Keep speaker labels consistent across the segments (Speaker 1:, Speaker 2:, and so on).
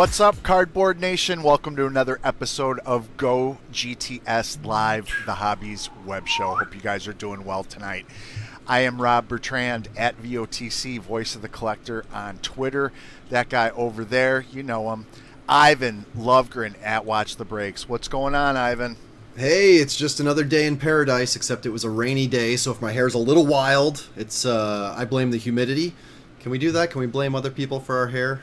Speaker 1: What's up, Cardboard Nation? Welcome to another episode of Go GTS Live, the Hobbies web show. Hope you guys are doing well tonight. I am Rob Bertrand at VOTC, Voice of the Collector on Twitter. That guy over there, you know him. Ivan Lovegren at Watch the Breaks. What's going on, Ivan?
Speaker 2: Hey, it's just another day in paradise, except it was a rainy day, so if my hair's a little wild, it's uh, I blame the humidity. Can we do that? Can we blame other people for our hair?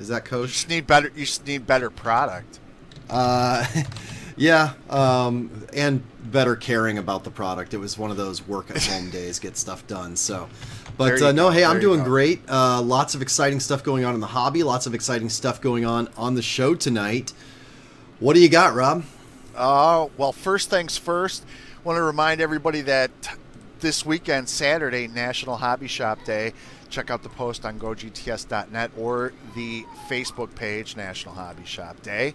Speaker 2: Is that
Speaker 1: You
Speaker 2: coach?
Speaker 1: just need better. You just need better product.
Speaker 2: Uh, yeah, um, and better caring about the product. It was one of those work at home days, get stuff done. So, but uh, no,
Speaker 1: go,
Speaker 2: hey, I'm doing
Speaker 1: go.
Speaker 2: great. Uh, lots of exciting stuff going on in the hobby. Lots of exciting stuff going on on the show tonight. What do you got, Rob?
Speaker 1: Oh, well, first things first, want to remind everybody that this weekend, Saturday, National Hobby Shop Day. Check out the post on gogts.net or the Facebook page, National Hobby Shop Day,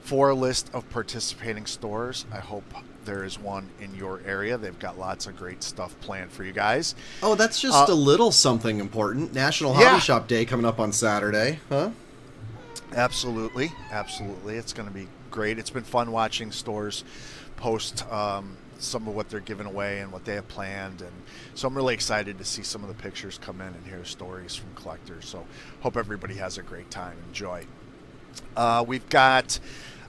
Speaker 1: for a list of participating stores. I hope there is one in your area. They've got lots of great stuff planned for you guys.
Speaker 2: Oh, that's just
Speaker 1: Uh,
Speaker 2: a little something important. National
Speaker 1: Yeah.
Speaker 2: Hobby Shop Day coming up on Saturday, huh?
Speaker 1: Absolutely, absolutely. It's going to be great. It's been fun watching stores post um, some of what they're giving away and what they have planned, and so I'm really excited to see some of the pictures come in and hear stories from collectors. So hope everybody has a great time. Enjoy. Uh, we've got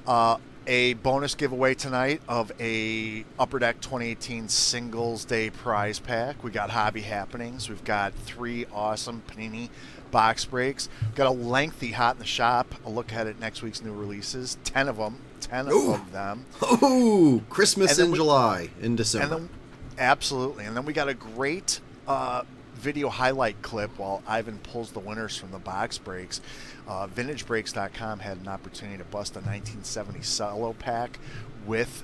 Speaker 1: uh, a bonus giveaway tonight of a Upper Deck 2018 Singles Day prize pack. We got hobby happenings. We've got three awesome Panini box breaks. We've got a lengthy hot in the shop. A look ahead at next week's new releases. Ten of them. Ten
Speaker 2: Ooh.
Speaker 1: of them.
Speaker 2: Oh, Christmas in
Speaker 1: we-
Speaker 2: July, in
Speaker 1: And
Speaker 2: December.
Speaker 1: then, absolutely. And then we got a great uh, video highlight clip while Ivan pulls the winners from the box breaks. Uh, VintageBreaks.com had an opportunity to bust a 1970 cello pack with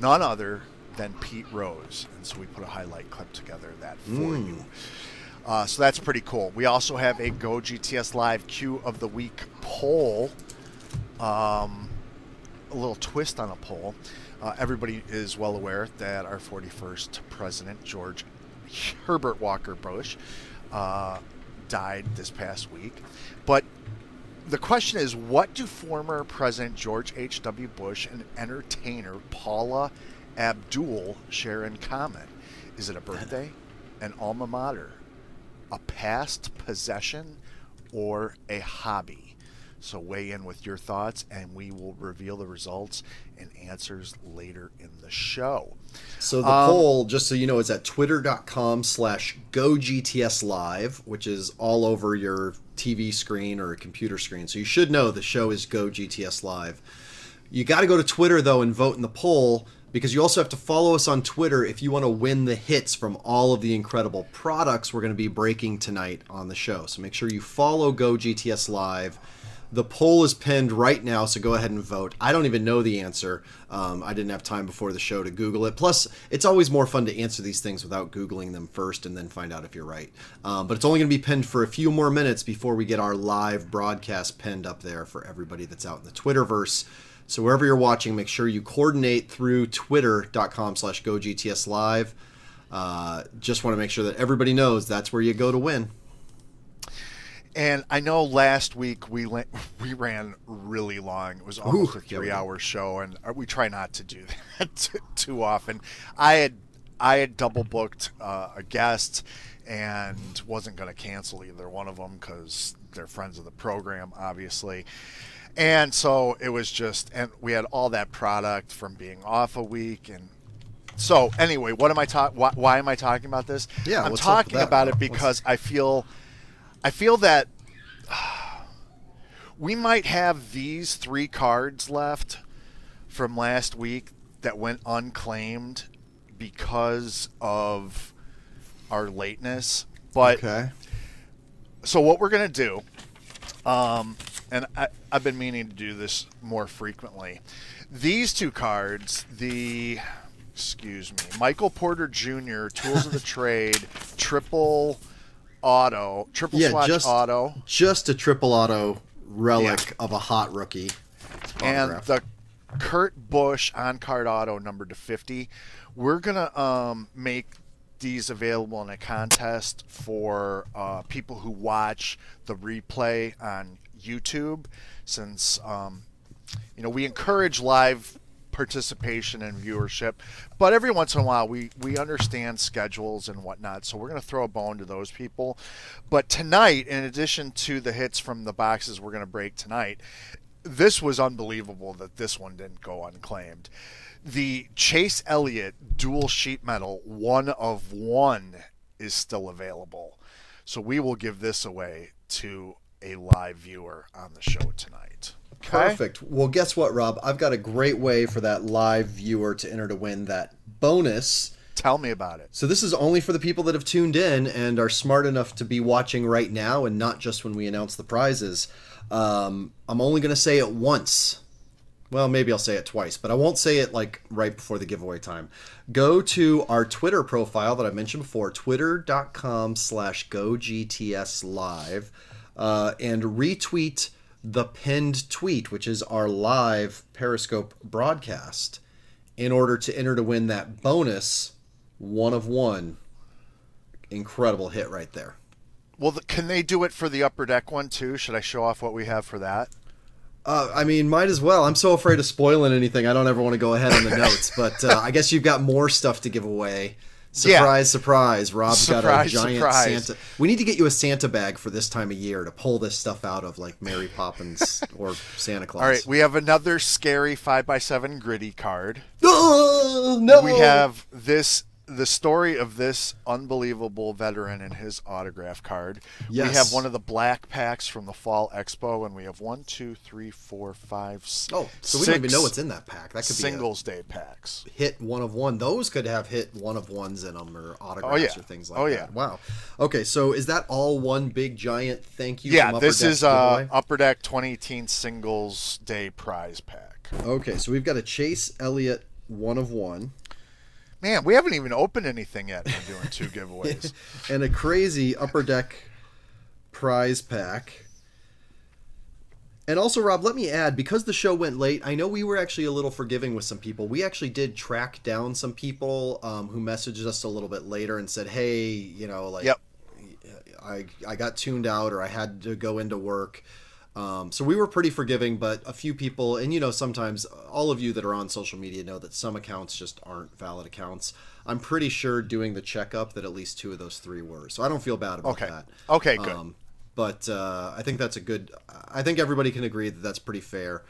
Speaker 1: none other than Pete Rose. And so we put a highlight clip together of that for
Speaker 2: Mm.
Speaker 1: you. Uh, so that's pretty cool. We also have a Go GTS Live Q of the Week poll. Um, a little twist on a poll. Uh, everybody is well aware that our 41st president, George Herbert Walker Bush, uh, died this past week. But the question is what do former President George H.W. Bush and entertainer Paula Abdul share in common? Is it a birthday, an alma mater, a past possession, or a hobby? So weigh in with your thoughts, and we will reveal the results and answers later in the show.
Speaker 2: So the
Speaker 1: Um,
Speaker 2: poll, just so you know, is at twitter.com slash GoGTSLive, which is all over your TV screen or a computer screen. So you should know the show is Go GTS Live. You got to go to Twitter, though, and vote in the poll because you also have to follow us on Twitter if you want to win the hits from all of the incredible products we're going to be breaking tonight on the show. So make sure you follow Go GTS Live. The poll is pinned right now, so go ahead and vote. I don't even know the answer. Um, I didn't have time before the show to Google it. Plus, it's always more fun to answer these things without Googling them first and then find out if you're right. Um, but it's only going to be pinned for a few more minutes before we get our live broadcast pinned up there for everybody that's out in the Twitterverse. So wherever you're watching, make sure you coordinate through twitter.com slash gogtslive. Uh, just want to make sure that everybody knows that's where you go to win.
Speaker 1: And I know last week we la- we ran really long. It was almost
Speaker 2: Ooh,
Speaker 1: a
Speaker 2: yeah,
Speaker 1: three-hour show, and uh, we try not to do that too, often. I had I had double booked uh, a guest and wasn't going to cancel either one of them because they're friends of the program, obviously. And so it was just, and we had all that product from being off a week, and so anyway, what am I talking? Why, why am I talking about this?
Speaker 2: Yeah,
Speaker 1: I'm
Speaker 2: what's up with
Speaker 1: talking about it because I feel, I feel that we might have these three cards left from last week that went unclaimed because of our lateness. But
Speaker 2: Okay.
Speaker 1: so what we're gonna do, um, and I, I've been meaning to do this more frequently. These two cards, the excuse me, Michael Porter Jr. Tools of the Trade Triple Auto, Triple
Speaker 2: Yeah,
Speaker 1: Swatch
Speaker 2: just
Speaker 1: Auto,
Speaker 2: just a triple auto relic of a hot rookie.
Speaker 1: and the Kurt Busch on card auto numbered to 50. We're gonna um, make these available in a contest for uh, people who watch the replay on YouTube, since um, you know we encourage live participation and viewership, but every once in a while we we understand schedules and whatnot, so we're going to throw a bone to those people. But tonight, in addition to the hits from the boxes we're going to break tonight, this was unbelievable that this one didn't go unclaimed. The Chase Elliott dual sheet metal one of one is still available. So we will give this away to a live viewer on the show tonight.
Speaker 2: Perfect. Well, guess what, Rob? I've got a great way for that live viewer to enter to win that bonus.
Speaker 1: Tell me about it.
Speaker 2: So this is only for the people that have tuned in and are smart enough to be watching right now, and not just when we announce the prizes. Um, I'm only going to say it once. Well, maybe I'll say it twice, but I won't say it like right before the giveaway time. Go to our Twitter profile that I mentioned before, twitter.com slash GoGTSLive, uh, and retweet the pinned tweet, which is our live Periscope broadcast, in order to enter to win that bonus one of one. Incredible hit right there.
Speaker 1: Well, can they do it for the upper deck one too? Should I show off what we have for that?
Speaker 2: Uh, I mean, might as well. I'm so afraid of spoiling anything. I don't ever want to go ahead on the notes, but uh, I guess you've got more stuff to give away. Surprise, yeah. surprise! Rob's surprise, got a giant surprise. Santa. We need to get you a Santa bag for this time of year to pull this stuff out of, like Mary Poppins or Santa Claus.
Speaker 1: All right, we have another scary five x seven gritty card.
Speaker 2: Oh, no!
Speaker 1: We have this the story of this unbelievable veteran and his autograph card. Yes. We have one of the black packs from the Fall Expo, and we have one, two, three, four, five.
Speaker 2: Oh, so we don't even know what's in that pack. That could be
Speaker 1: singles be Day packs.
Speaker 2: Hit one of one. Those could have hit one of ones in them or autographs oh, yeah. or things like that. oh, that. Yeah. Wow. Okay, so is that all one big giant thank you?
Speaker 1: Yeah, this is uh, Upper Deck 2018 Singles Day prize pack.
Speaker 2: Okay, so we've got a Chase Elliott one of one.
Speaker 1: Man, we haven't even opened anything yet. We're doing two giveaways.
Speaker 2: and a crazy upper deck prize pack. And also, Rob, let me add because the show went late, I know we were actually a little forgiving with some people. We actually did track down some people um, who messaged us a little bit later and said, hey, you know, like,
Speaker 1: yep.
Speaker 2: I, I got tuned out or I had to go into work. Um, so we were pretty forgiving, but a few people, and you know, sometimes all of you that are on social media know that some accounts just aren't valid accounts. I'm pretty sure doing the checkup that at least two of those three were. So I don't feel bad about
Speaker 1: okay.
Speaker 2: that.
Speaker 1: Okay, good. Um,
Speaker 2: but uh, I think that's a good. I think everybody can agree that that's pretty fair.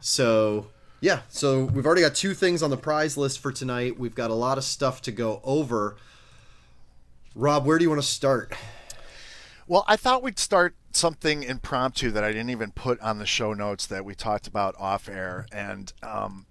Speaker 2: So yeah, so we've already got two things on the prize list for tonight. We've got a lot of stuff to go over. Rob, where do you want to start?
Speaker 1: Well, I thought we'd start something impromptu that I didn't even put on the show notes that we talked about off air, and um,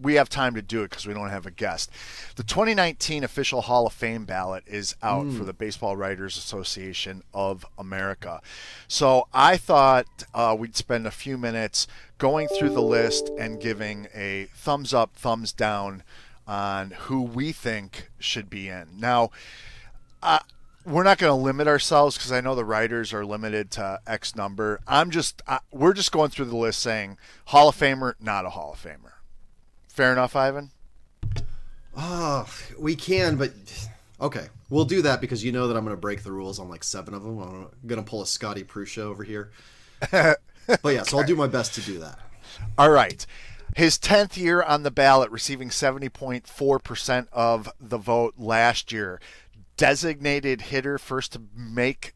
Speaker 1: we have time to do it because we don't have a guest. The 2019 official Hall of Fame ballot is out mm. for the Baseball Writers Association of America. So I thought uh, we'd spend a few minutes going through the list and giving a thumbs up, thumbs down on who we think should be in. Now, uh, we're not going to limit ourselves because I know the writers are limited to X number. I'm just I, we're just going through the list saying Hall of Famer, not a Hall of Famer. Fair enough, Ivan.
Speaker 2: Oh, we can, but okay, we'll do that because you know that I'm going to break the rules on like seven of them. I'm going to pull a Scotty Prusha over here. but yeah, so I'll do my best to do that.
Speaker 1: All right. His 10th year on the ballot, receiving 70.4% of the vote last year designated hitter first to make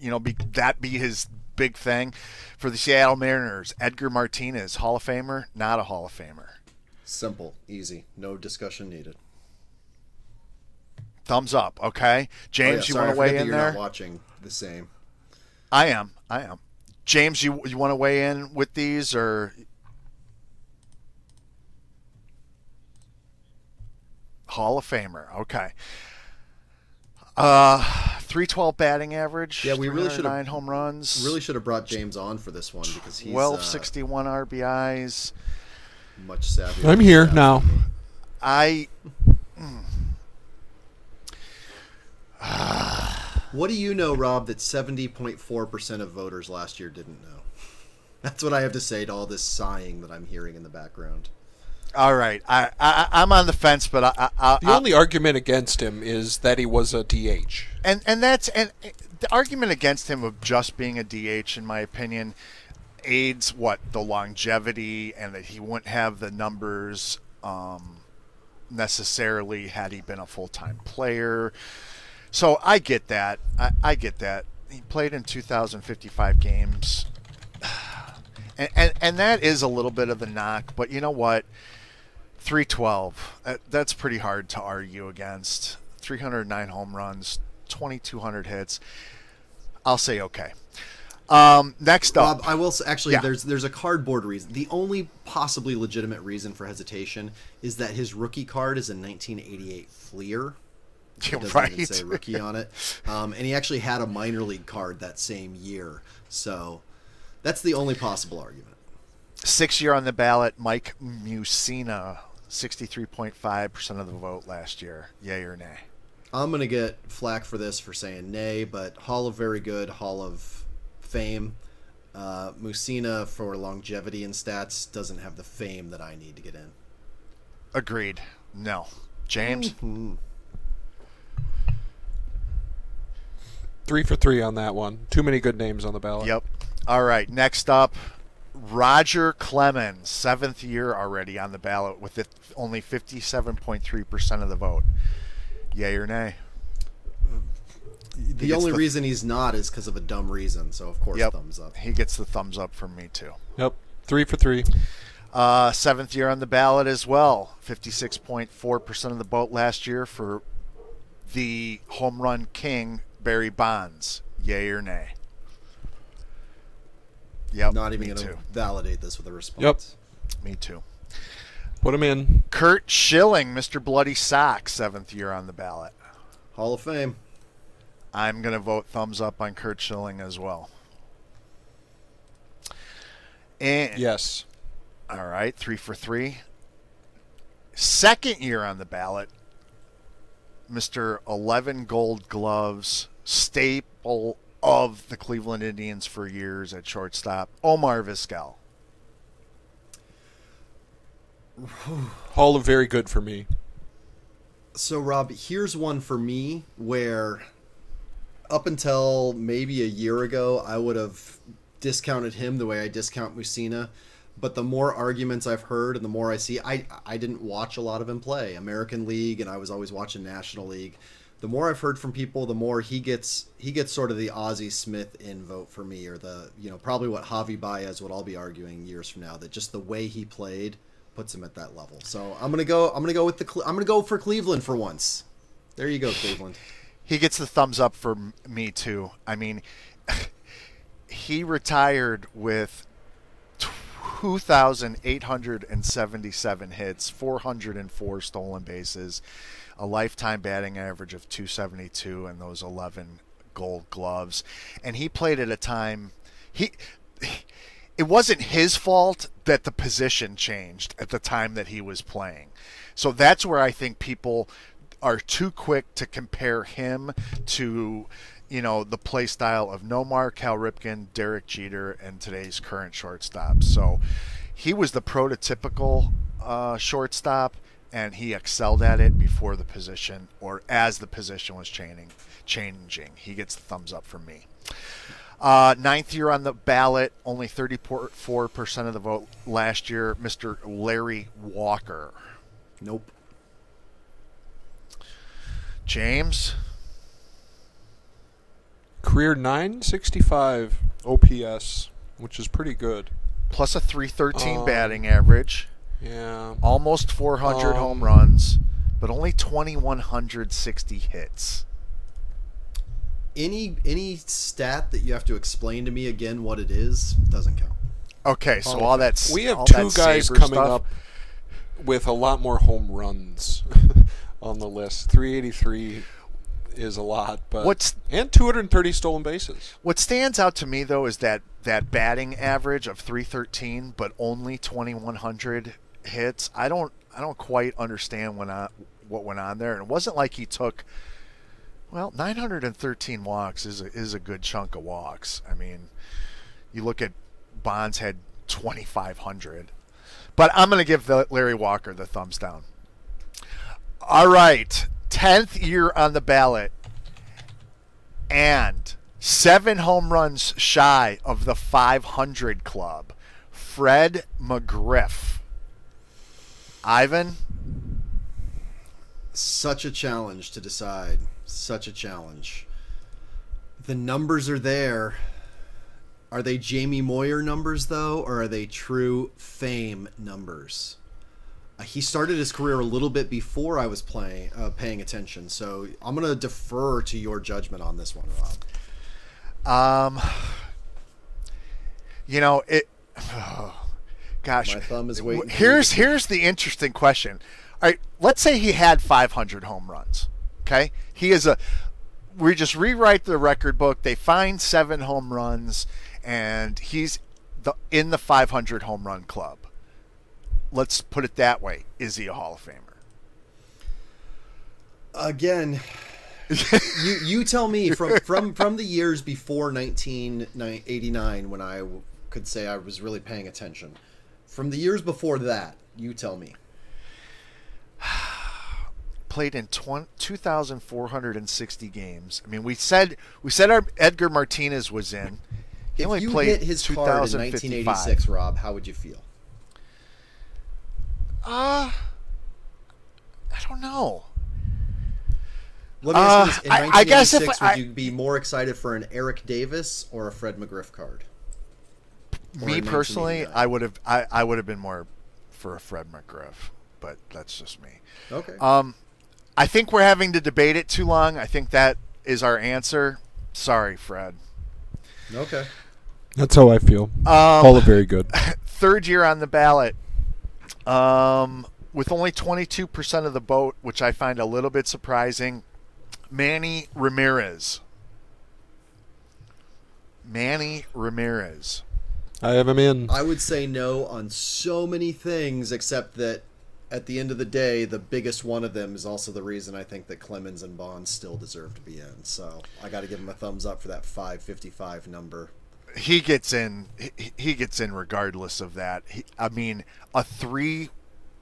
Speaker 1: you know be, that be his big thing for the Seattle Mariners. Edgar Martinez, Hall of Famer, not a Hall of Famer.
Speaker 2: Simple, easy, no discussion needed.
Speaker 1: Thumbs up, okay. James, oh, yeah, you want to weigh in
Speaker 2: you're
Speaker 1: there?
Speaker 2: Not watching the same.
Speaker 1: I am. I am. James, you you want to weigh in with these or Hall of Famer? Okay. Uh, 312 batting average.
Speaker 2: Yeah, we really should have
Speaker 1: nine home runs.
Speaker 2: Really should have brought James on for this one because he's
Speaker 1: 1261 uh, RBIs.
Speaker 2: Much savvy.
Speaker 3: I'm here now.
Speaker 1: I.
Speaker 2: what do you know, Rob? That 70.4 percent of voters last year didn't know. That's what I have to say to all this sighing that I'm hearing in the background.
Speaker 1: All right, I, I I'm on the fence, but I, I
Speaker 3: the only argument against him is that he was a DH,
Speaker 1: and and that's and the argument against him of just being a DH, in my opinion, aids what the longevity and that he wouldn't have the numbers um, necessarily had he been a full time player. So I get that. I, I get that. He played in 2,055 games. And, and, and that is a little bit of the knock, but you know what? 312. Uh, that's pretty hard to argue against. 309 home runs, 2,200 hits. I'll say okay. Um, next up,
Speaker 2: Rob, I will s- actually.
Speaker 1: Yeah.
Speaker 2: There's there's a cardboard reason. The only possibly legitimate reason for hesitation is that his rookie card is a 1988 Fleer. It doesn't
Speaker 1: right?
Speaker 2: even say rookie on it, um, and he actually had a minor league card that same year. So that's the only possible argument.
Speaker 1: Six year on the ballot, Mike Mussina, 63.5% of the vote last year. Yay or nay?
Speaker 2: I'm gonna get flack for this for saying nay, but Hall of Very Good, Hall of Fame. Uh, Mussina for longevity and stats doesn't have the fame that I need to get in.
Speaker 1: Agreed. No. James?
Speaker 3: Three for three on that one. Too many good names on the ballot.
Speaker 1: Yep. All right. Next up, Roger Clemens, seventh year already on the ballot with it only 57.3% of the vote. Yay or nay?
Speaker 2: The only
Speaker 1: the-
Speaker 2: reason he's not is because of a dumb reason. So of course,
Speaker 1: Yep.
Speaker 2: thumbs up.
Speaker 1: He gets the thumbs up from me, too.
Speaker 3: Yep. Three for three.
Speaker 1: Uh, seventh year on the ballot as well. 56.4% of the vote last year for the home run king, Barry Bonds. Yay or nay? Yep.
Speaker 2: Not even
Speaker 1: me
Speaker 2: going to validate this with a response. Yep.
Speaker 1: Me too.
Speaker 3: Put him in.
Speaker 1: Curt Schilling, Mr. Bloody Sock, seventh year on the ballot.
Speaker 2: Hall of Fame.
Speaker 1: I'm going to vote thumbs up on Curt Schilling as well. And
Speaker 3: Yes.
Speaker 1: all right, three for three. Second year on the ballot, Mr. 11 Gold Gloves, staple of the Cleveland Indians for years at shortstop, Omar Vizquel.
Speaker 3: Hall of very good for me.
Speaker 2: So Rob, here's one for me where up until maybe a year ago, I would have discounted him the way I discount Mussina. But the more arguments I've heard and the more I see, I I didn't watch a lot of him play American League, and I was always watching National League. The more I've heard from people, the more he gets he gets sort of the Ozzie Smith in vote for me, or the you know probably what Javi Baez would all be arguing years from now. That just the way he played puts him at that level. So I'm gonna go. I'm gonna go with the. I'm gonna go for Cleveland for once. There you go, Cleveland.
Speaker 1: He gets the thumbs up for me too. I mean, he retired with 2,877 hits, 404 stolen bases, a lifetime batting average of 272, and those 11 gold gloves. And he played at a time he. It wasn't his fault that the position changed at the time that he was playing. So that's where I think people are too quick to compare him to, you know, the play style of Nomar, Cal Ripken, Derek Jeter, and today's current shortstop. So he was the prototypical uh, shortstop, and he excelled at it before the position or as the position was changing. Changing, he gets the thumbs up from me. Uh, ninth year on the ballot, only 34% of the vote last year, Mr. Larry Walker.
Speaker 2: Nope.
Speaker 1: James?
Speaker 3: Career 965 OPS, which is pretty good.
Speaker 1: plus a 313
Speaker 3: Um,
Speaker 1: batting average,
Speaker 3: Yeah.
Speaker 1: almost 400
Speaker 3: um,
Speaker 1: home runs, but only 2160 hits.
Speaker 2: Any any stat that you have to explain to me again what it is doesn't count.
Speaker 1: Okay, so
Speaker 3: Um,
Speaker 1: all that
Speaker 3: we have two guys coming
Speaker 1: stuff,
Speaker 3: up with a lot more home runs on the list. 383 is a lot, but
Speaker 1: What's-
Speaker 3: and 230 stolen bases.
Speaker 1: What stands out to me though is that that batting average of 313, but only 2100 hits. I don't I don't quite understand when I, what went on there. And it wasn't like he took well 913 walks is a, is a good chunk of walks. I mean, you look at Bonds had 2500. But I'm going to give the, Larry Walker the thumbs down. All right, 10th year on the ballot and seven home runs shy of the 500 club. Fred McGriff. Ivan,
Speaker 2: Such a challenge to decide. Such a challenge. The numbers are there. Are they Jamie Moyer numbers though, or are they true fame numbers? Uh, he started his career a little bit before I was playing, uh, paying attention. So I'm gonna defer to your judgment on this one, Rob.
Speaker 1: um, you know it. gosh,
Speaker 2: My thumb is waiting
Speaker 1: Here's here's the interesting question. All right, let's say he had 500 home runs. Okay, he is a. We just rewrite the record book. They find seven home runs, and he's the in the 500 home run club. Let's put it that way. Is he a Hall of Famer?
Speaker 2: Again, you you tell me from from from the years before 1989 when I could say I was really paying attention. From the years before that, you tell me.
Speaker 1: played in 20, 2,460 games. I mean, we said we said our Edgar Martinez was in. He
Speaker 2: If
Speaker 1: only
Speaker 2: you
Speaker 1: played
Speaker 2: hit his card in 1986, Rob, how would you feel?
Speaker 1: Uh, I don't know.
Speaker 2: Let me ask
Speaker 1: Uh,
Speaker 2: you this: In
Speaker 1: I- I guess if
Speaker 2: 1986,
Speaker 1: I-
Speaker 2: would you be more excited for an Eric Davis or a Fred McGriff card? Or
Speaker 1: Me personally, I would have I, I would have been more for a Fred McGriff, but that's just me.
Speaker 2: Okay.
Speaker 1: Um, I think we're having to debate it too long. I think that is our answer. Sorry, Fred.
Speaker 2: okay.
Speaker 3: That's how I feel.
Speaker 1: Um,
Speaker 3: All are very good.
Speaker 1: third year on the ballot um, with only 22% of the vote, which I find a little bit surprising. Manny Ramirez. Manny Ramirez.
Speaker 3: I have him in.
Speaker 2: I would say no on so many things, except that at the end of the day, the biggest one of them is also the reason I think that Clemens and Bonds still deserve to be in. So I got to give him a thumbs up for that 555 number.
Speaker 1: He gets in. He, he gets in regardless of that. He, I mean, a three,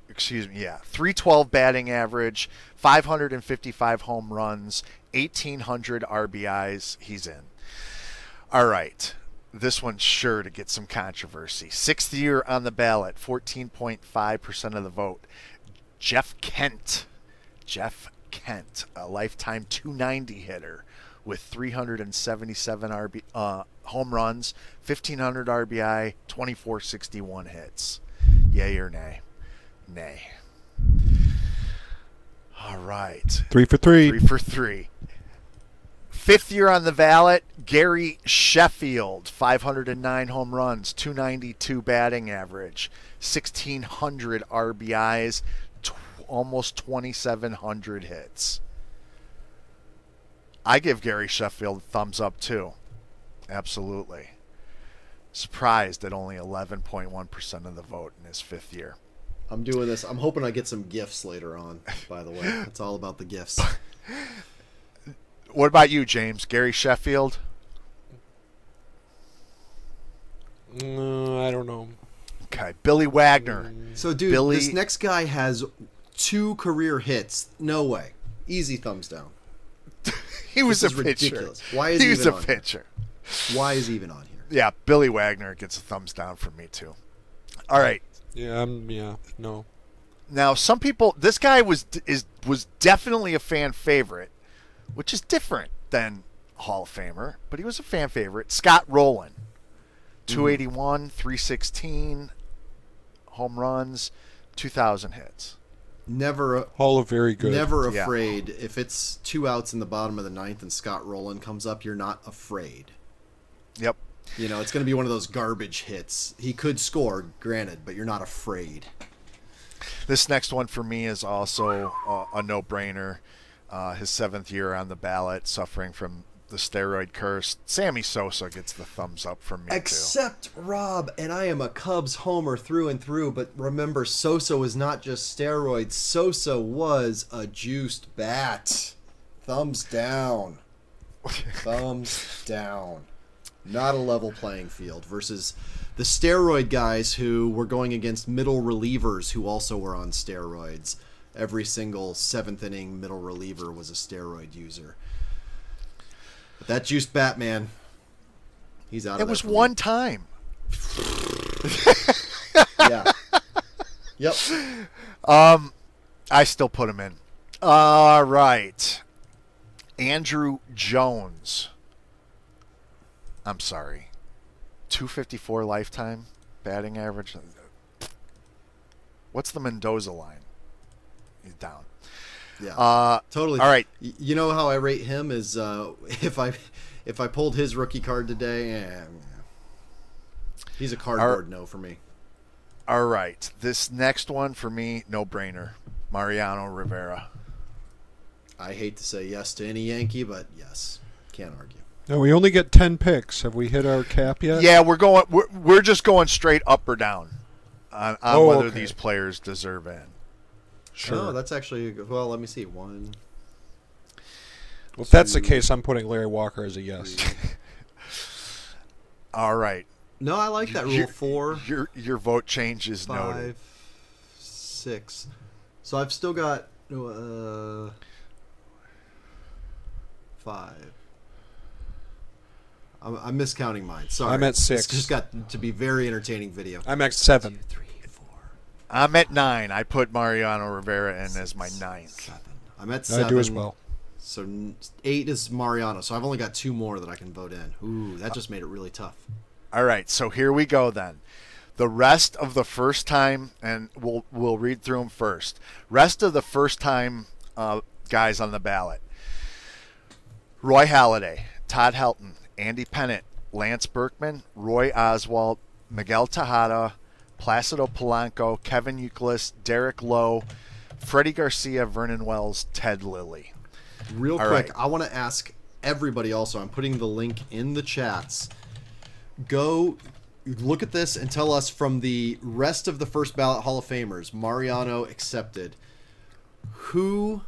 Speaker 1: excuse me, yeah, three twelve batting average, five hundred and fifty five home runs, eighteen hundred RBIs. He's in. All right. This one's sure to get some controversy. Sixth year on the ballot, 14.5% of the vote. Jeff Kent. Jeff Kent, a lifetime 290 hitter with 377 RB, uh, home runs, 1,500 RBI, 2461 hits. Yay or nay? Nay. All right.
Speaker 3: Three for three.
Speaker 1: Three for three. Fifth year on the ballot, Gary Sheffield, 509 home runs, 292 batting average, 1,600 RBIs, tw- almost 2,700 hits. I give Gary Sheffield a thumbs up too. Absolutely. Surprised at only 11.1% of the vote in his fifth year.
Speaker 2: I'm doing this. I'm hoping I get some gifts later on, by the way. It's all about the gifts.
Speaker 1: What about you, James? Gary Sheffield?
Speaker 3: Uh, I don't know.
Speaker 1: Okay. Billy Wagner.
Speaker 2: So, dude,
Speaker 1: Billy-
Speaker 2: this next guy has two career hits. No way. Easy thumbs down.
Speaker 1: He was
Speaker 2: This
Speaker 1: a pitcher.
Speaker 2: ridiculous. Why is
Speaker 1: he
Speaker 2: he
Speaker 1: was
Speaker 2: even
Speaker 1: a
Speaker 2: on here?
Speaker 1: pitcher?
Speaker 2: Why is he even on here?
Speaker 1: Yeah, Billy Wagner gets a thumbs down from me too. All right.
Speaker 3: Yeah, I'm, yeah, no.
Speaker 1: Now, some people this guy was is was definitely a fan favorite, which is different than Hall of Famer, but he was a fan favorite. Scott Rolen. Mm-hmm. 281, 316 home runs, 2000 hits.
Speaker 2: Never,
Speaker 3: All are very good.
Speaker 2: never
Speaker 1: Yeah.
Speaker 2: afraid. If it's two outs in the bottom of the ninth and Scott Rolen comes up, you're not afraid.
Speaker 1: Yep.
Speaker 2: You know, it's going to be one of those garbage hits. He could score, granted, but you're not afraid.
Speaker 1: This next one for me is also a, a no-brainer. Uh, his seventh year on the ballot, suffering from the steroid curse. Sammy Sosa gets the thumbs up from me too.
Speaker 2: Except Rob, and I am a Cubs homer through and through, but remember, Sosa was not just steroids. Sosa was a juiced bat. Thumbs down. Thumbs down. Not a level playing field versus the steroid guys who were going against middle relievers who also were on steroids. Every single seventh inning middle reliever was a steroid user. But that juiced Batman. He's out.
Speaker 1: It was
Speaker 2: for me.
Speaker 1: one time.
Speaker 2: Yeah. yep.
Speaker 1: Um, I still put him in. All right. Andruw Jones. I'm sorry. 254 lifetime batting average. What's the Mendoza line? He's down.
Speaker 2: Yeah.
Speaker 1: Uh,
Speaker 2: totally.
Speaker 1: all right.
Speaker 2: You know how I rate him is uh, if I if I pulled his rookie card today, eh, he's a cardboard no for me.
Speaker 1: All right. This next one for me, no brainer. Mariano Rivera.
Speaker 2: I hate to say yes to any Yankee, but yes, can't argue.
Speaker 3: Now we only get ten picks. Have we hit our cap yet?
Speaker 1: Yeah, we're going. We're, we're just going straight up or down on, on
Speaker 3: Oh,
Speaker 1: whether
Speaker 3: okay.
Speaker 1: these players deserve in.
Speaker 3: Sure.
Speaker 2: Oh, that's actually well. Let me see. One.
Speaker 3: well, if that's the case, I'm putting Larry Walker as a yes.
Speaker 1: All right.
Speaker 2: No, I like that rule.
Speaker 1: Your-
Speaker 2: Four,
Speaker 1: Your your vote change is
Speaker 2: five,
Speaker 1: noted.
Speaker 2: six. So I've still got uh, five. I'm, I'm miscounting mine. Sorry.
Speaker 3: I'm at
Speaker 2: It's
Speaker 3: six.
Speaker 2: just got to be very entertaining video.
Speaker 3: I'm at seven.
Speaker 2: Three, four,
Speaker 1: I'm at nine. I put Mariano Rivera in as my ninth.
Speaker 2: seven. I'm at seven.
Speaker 3: I do as well.
Speaker 2: So eight is Mariano. So I've only got two more that I can vote in. Ooh, that just made it really tough.
Speaker 1: All right, so here we go then. The rest of the first time, and we'll we'll read through them first. Rest of the first time uh, guys on the ballot: Roy Halladay, Todd Helton, Andy Pettitte, Lance Berkman, Roy Oswalt, Miguel Tejada, Placido Polanco, Kevin Youkilis, Derek Lowe, Freddie Garcia, Vernon Wells, Ted Lilly.
Speaker 2: Real
Speaker 1: All
Speaker 2: quick,
Speaker 1: right.
Speaker 2: I want to ask everybody also. I'm putting the link in the chats. Go look at this and tell us from the rest of the first ballot Hall of Famers, Mariano accepted. Who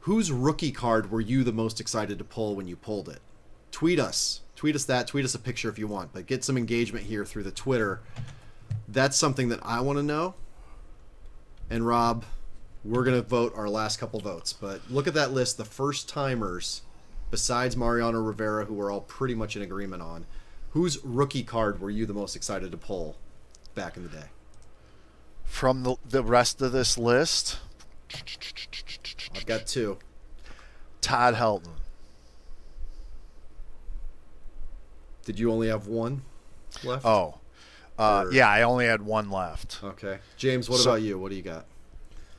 Speaker 2: whose rookie card were you the most excited to pull when you pulled it? Tweet us. Tweet us that. Tweet us a picture if you want, but get some engagement here through the Twitter. That's something that I want to know. And Rob, we're going to vote our last couple votes. But look at that list. The first timers, besides Mariano Rivera, who we're all pretty much in agreement on, whose rookie card were you the most excited to pull back in the day?
Speaker 1: From the, the rest of this list,
Speaker 2: I've got two.
Speaker 1: Todd Helton.
Speaker 2: Did you only have one left?
Speaker 1: Oh, uh,
Speaker 2: Or-
Speaker 1: yeah, I only had one left.
Speaker 2: Okay. James, what
Speaker 1: So-
Speaker 2: about you? What do you got?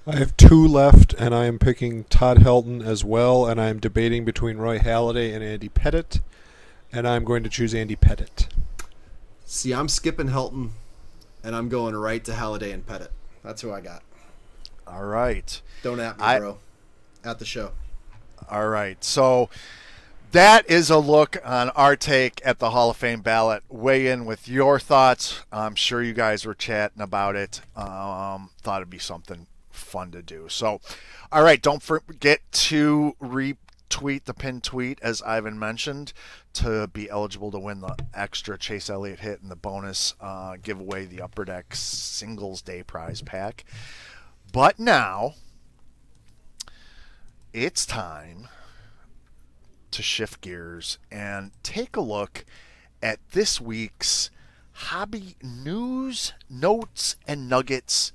Speaker 3: I have two left, and I am picking Todd Helton as well, and I am debating between Roy Halladay and Andy Pettitte, and I'm going to choose Andy Pettitte.
Speaker 2: See, I'm skipping Helton, and I'm going right to Halladay and Pettitte. That's who I got.
Speaker 1: All right.
Speaker 2: Don't at me,
Speaker 1: I-
Speaker 2: bro. At the show.
Speaker 1: All right. So that is a look on our take at the Hall of Fame ballot. Weigh in with your thoughts. I'm sure you guys were chatting about it. Um, thought it'd be something fun to do. So, all right. Don't forget to retweet the pinned tweet, as Ivan mentioned, to be eligible to win the extra Chase Elliott hit and the bonus uh, giveaway, the Upper Deck Singles Day prize pack. But now it's time to shift gears and take a look at this week's hobby news, notes, and nuggets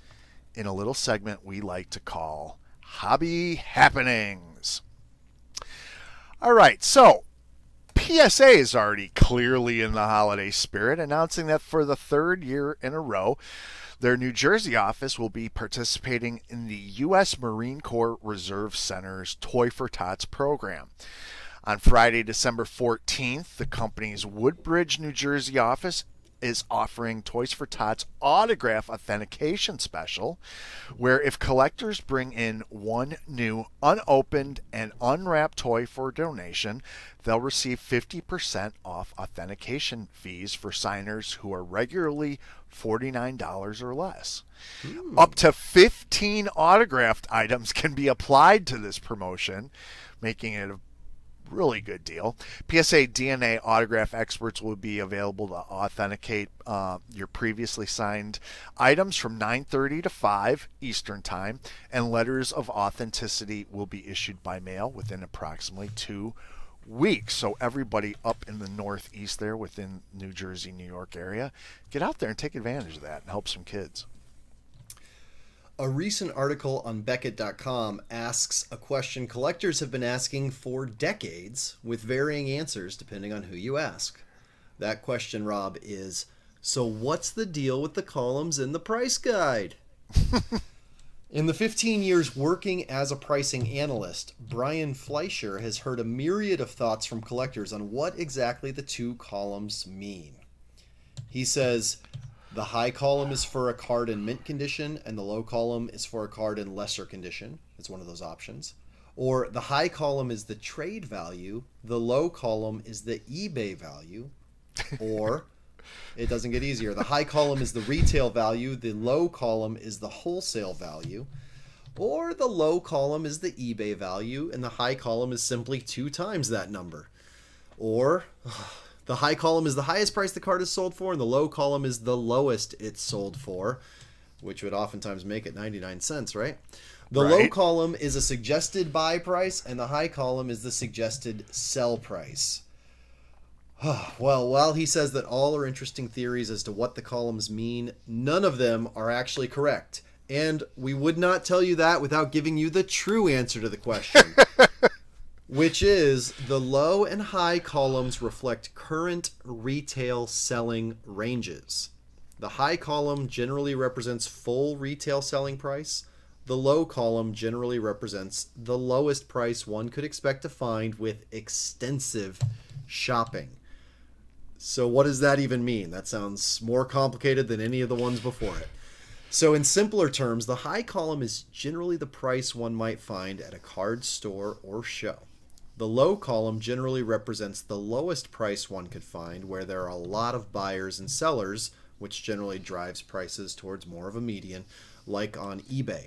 Speaker 1: in a little segment we like to call Hobby Happenings. All right, so PSA is already clearly in the holiday spirit, announcing that for the third year in a row, their New Jersey office will be participating in the U.S. Marine Corps Reserve Center's Toy for Tots program. On Friday, December 14th, the company's Woodbridge, New Jersey office is offering Toys for Tots autograph authentication special, where if collectors bring in one new unopened and unwrapped toy for donation, they'll receive 50% off authentication fees for signers who are regularly $49 or less. Hmm. Up to 15 autographed items can be applied to this promotion, making it a really good deal. PSA DNA autograph experts will be available to authenticate uh, your previously signed items from 9:30 to 5 Eastern Time, and letters of authenticity will be issued by mail within approximately two weeks. So everybody up in the Northeast there within New Jersey, New York area, get out there and take advantage of that and help some kids.
Speaker 2: A recent article on Beckett.com asks a question collectors have been asking for decades with varying answers depending on who you ask. That question, Rob, is so what's the deal with the columns in the price guide? in the 15 years working as a pricing analyst, Brian Fleischer has heard a myriad of thoughts from collectors on what exactly the two columns mean. He says, the high column is for a card in mint condition, and the low column is for a card in lesser condition. It's one of those options. Or the high column is the trade value, the low column is the eBay value. Or it doesn't get easier. The high column is the retail value, the low column is the wholesale value. Or the low column is the eBay value, and the high column is simply two times that number. Or the high column is the highest price the card is sold for, and the low column is the lowest it's sold for, which would oftentimes make it 99 cents, right? The low column is a suggested buy price, and the high column is the suggested sell price. well, while he says that all are interesting theories as to what the columns mean, none of them are actually correct. And we would not tell you that without giving you the true answer to the question which is the low and high columns reflect current retail selling ranges. The high column generally represents full retail selling price. The low column generally represents the lowest price one could expect to find with extensive shopping. So, what does that even mean? That sounds more complicated than any of the ones before it. So, in simpler terms, the high column is generally the price one might find at a card store or show. The low column generally represents the lowest price one could find where there are a lot of buyers and sellers, which generally drives prices towards more of a median, like on eBay.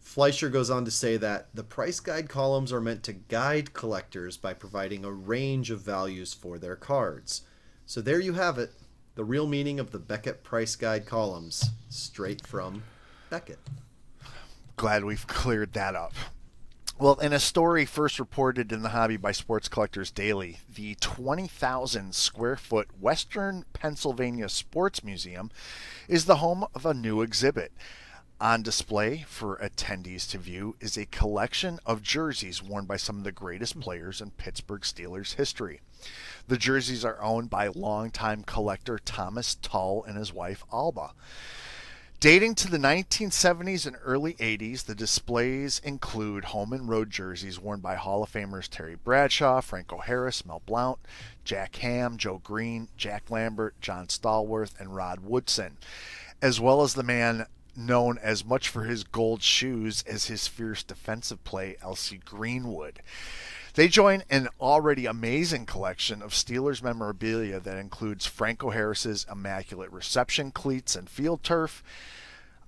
Speaker 2: Fleischer goes on to say that the price guide columns are meant to guide collectors by providing a range of values for their cards. So there you have it, the real meaning of the Beckett price guide columns, straight from Beckett.
Speaker 1: Glad we've cleared that up. Well, in a story first reported in the hobby by Sports Collectors Daily, the 20,000 square foot Western Pennsylvania Sports Museum is the home of a new exhibit. On display for attendees to view is a collection of jerseys worn by some of the greatest players in Pittsburgh Steelers history. The jerseys are owned by longtime collector Thomas Tull and his wife Alba. Dating to the 1970s and early 80s, the displays include home and road jerseys worn by Hall of Famers Terry Bradshaw, Franco Harris, Mel Blount, Jack Ham, Joe Greene, Jack Lambert, John Stallworth, and Rod Woodson, as well as the man known as much for his gold shoes as his fierce defensive play, L.C. Greenwood. They join an already amazing collection of Steelers memorabilia that includes Franco Harris's immaculate reception cleats and field turf,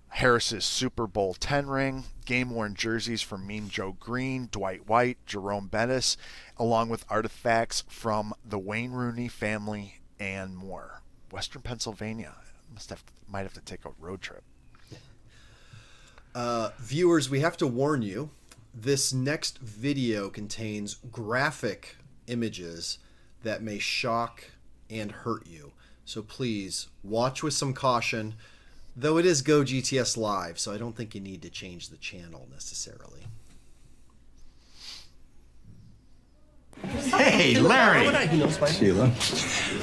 Speaker 1: Harris's Super Bowl 10 ring, game worn jerseys from Mean Joe Greene, Dwight White, Jerome Bettis, along with artifacts from the Wayne Rooney family and more. Western Pennsylvania. Must have might have to take a road trip.
Speaker 2: Uh, viewers, we have to warn you this next video contains graphic images that may shock and hurt you. So please watch with some caution, though it is Go GTS Live, so I don't think you need to change the channel necessarily.
Speaker 4: Hey, Larry.
Speaker 5: Sheila.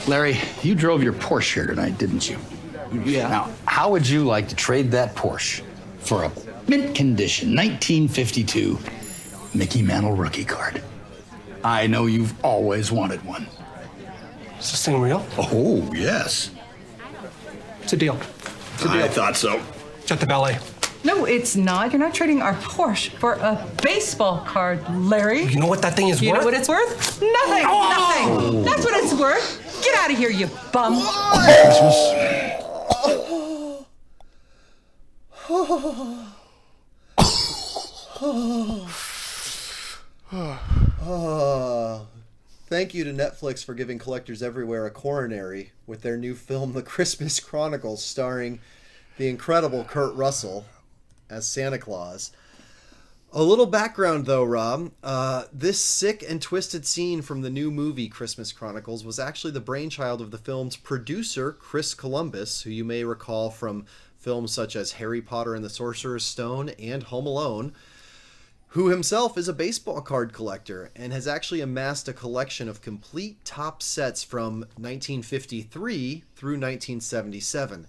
Speaker 4: Larry, you drove your Porsche here tonight, didn't you?
Speaker 5: Yeah.
Speaker 4: Now, how would you like to trade that Porsche for a mint condition 1952 Mickey Mantle rookie card? I know you've always wanted one.
Speaker 5: Is this thing real?
Speaker 4: Oh, yes.
Speaker 5: It's a deal.
Speaker 4: I thought so.
Speaker 5: It's at the ballet.
Speaker 6: No, it's not. You're not trading our Porsche for a baseball card, Larry.
Speaker 5: You know what that thing is
Speaker 6: You
Speaker 5: worth?
Speaker 6: You know what it's worth? Nothing. Oh! Nothing. That's what it's worth. Get out of here, you bum.
Speaker 2: Thank you to Netflix for giving collectors everywhere a coronary with their new film, The Christmas Chronicles, starring the incredible Kurt Russell as Santa Claus. A little background, though, Rob. Uh, this sick and twisted scene from the new movie Christmas Chronicles was actually the brainchild of the film's producer, Chris Columbus, who you may recall from films such as Harry Potter and the Sorcerer's Stone and Home Alone, who himself is a baseball card collector and has actually amassed a collection of complete Topps sets from 1953 through 1977.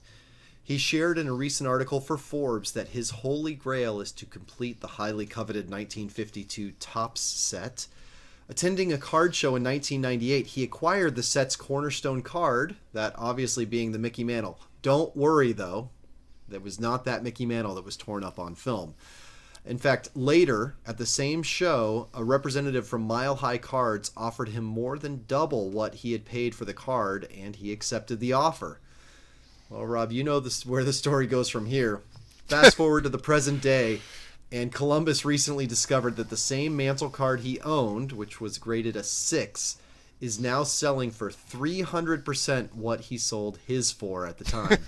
Speaker 2: He shared in a recent article for Forbes that his holy grail is to complete the highly coveted 1952 Topps set. Attending a card show in 1998, he acquired the set's cornerstone card, that obviously being the Mickey Mantle. Don't worry though, that was not that Mickey Mantle that was torn up on film. In fact, later at the same show, a representative from Mile High Cards offered him more than double what he had paid for the card, and he accepted the offer. Well, Rob, you know this where the story goes from here. Fast forward to the present day, and Columbus recently discovered that the same Mantle card he owned, which was graded a six, is now selling for 300% what he sold his for at the time.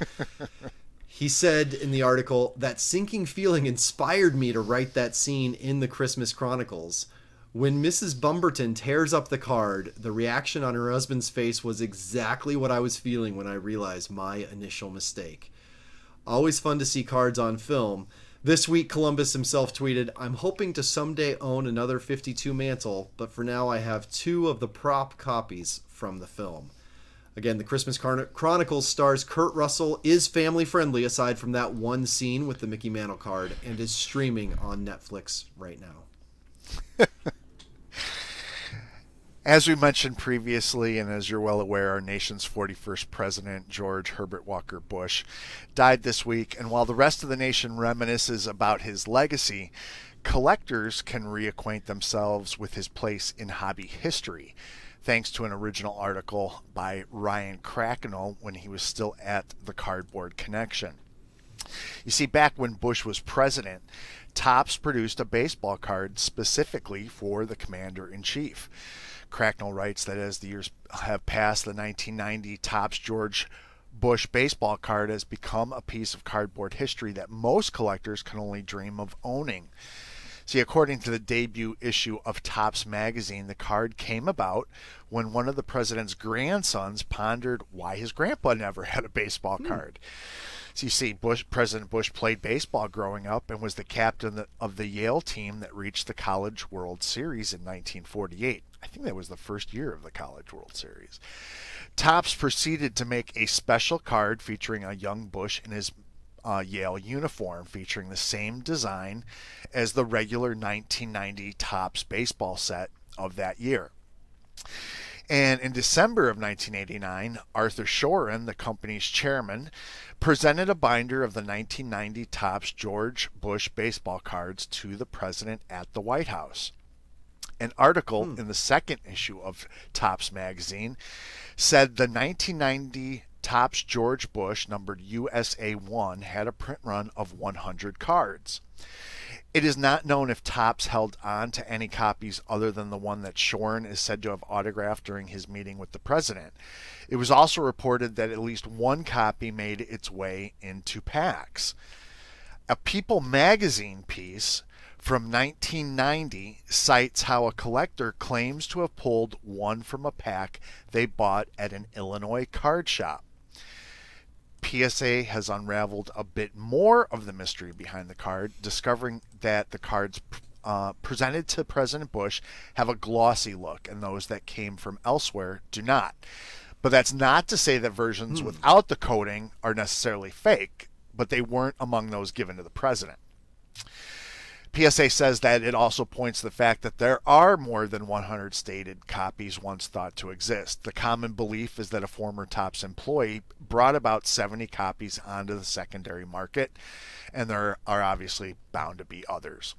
Speaker 2: he said in the article, that sinking feeling inspired me to write that scene in the Christmas Chronicles. When Mrs. Bumberton tears up the card, the reaction on her husband's face was exactly what I was feeling when I realized my initial mistake. Always fun to see cards on film. This week, Columbus himself tweeted, I'm hoping to someday own another 52 Mantle, but for now I have two of the prop copies from the film. Again, the Christmas Chronicles stars Kurt Russell, is family friendly aside from that one scene with the Mickey Mantle card, and is streaming on Netflix right now.
Speaker 1: As we mentioned previously, and as you're well aware, our nation's 41st president, George Herbert Walker Bush, died this week. And while the rest of the nation reminisces about his legacy, collectors can reacquaint themselves with his place in hobby history, thanks to an original article by Ryan Cracknell when he was still at the Cardboard Connection. You see, back when Bush was president, Topps produced a baseball card specifically for the commander in chief. Cracknell writes that as the years have passed, the 1990 Topps George Bush baseball card has become a piece of cardboard history that most collectors can only dream of owning. See, according to the debut issue of Topps magazine, the card came about when one of the president's grandsons pondered why his grandpa never had a baseball hmm. card. So you see, Bush, President Bush played baseball growing up and was the captain of the Yale team that reached the College World Series in 1948. I think that was the first year of the College World Series. Topps proceeded to make a special card featuring a young Bush in his uh, Yale uniform, featuring the same design as the regular 1990 Topps baseball set of that year. And in December of 1989, Arthur Shorin, the company's chairman, presented a binder of the 1990 Topps George Bush baseball cards to the president at the White House. An article hmm. in the second issue of Topps magazine said the 1990 Topps George Bush, numbered USA 1, had a print run of 100 cards. It is not known if Topps held on to any copies other than the one that Shorin is said to have autographed during his meeting with the president. It was also reported that at least one copy made its way into packs. A People magazine piece from 1990 cites how a collector claims to have pulled one from a pack they bought at an Illinois card shop. PSA has unraveled a bit more of the mystery behind the card, discovering that the cards uh, presented to President Bush have a glossy look, and those that came from elsewhere do not. But that's not to say that versions hmm. without the coating are necessarily fake, but they weren't among those given to the president. PSA says that it also points to the fact that there are more than 100 stated copies once thought to exist. The common belief is that a former Topps employee brought about 70 copies onto the secondary market, and there are obviously bound to be others.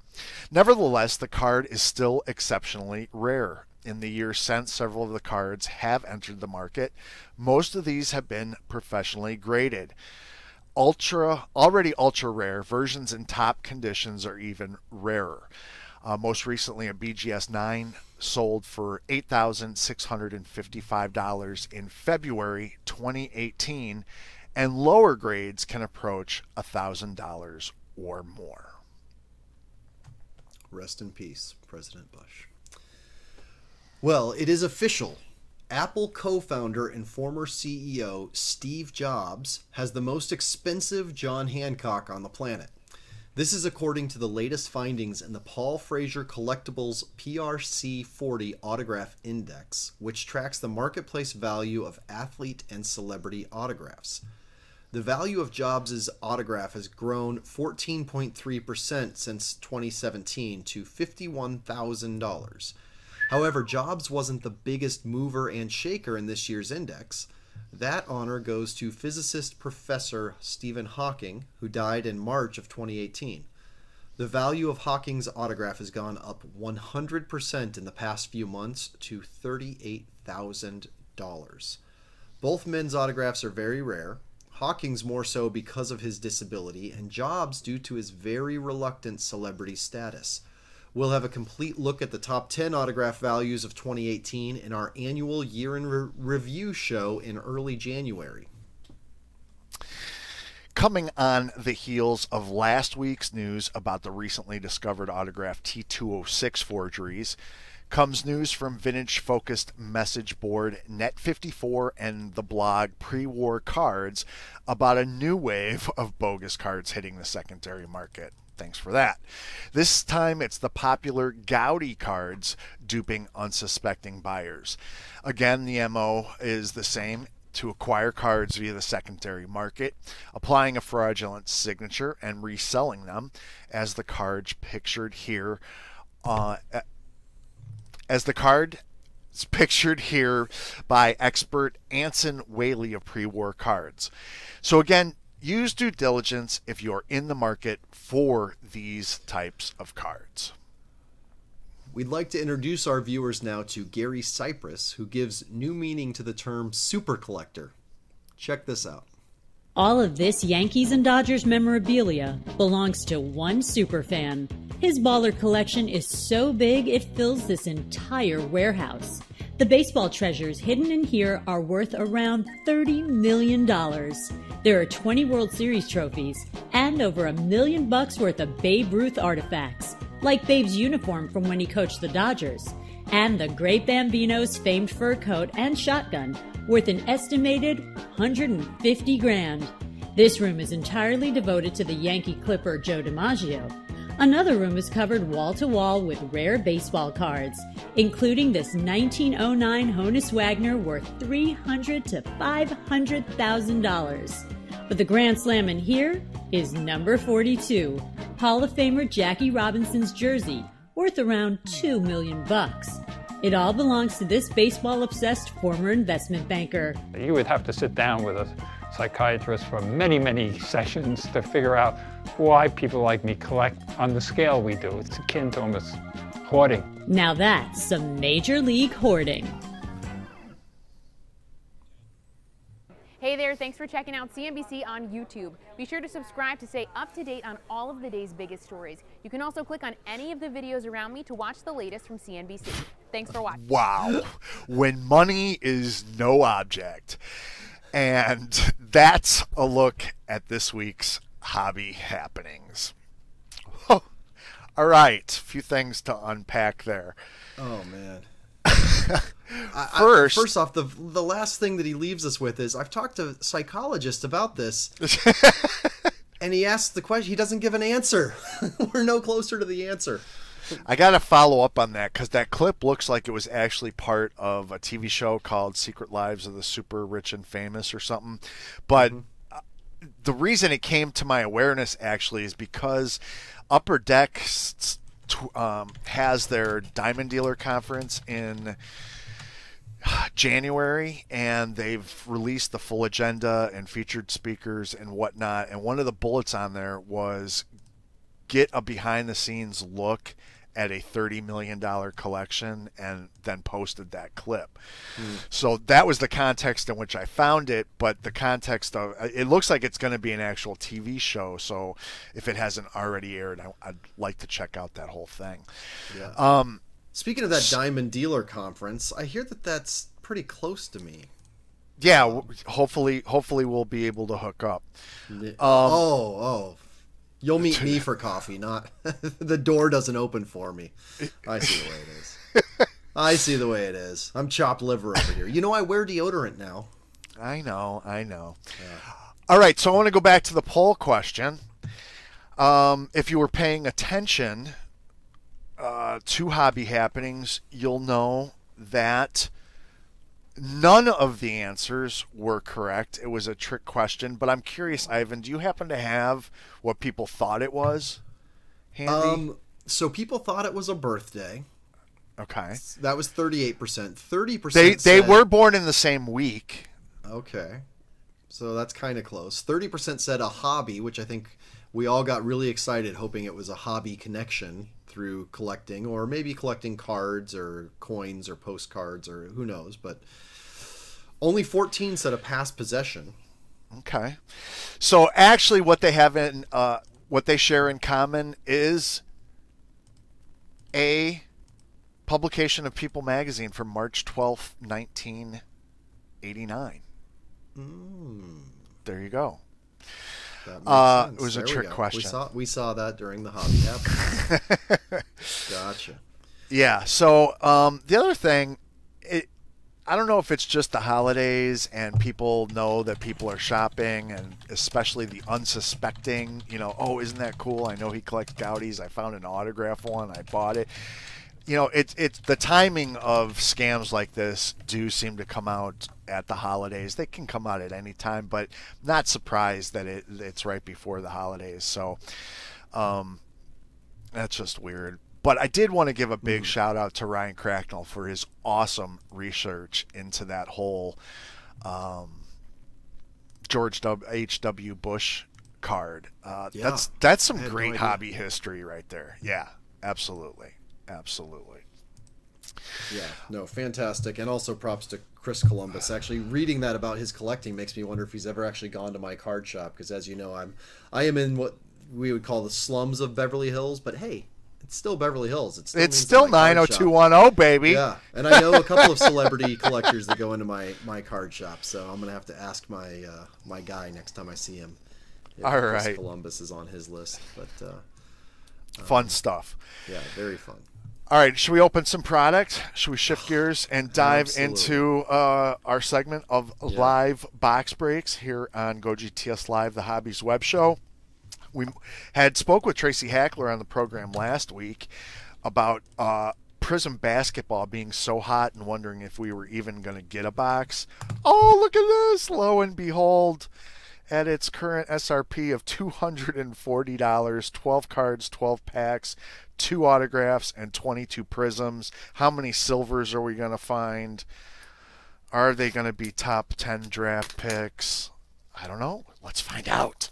Speaker 1: Nevertheless, the card is still exceptionally rare. In the years since, several of the cards have entered the market. Most of these have been professionally graded ultra already ultra rare versions in top conditions are even rarer. Uh, most recently, a BGS 9 sold for $8,655 in February 2018, and lower grades can approach $1,000 or more.
Speaker 2: Rest in peace, President Bush. Well, it is official. Apple co founder and former CEO Steve Jobs has the most expensive John Hancock on the planet. This is according to the latest findings in the Paul Fraser Collectibles PFC 40 Autograph Index, which tracks the marketplace value of athlete and celebrity autographs. The value of Jobs' autograph has grown 14.3% since 2017 to $51,000. However, Jobs wasn't the biggest mover and shaker in this year's index. That honor goes to physicist Professor Stephen Hawking, who died in March of 2018. The value of Hawking's autograph has gone up 100% in the past few months to $38,000. Both men's autographs are very rare. Hawking's more so because of his disability, and Jobs due to his very reluctant celebrity status. We'll have a complete look at the top 10 autograph values of 2018 in our annual year in re- review show in early January.
Speaker 1: Coming on the heels of last week's news about the recently discovered autograph T206 forgeries, comes news from vintage focused message board Net54 and the blog Pre War Cards about a new wave of bogus cards hitting the secondary market. Thanks for that. This time it's the popular Goudey cards duping unsuspecting buyers. Again, the MO is the same to acquire cards via the secondary market, applying a fraudulent signature and reselling them as the cards pictured here uh, as the card is pictured here by expert Anson Whaley of pre-war cards. So again, use due diligence if you're in the market for these types of cards.
Speaker 2: We'd like to introduce our viewers now to Gary Cypress, who gives new meaning to the term super collector. Check this out.
Speaker 7: All of this Yankees and Dodgers memorabilia belongs to one superfan. His baller collection is so big it fills this entire warehouse. The baseball treasures hidden in here are worth around $30 million. There are 20 World Series trophies and over a million bucks worth of Babe Ruth artifacts, like Babe's uniform from when he coached the Dodgers, and the Great Bambino's famed fur coat and shotgun, worth an estimated 150 grand. This room is entirely devoted to the Yankee Clipper Joe DiMaggio. Another room is covered wall to wall with rare baseball cards, including this 1909 Honus Wagner worth 300 to 500 thousand dollars. But the grand slam in here is number 42, Hall of Famer Jackie Robinson's jersey, worth around 2 million bucks. It all belongs to this baseball obsessed former investment banker.
Speaker 8: You would have to sit down with a psychiatrist for many, many sessions to figure out why people like me collect on the scale we do. It's akin to almost hoarding.
Speaker 7: Now that's some major league hoarding.
Speaker 9: Hey there, thanks for checking out CNBC on YouTube. Be sure to subscribe to stay up to date on all of the day's biggest stories. You can also click on any of the videos around me to watch the latest from CNBC. Thanks for watching.
Speaker 1: Wow. when money is no object. And that's a look at this week's hobby happenings. Oh, all right, a few things to unpack there.
Speaker 2: Oh man. I- I-
Speaker 1: First-
Speaker 2: first off, the the last thing that he leaves us with is I've talked to psychologists about this, and he asks the question. He doesn't give an answer. We're no closer to the answer.
Speaker 1: I got to follow up on that because that clip looks like it was actually part of a TV show called Secret Lives of the Super Rich and Famous or something. But uh, the reason it came to my awareness actually is because Upper Deck um, has their Diamond Dealer Conference in January, and they've released the full agenda and featured speakers and whatnot. And one of the bullets on there was get a behind the scenes look at a $30 million collection and then posted that clip. Hmm. So that was the context in which I found it, but the context of uh, it looks like it's going to be an actual TV show. So if it hasn't already aired, I, I'd like to check out that whole thing.
Speaker 2: Yeah.
Speaker 1: Um,
Speaker 2: Speaking of that Diamond Dealer Conference, I hear that that's pretty close to me.
Speaker 1: yeah, hopefully, hopefully we'll be able to hook up.
Speaker 2: Um, oh, oh, You'll meet me for coffee, not the door doesn't open for me. I see the way it is. I see the way it is. I'm chopped liver over here. You know I wear deodorant now.
Speaker 1: I know, I know. All right, so I want to go back to the poll question. Um, if you were paying attention uh, to hobby happenings, you'll know that none of the answers were correct. It was a trick question, but I'm curious, Ivan, do you happen to have what people thought it was? Handy?
Speaker 2: Um, so people thought it was a birthday.
Speaker 1: okay.
Speaker 2: That was 38%. 30%
Speaker 1: They they were born in the same week.
Speaker 2: Okay. So that's kind of close. 30% said a hobby, which I think we all got really excited hoping it was a hobby connection through collecting or maybe collecting cards or coins or postcards or who knows, but only 14 said a past possession.
Speaker 1: Okay. So actually, what they have in uh, what they share in common is a publication of People magazine from March twelfth, nineteen eighty nine. There you go. Uh, it was a
Speaker 2: There we
Speaker 1: trick
Speaker 2: go.
Speaker 1: question.
Speaker 2: We saw we saw that during the hobby happening. gotcha.
Speaker 1: Yeah. So um, the other thing, I don't know if it's just the holidays and people know that people are shopping, and especially the unsuspecting. You know, oh, isn't that cool? I know he collects Goudeys. I found an autograph one. I bought it. You know, it's it's the timing of scams like this do seem to come out at the holidays. They can come out at any time, but not surprised that it it's right before the holidays. So. Um, that's just weird. But I did want to give a big shout out to Ryan Cracknell for his awesome research into that whole um, George W. H. W. Bush card. Uh,
Speaker 2: Yeah,
Speaker 1: that's that's some
Speaker 2: had no
Speaker 1: great hobby history right there. Yeah, absolutely, absolutely.
Speaker 2: Yeah, no, fantastic. And also props to Chris Columbus. Actually, reading that about his collecting makes me wonder if he's ever actually gone to my card shop because as you know, I'm I am in what we would call the slums of Beverly Hills, but hey, it's still Beverly Hills. It still
Speaker 1: It's still nine oh two one oh, baby.
Speaker 2: Yeah, and I know a couple of celebrity collectors that go into my my card shop, so I'm gonna have to ask my uh, my guy next time I see him.
Speaker 1: All
Speaker 2: Chris
Speaker 1: right.
Speaker 2: Columbus is on his list, but uh,
Speaker 1: Fun stuff.
Speaker 2: yeah, very fun.
Speaker 1: All right, should we open some product? Should we shift gears and dive
Speaker 2: Absolutely.
Speaker 1: into uh, our segment of live box breaks here on GoGTS Live, the Hobbies Web Show? We had spoke with Tracy Hackler on the program last week about uh, Prizm basketball being so hot and wondering if we were even going to get a box. Oh, look at this! Lo and behold, at its current SRP of $240, 12 cards, 12 packs, two autographs, and 22 Prizms. How many silvers are we going to find? Are they going to be top 10 draft picks? I don't know. Let's find out.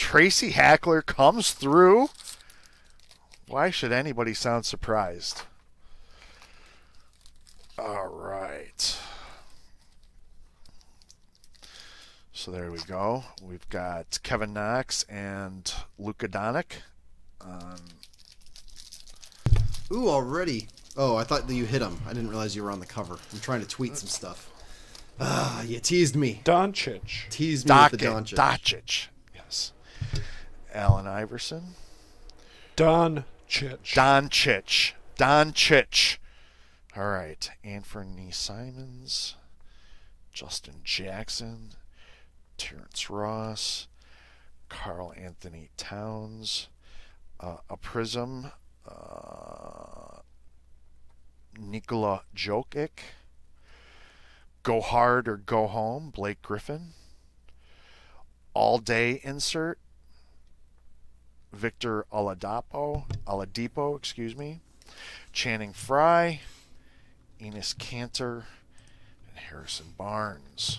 Speaker 1: Tracy Hackler comes through. Why should anybody sound surprised? All right. So there we go. We've got Kevin Knox and Luka Doncic. Um,
Speaker 2: Ooh, already. Oh, I thought that you hit him. I didn't realize you were on the cover. I'm trying to tweet some stuff. Ah, you teased me.
Speaker 3: Doncic.
Speaker 2: Teased me with the
Speaker 1: Doncic.
Speaker 2: Doncic.
Speaker 1: Allen Iverson.
Speaker 3: Doncic.
Speaker 1: Doncic. Doncic. All right. Anfernee Simons. Justin Jackson. Terrence Ross. Karl-Anthony Towns. Uh, a Prizm. Uh, Nikola Jokic. Go Hard or Go Home. Blake Griffin. All Day Insert. Victor Oladipo, Oladipo, excuse me, Channing Frye, Enes Kanter, and Harrison Barnes.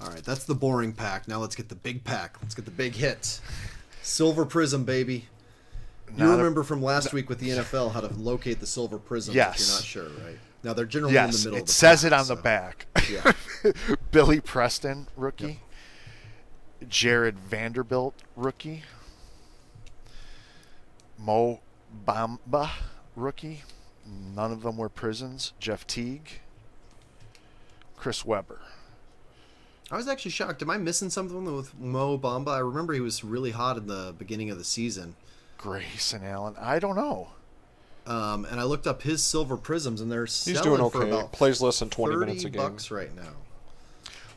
Speaker 2: All right, that's the boring pack. Now let's get the big pack. Let's get the big hits. Silver Prizm, baby. You
Speaker 1: Not a-
Speaker 2: remember from last week with the NFL how to locate the silver prizm
Speaker 1: Yes.
Speaker 2: if you're not sure, right? Now they're generally
Speaker 1: yes,
Speaker 2: in the middle.
Speaker 1: it
Speaker 2: the
Speaker 1: says
Speaker 2: pack,
Speaker 1: it on the back.
Speaker 2: Yeah.
Speaker 1: Billy Preston, rookie. Jarred Vanderbilt, rookie. Mo Bamba, rookie. None of them were prisons. Jeff Teague, Chris Webber.
Speaker 2: I was actually shocked. Am I missing something with Mo Bamba? I remember he was really hot in the beginning of the season.
Speaker 1: Grayson Allen. I don't know.
Speaker 2: Um, and I looked up his silver prizms, and they're
Speaker 3: He's
Speaker 2: selling
Speaker 3: doing
Speaker 2: for
Speaker 3: okay.
Speaker 2: about
Speaker 3: Plays less than 20 minutes a game.
Speaker 2: bucks right now.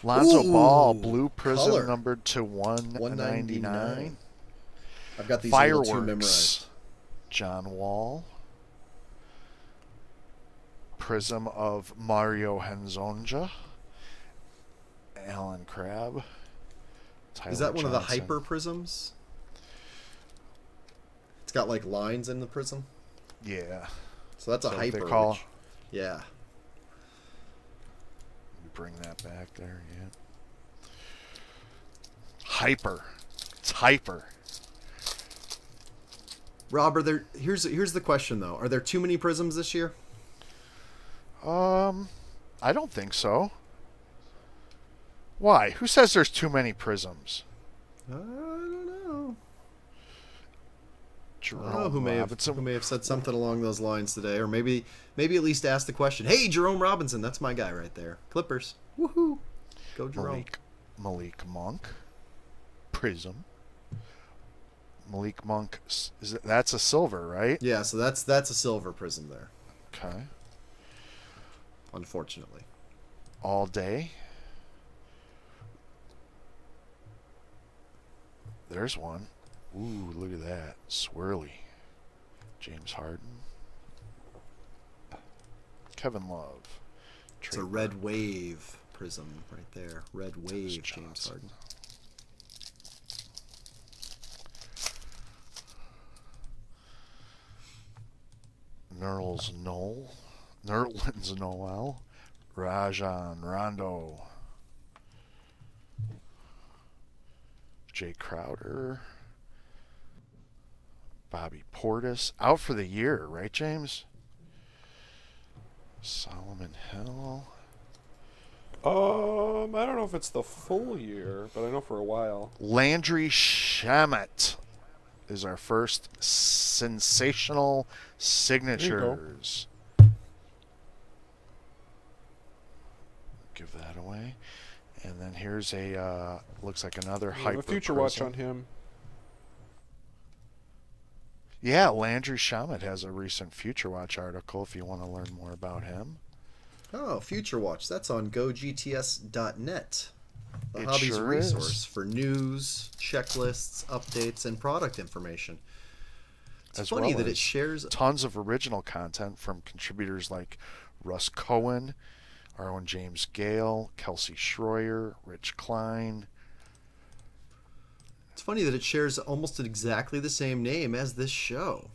Speaker 1: Lonzo
Speaker 2: Ooh,
Speaker 1: Ball, blue prizm
Speaker 2: color.
Speaker 1: numbered to 199.
Speaker 2: 199. I've got these little two memorized.
Speaker 1: Fireworks. John Wall. Prizm of Mario Hezonja. Allen Crabbe. Tyler
Speaker 2: Is that one of the hyper prizms? It's got like lines in the prizm.
Speaker 1: Yeah.
Speaker 2: So that's a
Speaker 1: Is they
Speaker 2: hyper.
Speaker 1: call-
Speaker 2: which- yeah.
Speaker 1: Bring that back there, yeah. Hyper. It's hyper.
Speaker 2: Rob, are there? Here's here's the question though. Are there too many prizms this year?
Speaker 1: Um, I don't think so. Why? Who says there's too many prizms?
Speaker 2: I don't
Speaker 1: Jerome
Speaker 2: don't who may have who may have said something along those lines today, or maybe maybe at least ask the question. Hey, Jerome Robinson, that's my guy right there. Clippers, woohoo, go Jerome.
Speaker 1: Malik, Malik Monk, Prizm. Malik Monk, is it, that's a silver, right?
Speaker 2: Yeah, so that's that's a silver prizm there.
Speaker 1: Okay.
Speaker 2: Unfortunately,
Speaker 1: All day. There's one. Ooh, look at that. Swirly. James Harden. Kevin Love.
Speaker 2: it's a red wave prizm right there. Red wave, James Harden.
Speaker 1: Nerlens Noel, Nerlens Noel, Rajon Rondo, Jae Crowder, Bobby Portis, out for the year, right, James? Solomon Hill.
Speaker 3: Um, I don't know if it's the full year, but I know for a while.
Speaker 1: Landry Shamet is our first sensational signatures. Give that away. And then here's a uh, looks like another
Speaker 3: have
Speaker 1: hyper
Speaker 3: a future watch on him.
Speaker 1: Yeah, Landry Shamet has a recent Future Watch article if you want to learn more about him.
Speaker 2: Oh, Future Watch. That's on GoGTS.net. The
Speaker 1: It
Speaker 2: hobby's
Speaker 1: sure is.
Speaker 2: resource for news, checklists, updates, and product information. It's
Speaker 1: As
Speaker 2: funny
Speaker 1: well
Speaker 2: that it shares.
Speaker 1: tons of original content from contributors like Russ Cohen, our own James Gale, Kelsey Schroyer, Rich Klein.
Speaker 2: It's funny that it shares almost exactly the same name as this show.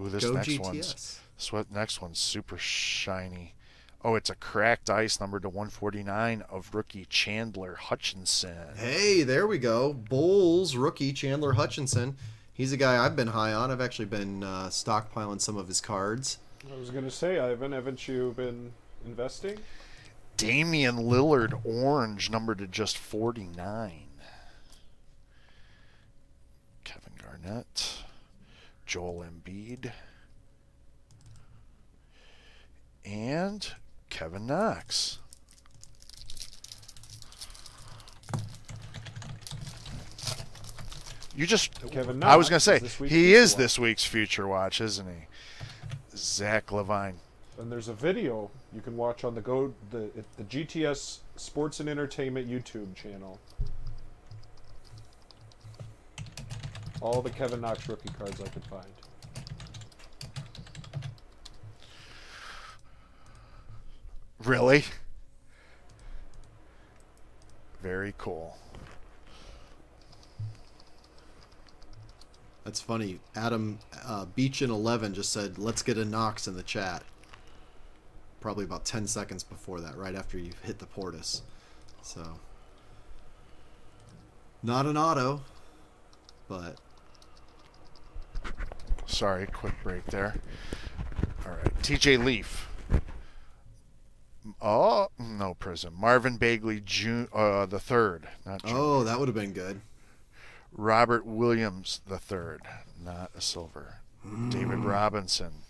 Speaker 1: Ooh, this
Speaker 2: Go
Speaker 1: next
Speaker 2: GTS.
Speaker 1: one's this what next one's super shiny. Oh, it's a cracked ice number to 149 of rookie Chandler Hutchison.
Speaker 2: Hey, there we go. Bulls rookie Chandler Hutchison. He's a guy I've been high on. I've actually been uh, stockpiling some of his cards.
Speaker 3: I was gonna say, Ivan, haven't you been investing?
Speaker 1: Damian Lillard orange number to just 49. Kevin Garnett, Joel Embiid, and Kevin Knox. You just
Speaker 3: Kevin Knox
Speaker 1: I was going to say
Speaker 3: week's
Speaker 1: he is
Speaker 3: Watch.
Speaker 1: this week's future watch, isn't he? Zach LaVine.
Speaker 3: And there's a video you can watch on the go the the GTS Sports and Entertainment YouTube channel. All the Kevin Knox rookie cards I could find.
Speaker 1: Really? Very cool.
Speaker 2: That's funny. Adam uh, Beach in 11 just said, let's get a Knox in the chat. Probably about 10 seconds before that, right after you hit the Portis. So, not an auto, but
Speaker 1: Sorry, quick break there. All right, TJ Leaf. Oh no, Prizm. Marvin Bagley, June uh, the third, not June.
Speaker 2: oh, that would have been good.
Speaker 1: Robert Williams the third, not a silver. David Robinson.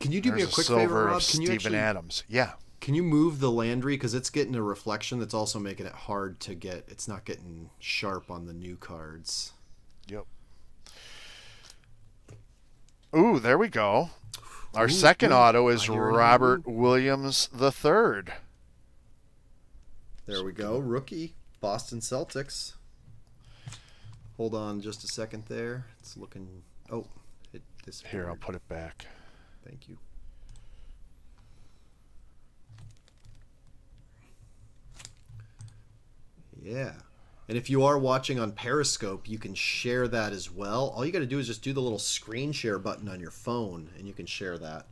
Speaker 2: Can you do me a
Speaker 1: There's
Speaker 2: quick favor, Rob? Can you
Speaker 1: Steven
Speaker 2: actually
Speaker 1: Adams. Yeah.
Speaker 2: Can you move the Landry because it's getting a reflection that's also making it hard to get. It's not getting sharp on the new cards.
Speaker 1: Yep. Ooh, there we go. Our
Speaker 2: Ooh,
Speaker 1: second
Speaker 2: ooh,
Speaker 1: auto is Robert Williams the third.
Speaker 2: There we go. Rookie, Boston Celtics. Hold on just a second there. It's looking. Oh, it disappeared.
Speaker 1: Here, I'll put it back.
Speaker 2: Thank you. Yeah. And if you are watching on Periscope, you can share that as well. All you got to do is just do the little screen share button on your phone, and you can share that.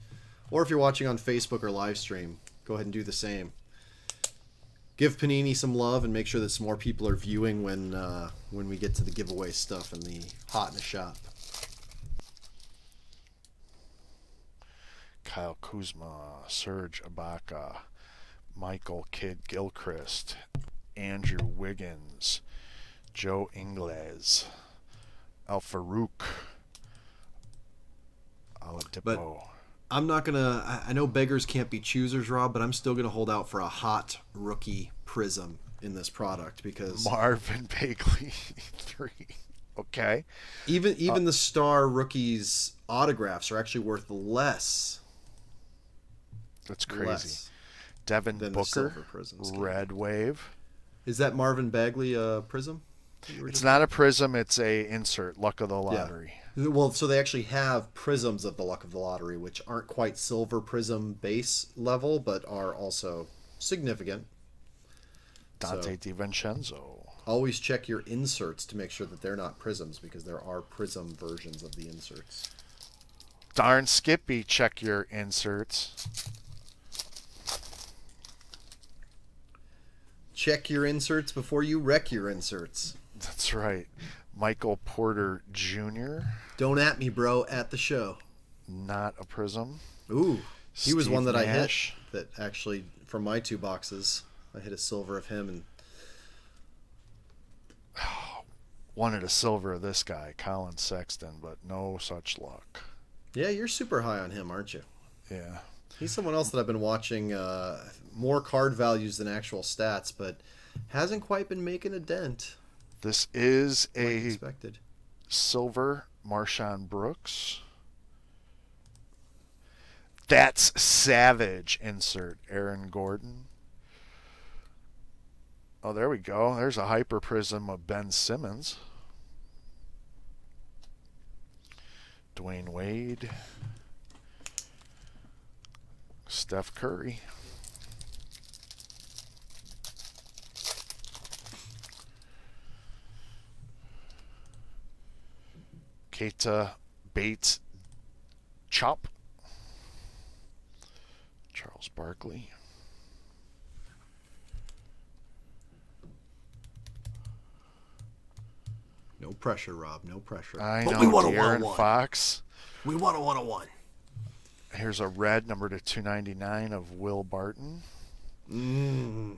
Speaker 2: Or if you're watching on Facebook or live stream, go ahead and do the same. Give Panini some love and make sure that some more people are viewing when uh, when we get to the giveaway stuff and the hot in the shop.
Speaker 1: Kyle Kuzma, Serge Ibaka, Michael Kidd Gilchrist, Andrew Wiggins, Joe Ingles, Al-Farouq, Oladipo.
Speaker 2: But I'm not gonna. I- I know beggars can't be choosers, Rob, but I'm still gonna hold out for a hot rookie prizm in this product because
Speaker 1: Marvin Bagley, three. Okay.
Speaker 2: even even uh, the star rookies autographs are actually worth less.
Speaker 1: That's crazy. Devin Booker. Red Wave.
Speaker 2: Is that Marvin Bagley a prizm?
Speaker 1: It's not a prizm, it's a insert, luck of the lottery.
Speaker 2: Well, so they actually have prizms of the luck of the lottery, which aren't quite silver prizm base level, but are also significant.
Speaker 1: Donte
Speaker 2: So-
Speaker 1: DiVincenzo.
Speaker 2: Always check your inserts to make sure that they're not prizms because there are prizm versions of the inserts.
Speaker 1: Darn Skippy, check your inserts.
Speaker 2: Check your inserts before you wreck your inserts.
Speaker 1: That's right. Michael Porter Jr.,
Speaker 2: Don't at me, bro, at the show.
Speaker 1: not a prizm.
Speaker 2: Ooh, he was one that
Speaker 1: Nash.
Speaker 2: I hit. That actually, from my two boxes, I hit a silver of him, and
Speaker 1: Wanted a silver of this guy, Collin Sexton, but no such luck.
Speaker 2: yeah, you're super high on him, aren't you?
Speaker 1: Yeah.
Speaker 2: He's someone else that I've been watching uh, more card values than actual stats, but hasn't quite been making a dent.
Speaker 1: This is
Speaker 2: like
Speaker 1: a
Speaker 2: expected.
Speaker 1: silver MarShon Brooks. That's savage. Insert Aaron Gordon. Oh, there we go. There's a hyper prizm of Ben Simmons. Dwyane Wade. Steph Curry. Keita Bates Chop. Charles Barkley.
Speaker 2: No pressure, Rob. No pressure.
Speaker 1: I
Speaker 2: but
Speaker 1: know
Speaker 2: we want
Speaker 1: De'Aaron
Speaker 2: one-on-one.
Speaker 1: Fox.
Speaker 2: We want a one on one.
Speaker 1: Here's a red number to 299 of Will Barton.
Speaker 2: Mm.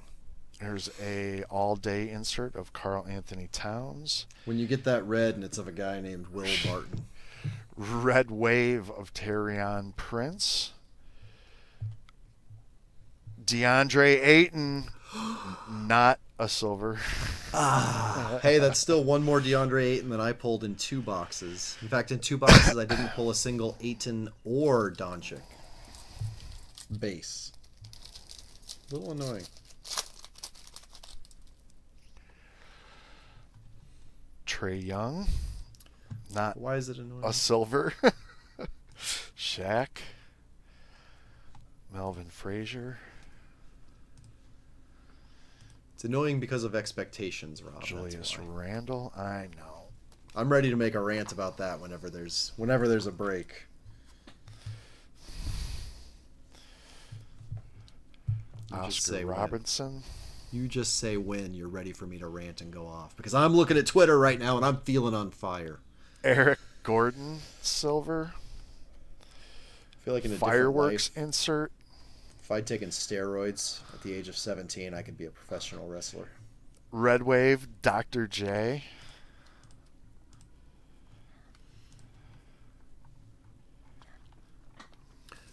Speaker 1: Here's a all-day insert of Karl-Anthony Towns.
Speaker 2: When you get that red and it's of a guy named Will Barton.
Speaker 1: Red wave of Taurean Prince. DeAndre Ayton, not a silver.
Speaker 2: Ah, hey, that's still one more DeAndre Ayton than I pulled in two boxes. In fact, in two boxes, I didn't pull a single Ayton or Doncic. Base. A little annoying.
Speaker 1: Trae Young, not
Speaker 2: Why is it annoying?
Speaker 1: a silver. Shaq. Melvin Frazier.
Speaker 2: It's annoying because of expectations, Rob.
Speaker 1: Julius. Randle. I know.
Speaker 2: I'm ready to make a rant about that whenever there's whenever there's a break. You just
Speaker 1: Oscar
Speaker 2: say when. You just say when you're ready for me to rant and go off because I'm looking at Twitter right now and I'm feeling on fire.
Speaker 1: Eric Gordon. Silver.
Speaker 2: I feel like in
Speaker 1: Fireworks insert.
Speaker 2: If I'd taken steroids at the age of 17, I could be a professional wrestler.
Speaker 1: Red Wave, Dr. J.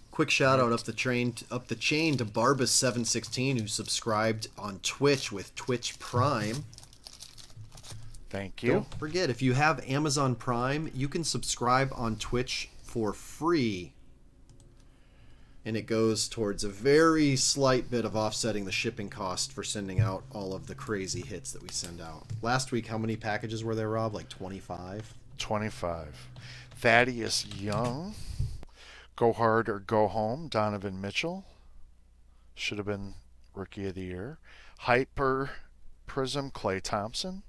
Speaker 2: Quick shout out up the train up the chain to Barbas716 who subscribed on Twitch with Twitch Prime.
Speaker 1: Thank you.
Speaker 2: Don't forget if you have Amazon Prime, you can subscribe on Twitch for free. And it goes towards a very slight bit of offsetting the shipping cost for sending out all of the crazy hits that we send out. Last week, how many packages were there, Rob? Like 25?
Speaker 1: 25. Thaddeus Young. Go hard or go home. Donovan Mitchell. Should have been Rookie of the Year. Hyper Prizm Klay Thompson.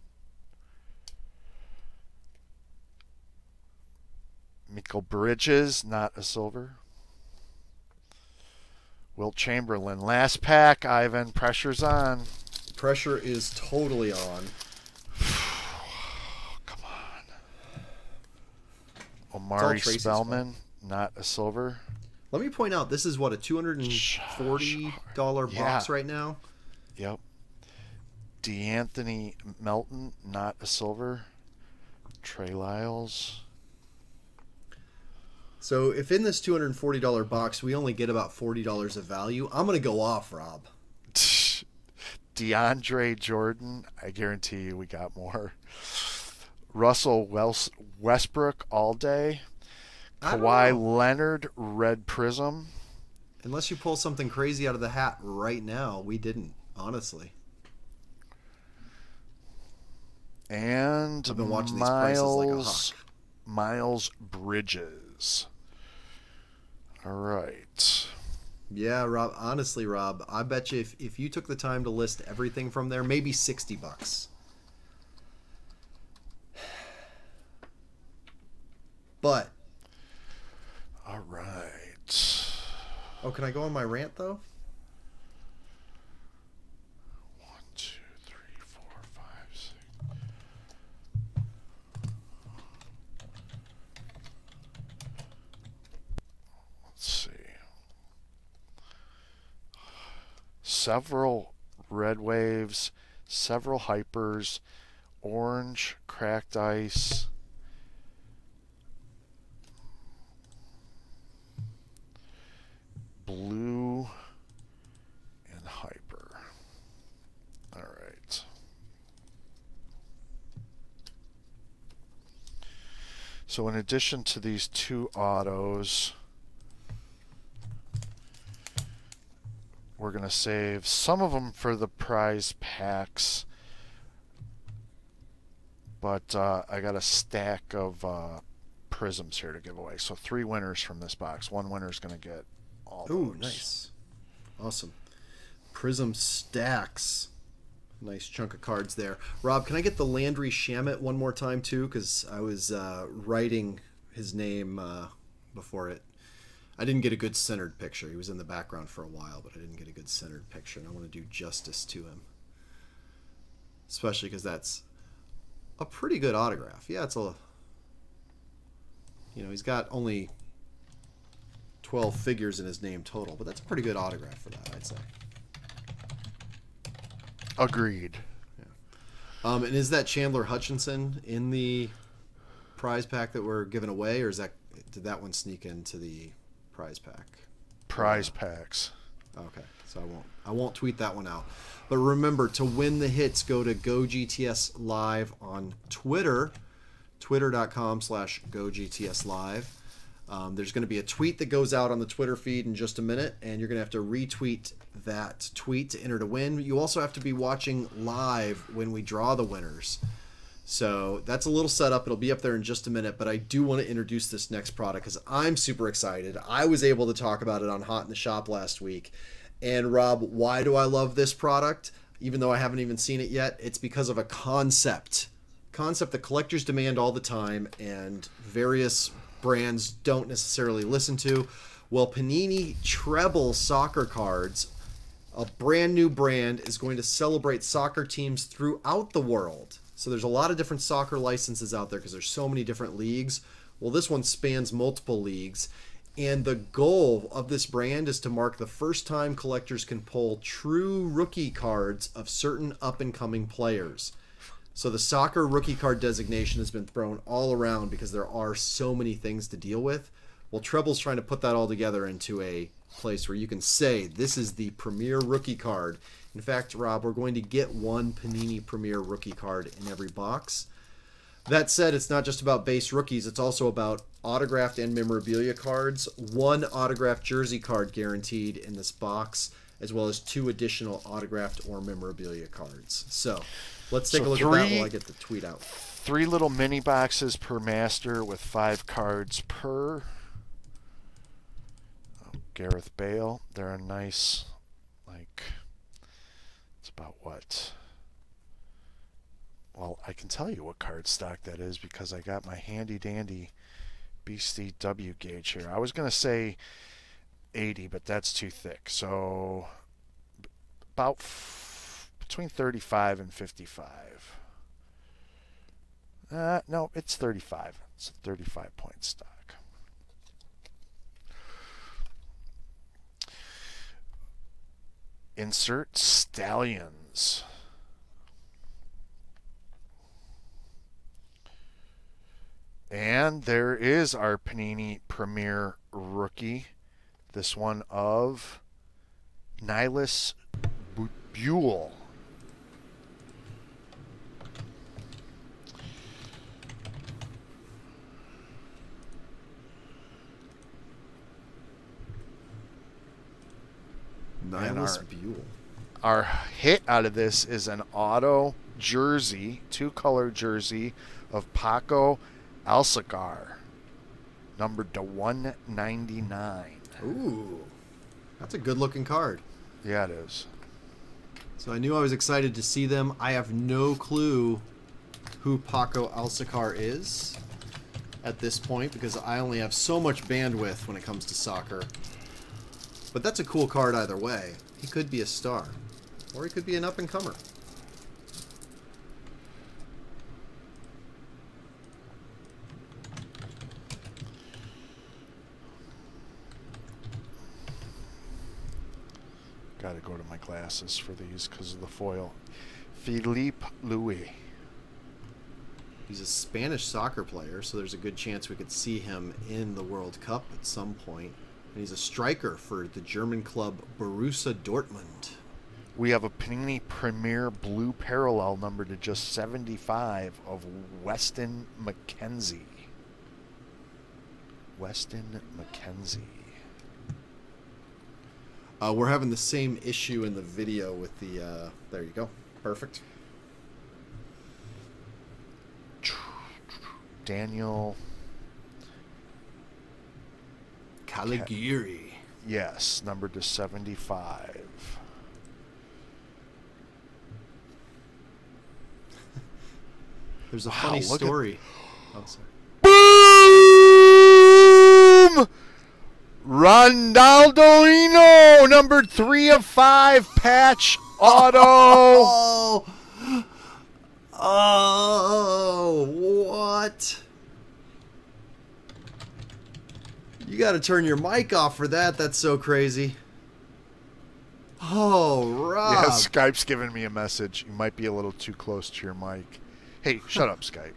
Speaker 1: Mikal Bridges, not a silver. Wilt Chamberlain. Last pack, Ivan. Pressure's on.
Speaker 2: Pressure is totally on.
Speaker 1: Come on. Omari Spellman, not a silver.
Speaker 2: Let me point out this is what a $240 box
Speaker 1: Yeah.
Speaker 2: right now.
Speaker 1: Yep. DeAnthony Melton, not a silver. Trey Lyles.
Speaker 2: So if in this $240 box we only get about $40 of value, I'm going to go off, Rob.
Speaker 1: DeAndre Jordan, I guarantee you we got more. Russell Wels- Westbrook all day. Kawhi. Leonard, Red Prizm.
Speaker 2: Unless you pull something crazy out of the hat right now, we didn't, honestly.
Speaker 1: And
Speaker 2: I've been watching these prices like a
Speaker 1: Miles, Miles Bridges. All right.
Speaker 2: Yeah, Rob. Honestly, Rob, I bet you if, if you took the time to list everything from there, maybe 60 bucks. But,
Speaker 1: All right.
Speaker 2: oh, can I go on my rant, though?
Speaker 1: One, two, three, four, five, six. Let's see. Several red waves, several hypers, orange, cracked ice. Blue and hyper. All right. So in addition to these two autos, we're going to save some of them for the prize packs. But uh, I got a stack of uh, prizms here to give away. So three winners from this box. One winner is going to get all
Speaker 2: Ooh,
Speaker 1: those.
Speaker 2: nice. Awesome. Prizm stacks. Nice chunk of cards there. Rob, can I get the Landry Shamet one more time, too? Because I was uh, writing his name uh, before it. I didn't get a good centered picture. He was in the background for a while, but I didn't get a good centered picture, and I want to do justice to him. Especially because that's a pretty good autograph. Yeah, it's a. You know, he's got only 12 figures in his name total, but that's a pretty good autograph for that, I'd say.
Speaker 1: Agreed. Yeah.
Speaker 2: Um, and is that Chandler Hutchison in the prize pack that we're giving away, or is that did that one sneak into the prize pack?
Speaker 1: Prize packs.
Speaker 2: Okay, so I won't I won't tweet that one out. But remember to win the hits, go to GoGTS Live on Twitter, twitter.com slash GoGTS Live. Um, there's going to be a tweet that goes out on the Twitter feed in just a minute, and you're going to have to retweet that tweet to enter to win. You also have to be watching live when we draw the winners. So that's a little setup. It'll be up there in just a minute, but I do want to introduce this next product because I'm super excited. I was able to talk about it on Hot in the Shop last week. And Rob, why do I love this product? Even though I haven't even seen it yet, it's because of a concept. Concept that collectors demand all the time and various brands don't necessarily listen to. Well, Panini Treble soccer cards, a brand new brand, is going to celebrate soccer teams throughout the world. So there's a lot of different soccer licenses out there because there's so many different leagues. Well, this one spans multiple leagues. And the goal of this brand is to mark the first time collectors can pull true rookie cards of certain up and coming players. So the soccer rookie card designation has been thrown all around because there are so many things to deal with. Well, Treble's trying to put that all together into a place where you can say this is the premier rookie card. In fact, Rob, we're going to get one Panini Premier rookie card in every box. That said, it's not just about base rookies, it's also about autographed and memorabilia cards, one autographed jersey card guaranteed in this box, as well as two additional autographed or memorabilia cards. So let's take
Speaker 1: So
Speaker 2: a look at that while I get the tweet out.
Speaker 1: Three little mini boxes per master with five cards per. Oh, Gareth Bale. They're a nice, about what? Well, I can tell you what card stock that is because I got my handy dandy BCW gauge here. I was going to say 80, but that's too thick. So about between 35 and 55. Uh, no, it's 35. It's a 35 point stock. Insert stallions. And there is our Panini Premier rookie. This one of Nihilus Bu- Buell.
Speaker 2: Nihilus
Speaker 1: our-
Speaker 2: Buell.
Speaker 1: Our hit out of this is an auto jersey, two color jersey of Paco Alcácer, numbered to 199.
Speaker 2: Ooh, that's a good looking card.
Speaker 1: Yeah, it is.
Speaker 2: So I knew I was excited to see them. I have no clue who Paco Alcácer is at this point because I only have so much bandwidth when it comes to soccer. But that's a cool card either way. He could be a star, or he could be an up and comer.
Speaker 1: Got to go to my glasses for these because of the foil. Philippe Louis.
Speaker 2: He's a Spanish soccer player, so there's a good chance we could see him in the World Cup at some point. And he's a striker for the German club Borussia Dortmund.
Speaker 1: We have a Panini Premier Blue Parallel number to just 75 of Weston McKennie. Weston McKennie.
Speaker 2: Uh, we're having the same issue in the video with the. Uh, there you go. Perfect.
Speaker 1: Daniel.
Speaker 2: Caligiuri.
Speaker 1: Yes, number to 75.
Speaker 2: There's a
Speaker 1: Wow,
Speaker 2: funny
Speaker 1: look at-
Speaker 2: story. Oh, sorry.
Speaker 1: Boom! Ronaldinho, number three of five, patch auto.
Speaker 2: Oh! Oh! What? You got to turn your mic off for that. That's so crazy. Oh, Rob.
Speaker 1: Yeah, Skype's giving me a message. You might be a little too close to your mic. Hey, shut up, Skype.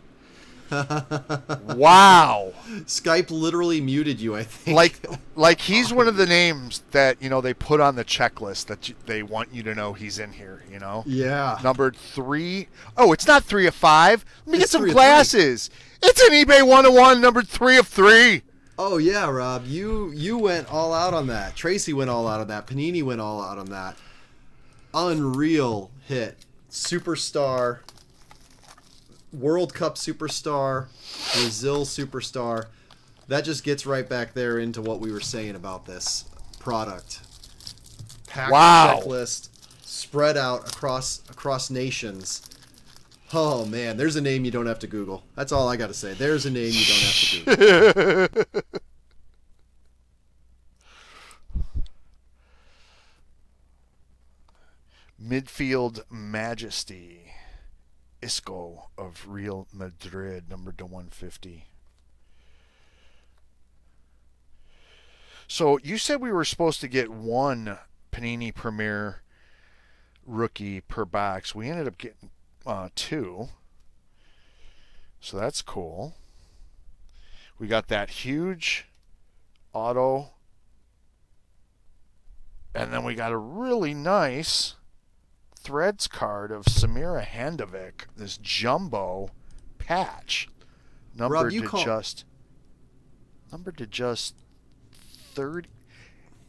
Speaker 1: wow.
Speaker 2: Skype literally muted you, I think.
Speaker 1: Like like he's one of the names that, you know, they put on the checklist that you, they want you to know he's in here, you know?
Speaker 2: Yeah.
Speaker 1: Numbered 3. Oh, it's not 3 of 5. Let me
Speaker 2: It's
Speaker 1: get some glasses. It's an eBay 101 number 3 of 3.
Speaker 2: Oh yeah, Rob, you you went all out on that. Tracy went all out on that. Panini went all out on that. Unreal hit. Superstar. World Cup superstar. Brazil superstar. That just gets right back there into what we were saying about this product. Packed
Speaker 1: Wow.
Speaker 2: checklist spread out across across nations. Oh man, there's a name you don't have to Google. That's all I got to say. There's a name you don't have to Google.
Speaker 1: Midfield Majesty. Isco of Real Madrid, number to 150. So you said we were supposed to get one Panini Premier rookie per box. We ended up getting uh, two. So that's cool. We got that huge auto. And then we got a really nice threads card of Samira Handanovic, this jumbo patch. Numbered
Speaker 2: Rob, you
Speaker 1: to
Speaker 2: call-
Speaker 1: just numbered to just 30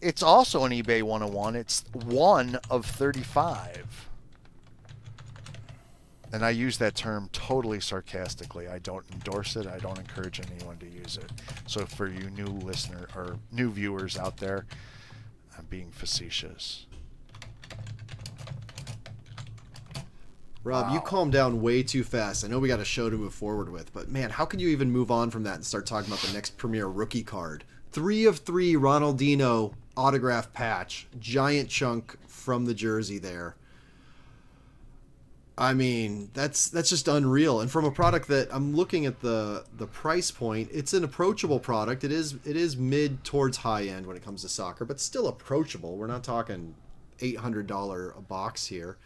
Speaker 1: it's also an eBay 101. It's one of 35. And I use that term totally sarcastically. I don't endorse it. I don't encourage anyone to use it. So for you new listener or new viewers out there, I'm being facetious.
Speaker 2: Rob, you calm down way too fast. I know we got a show to move forward with, but man, how can you even move on from that and start talking about the next premier rookie card? Three of three Ronaldinho autograph patch, giant chunk from the jersey there. I mean, that's that's just unreal. And from a product that I'm looking at the the price point, it's an approachable product. It is it is mid towards high end when it comes to soccer, but still approachable. We're not talking eight hundred dollar a box here.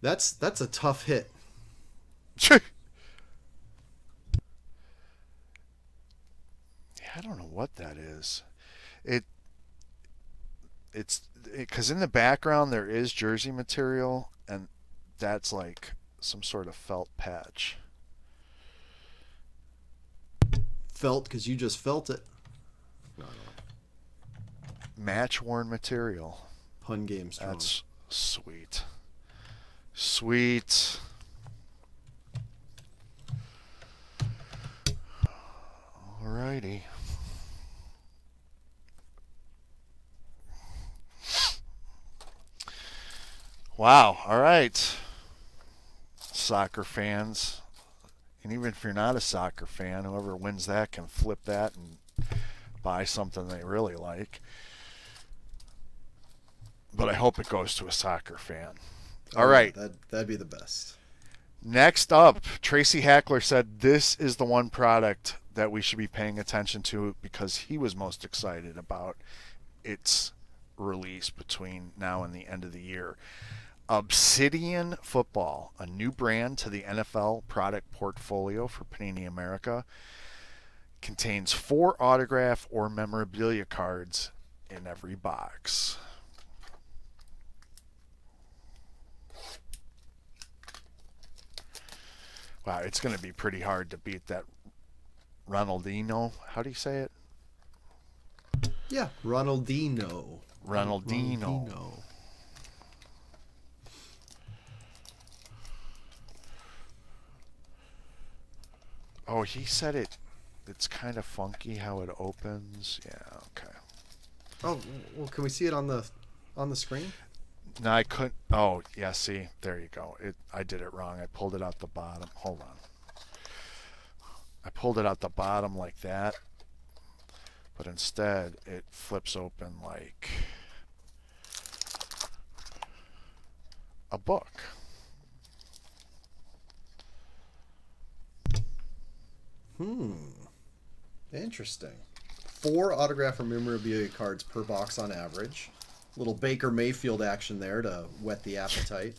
Speaker 2: That's that's a tough hit.
Speaker 1: Yeah, I don't know what that is. It it's because in the background there is jersey material, that's like some sort of felt patch.
Speaker 2: Felt because you just felt it.
Speaker 1: Match worn material.
Speaker 2: Pun game strong.
Speaker 1: That's sweet. Sweet. Alrighty. Wow. All right. Soccer fans. And even if you're not a soccer fan, whoever wins that can flip that and buy something they really like. But I hope it goes to a soccer fan. All
Speaker 2: Oh,
Speaker 1: right.
Speaker 2: that that'd be the best.
Speaker 1: Next up, Tracy Hackler said this is the one product that we should be paying attention to because he was most excited about its release between now and the end of the year. Obsidian Football, a new brand to the NFL product portfolio for Panini America, contains four autograph or memorabilia cards in every box. Wow, it's going to be pretty hard to beat that Ronaldinho. How do you say it?
Speaker 2: Yeah, Ronaldinho.
Speaker 1: Ronaldinho. Oh, he said it. It's kind of funky how it opens. Yeah, okay.
Speaker 2: Oh, well, can we see it on the on the screen?
Speaker 1: No, I couldn't. Oh, yeah. See, there you go. It. I did it wrong. I pulled it out the bottom. Hold on. I pulled it out the bottom like that, but instead it flips open like a book.
Speaker 2: Hmm. Interesting. Four autograph or memorabilia cards per box on average. Little Baker Mayfield action there to whet the appetite.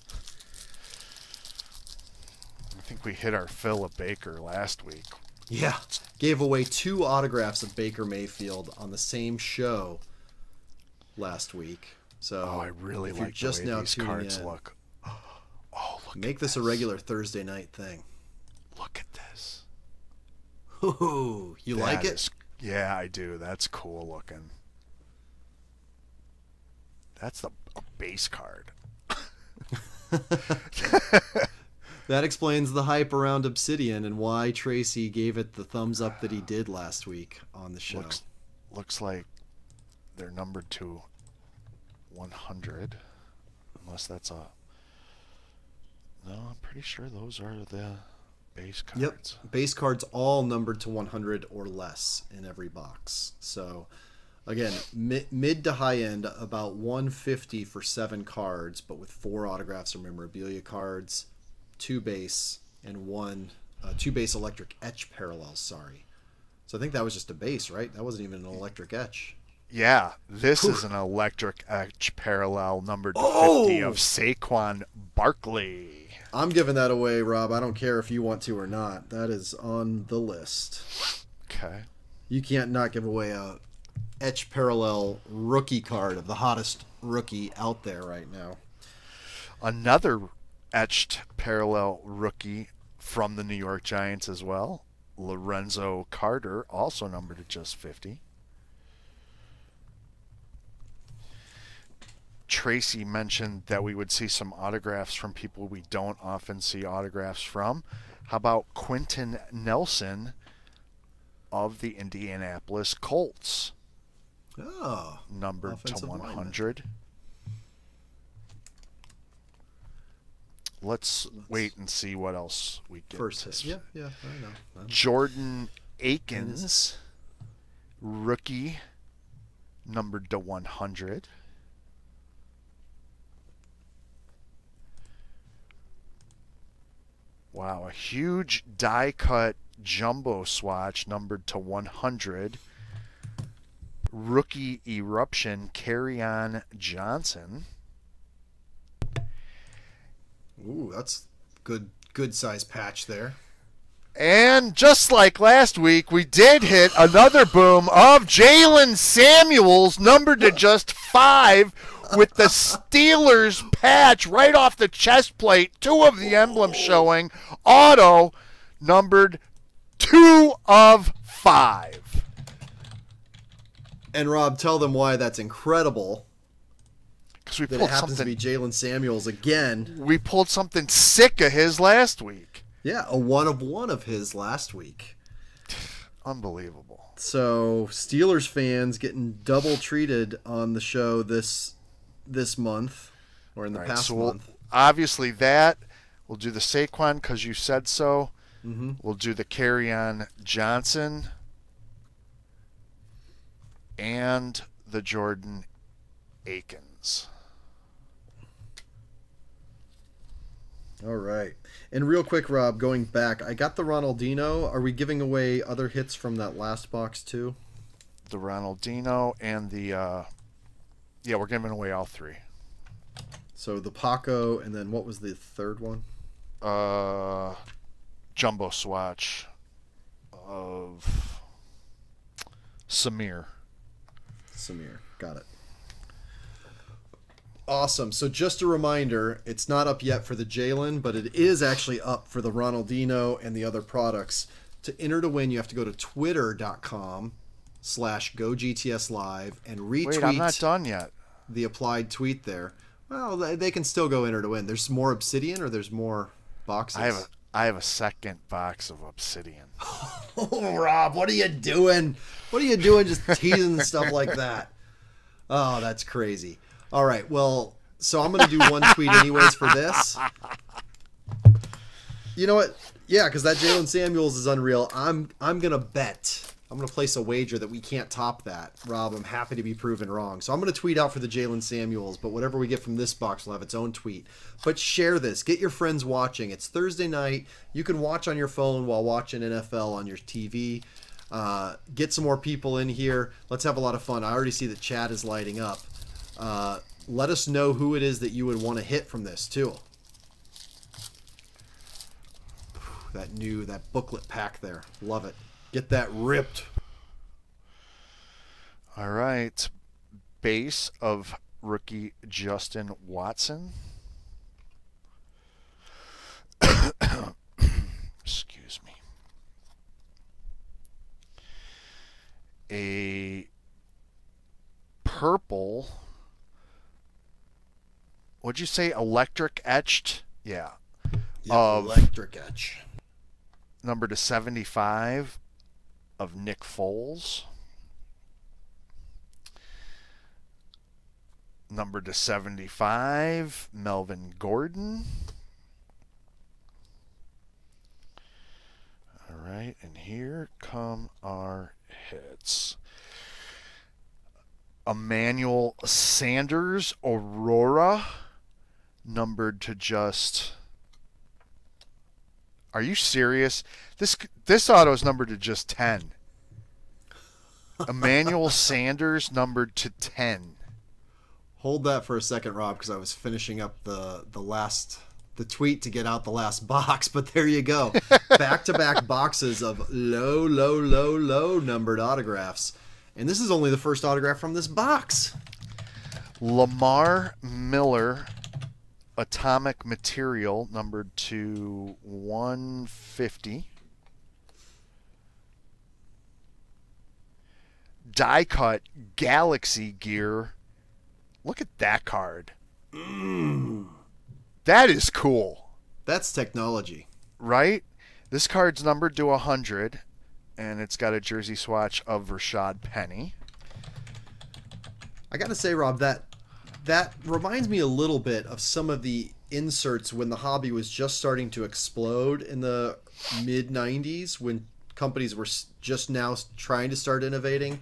Speaker 1: I think we hit our fill of Baker last week.
Speaker 2: Yeah. Gave away two autographs of Baker Mayfield on the same show last week. So
Speaker 1: Oh, I really like
Speaker 2: just
Speaker 1: the way
Speaker 2: now
Speaker 1: these cards
Speaker 2: in,
Speaker 1: look. Oh, look
Speaker 2: Make
Speaker 1: at
Speaker 2: this a regular Thursday night thing.
Speaker 1: Look at this.
Speaker 2: Ooh, you like
Speaker 1: That
Speaker 2: it?
Speaker 1: is- yeah, I do. That's cool looking. That's the a base card.
Speaker 2: That explains the hype around Obsidian and why Tracy gave it the thumbs up that he did last week on the show.
Speaker 1: Looks looks like they're numbered to 100, unless that's a. No, I'm pretty sure those are the base
Speaker 2: Yep.
Speaker 1: cards.
Speaker 2: Base cards all numbered to 100 or less in every box. So, again, mid, mid to high end, about 150 for seven cards, but with four autographs or memorabilia cards, two base, and one uh, two base electric etch parallels. Sorry. So I think that was just a base, right? That wasn't even an electric etch.
Speaker 1: Yeah, this is an electric etch parallel number to
Speaker 2: Oh!
Speaker 1: 50 of Saquon Barkley.
Speaker 2: I'm giving that away, Rob. I don't care if you want to or not. That is on the list.
Speaker 1: Okay.
Speaker 2: You can't not give away a etch parallel rookie card of the hottest rookie out there right now.
Speaker 1: Another etched parallel rookie from the New York Giants as well, Lorenzo Carter, also numbered at just 50. Tracy mentioned that we would see some autographs from people we don't often see autographs from. How about Quenton Nelson of the Indianapolis Colts,
Speaker 2: Oh,
Speaker 1: numbered to
Speaker 2: Offensive lineman.
Speaker 1: 100? Let's wait and see what else we get.
Speaker 2: first hit. Yeah, yeah, I know. I know.
Speaker 1: Jordan Akins, rookie, numbered to 100. Wow, a huge die cut jumbo swatch numbered to 100. Rookie eruption, Kerryon Johnson.
Speaker 2: Ooh, that's good. Good size patch there.
Speaker 1: And just like last week, we did hit another boom of Jaylen Samuels, numbered to just five, with the Steelers patch right off the chest plate. Two of the emblems showing. Auto, numbered two of five.
Speaker 2: And Rob, tell them why that's incredible.
Speaker 1: Because we
Speaker 2: That it
Speaker 1: pulled
Speaker 2: happens to be Jaylen Samuels again.
Speaker 1: We pulled something sick of his last week.
Speaker 2: Yeah, a one of one of his last week.
Speaker 1: Unbelievable.
Speaker 2: So Steelers fans getting double treated on the show this this month or in the
Speaker 1: right,
Speaker 2: past
Speaker 1: so we'll-
Speaker 2: month.
Speaker 1: obviously that we'll do the Saquon because you said so.
Speaker 2: Mhm.
Speaker 1: We'll do the Kerryon Johnson and the Jordan Akins.
Speaker 2: All right. And real quick, Rob, going back, I got the Ronaldinho. Are we giving away other hits from that last box too?
Speaker 1: The Ronaldinho and the uh, yeah, we're giving away all three.
Speaker 2: So the Paco, and then what was the third one?
Speaker 1: Uh, jumbo swatch of Samir.
Speaker 2: Samir. Got it. Awesome. So just a reminder, it's not up yet for the Jaylen, but it is actually up for the Ronaldinho and the other products. To enter to win, you have to go to twitter.com slash go GTS live and retweet
Speaker 1: Wait, I'm not done yet.
Speaker 2: The applied tweet there. Well, they can still go enter to win. There's more obsidian or there's more boxes?
Speaker 1: I have a I have a second box of obsidian.
Speaker 2: Oh, Rob, what are you doing? What are you doing just teasing stuff like that? Oh, that's crazy. All right, well, so I'm going to do one tweet anyways for this. You know what? Yeah, because that Jaylen Samuels is unreal. I'm I'm going to bet. I'm going to place a wager that we can't top that. Rob, I'm happy to be proven wrong. So I'm going to tweet out for the Jaylen Samuels, but whatever we get from this box will have its own tweet. But share this. Get your friends watching. It's Thursday night. You can watch on your phone while watching NFL on your TV. Uh, get some more people in here. Let's have a lot of fun. I already see the chat is lighting up. Uh, let us know who it is that you would want to hit from this, too. That new, that booklet pack there. Love it. Get that ripped.
Speaker 1: All right. Base of rookie Justin Watson. Excuse me. A purple. What'd you say? Electric etched? Yeah. Of
Speaker 2: electric etch.
Speaker 1: number to 75 of Nick Foles. Number to 75, Melvin Gordon. All right, and here come our hits. Emmanuel Sanders Aurora, numbered to just. Are you serious? This this auto is numbered to just ten. Emmanuel Sanders numbered to 10.
Speaker 2: Hold that for a second, Rob, because I was finishing up the the last the tweet to get out the last box. But there you go, back to back boxes of low, low, low, low numbered autographs, and this is only the first autograph from this box.
Speaker 1: Lamar Miller Atomic Material numbered to 150. Die cut Galaxy Gear. Look at that card. Mm. That is cool,
Speaker 2: That's technology.
Speaker 1: right? This card's numbered to 100, and it's got a jersey swatch of Rashaad Penny.
Speaker 2: I gotta say, Rob, that that reminds me a little bit of some of the inserts when the hobby was just starting to explode in the mid '90s, when companies were just now trying to start innovating.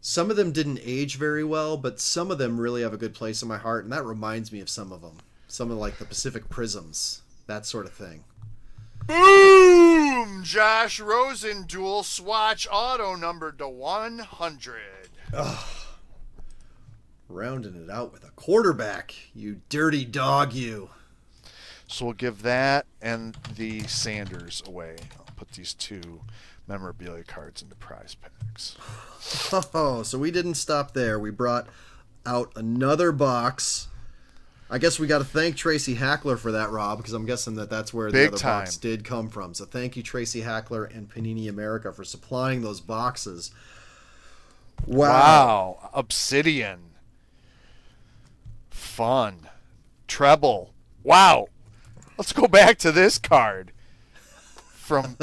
Speaker 2: Some of them didn't age very well, but some of them really have a good place in my heart, and that reminds me of some of them. Some of like the Pacific Prisms, that sort of thing.
Speaker 1: Boom! Josh Rosen dual swatch auto numbered to 100.
Speaker 2: Rounding it out with a quarterback, you dirty dog, you.
Speaker 1: So we'll give that and the Sanders away. I'll put these two memorabilia cards into prize packs.
Speaker 2: Oh, so we didn't stop there. We brought out another box. I guess we got to thank Tracy Hackler for that, Rob, because I'm guessing that that's where
Speaker 1: Big
Speaker 2: the other
Speaker 1: time.
Speaker 2: box did come from. So thank you, Tracy Hackler and Panini America, for supplying those boxes. Wow.
Speaker 1: Wow. Obsidian. Fun. Treble. Wow. Let's go back to this card. From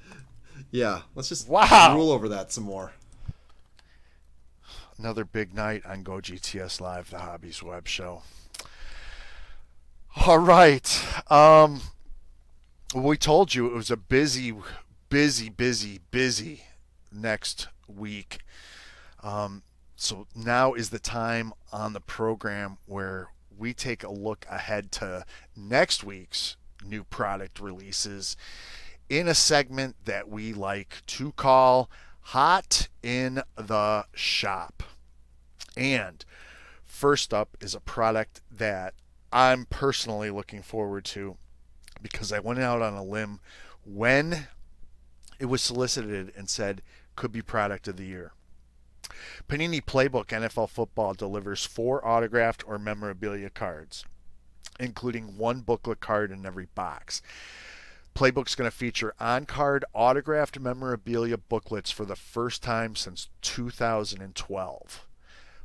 Speaker 2: Yeah, let's just
Speaker 1: Wow.
Speaker 2: rule over that some more.
Speaker 1: another big night on Go GTS Live, the Hobbies Web Show. All right. Um, we told you it was a busy, busy, busy, busy next week. Um, so now is the time on the program where we take a look ahead to next week's new product releases in a segment that we like to call Hot in the Shop. And first up is a product that I'm personally looking forward to because I went out on a limb when it was solicited and said could be product of the year. Panini Playbook NFL Football delivers four autographed or memorabilia cards, including one booklet card in every box. Playbook's going to feature on card autographed memorabilia booklets for the first time since 2012.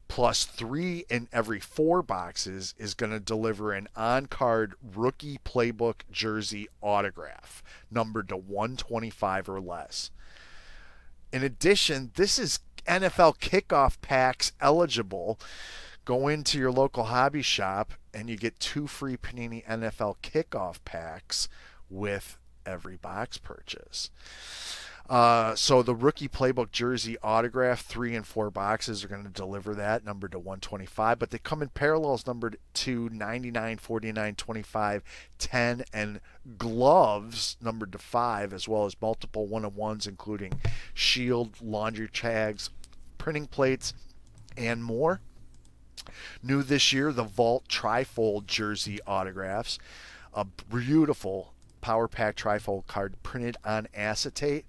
Speaker 1: Plus, three in every four boxes is going to deliver an on card rookie playbook jersey autograph, numbered to 125 or less. In addition, this is NFL kickoff packs eligible. Go into your local hobby shop and you get two free Panini NFL kickoff packs with every box purchase. Uh, so the rookie playbook jersey autograph, three and four boxes are going to deliver that numbered to 125, but they come in parallels numbered to 99, 49, 25, 10, and gloves numbered to five, as well as multiple one on ones, including shield, laundry tags, printing plates, and more. New this year, the Vault Trifold jersey autographs. A beautiful Power Pack Trifold card printed on acetate.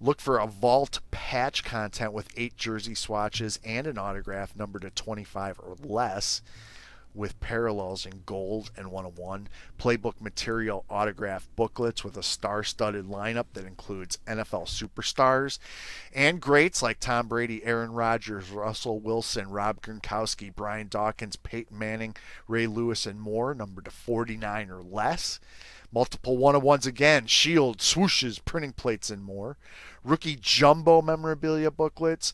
Speaker 1: Look for a Vault patch content with eight jersey swatches and an autograph numbered to 25 or less with parallels in gold and 101. Playbook material autograph booklets with a star studded lineup that includes NFL superstars and greats like Tom Brady, Aaron Rodgers, Russell Wilson, Rob Gronkowski, Brian Dawkins, Peyton Manning, Ray Lewis, and more, numbered to 49 or less. Multiple one on ones again, shield, swooshes, printing plates, and more. Rookie jumbo memorabilia booklets,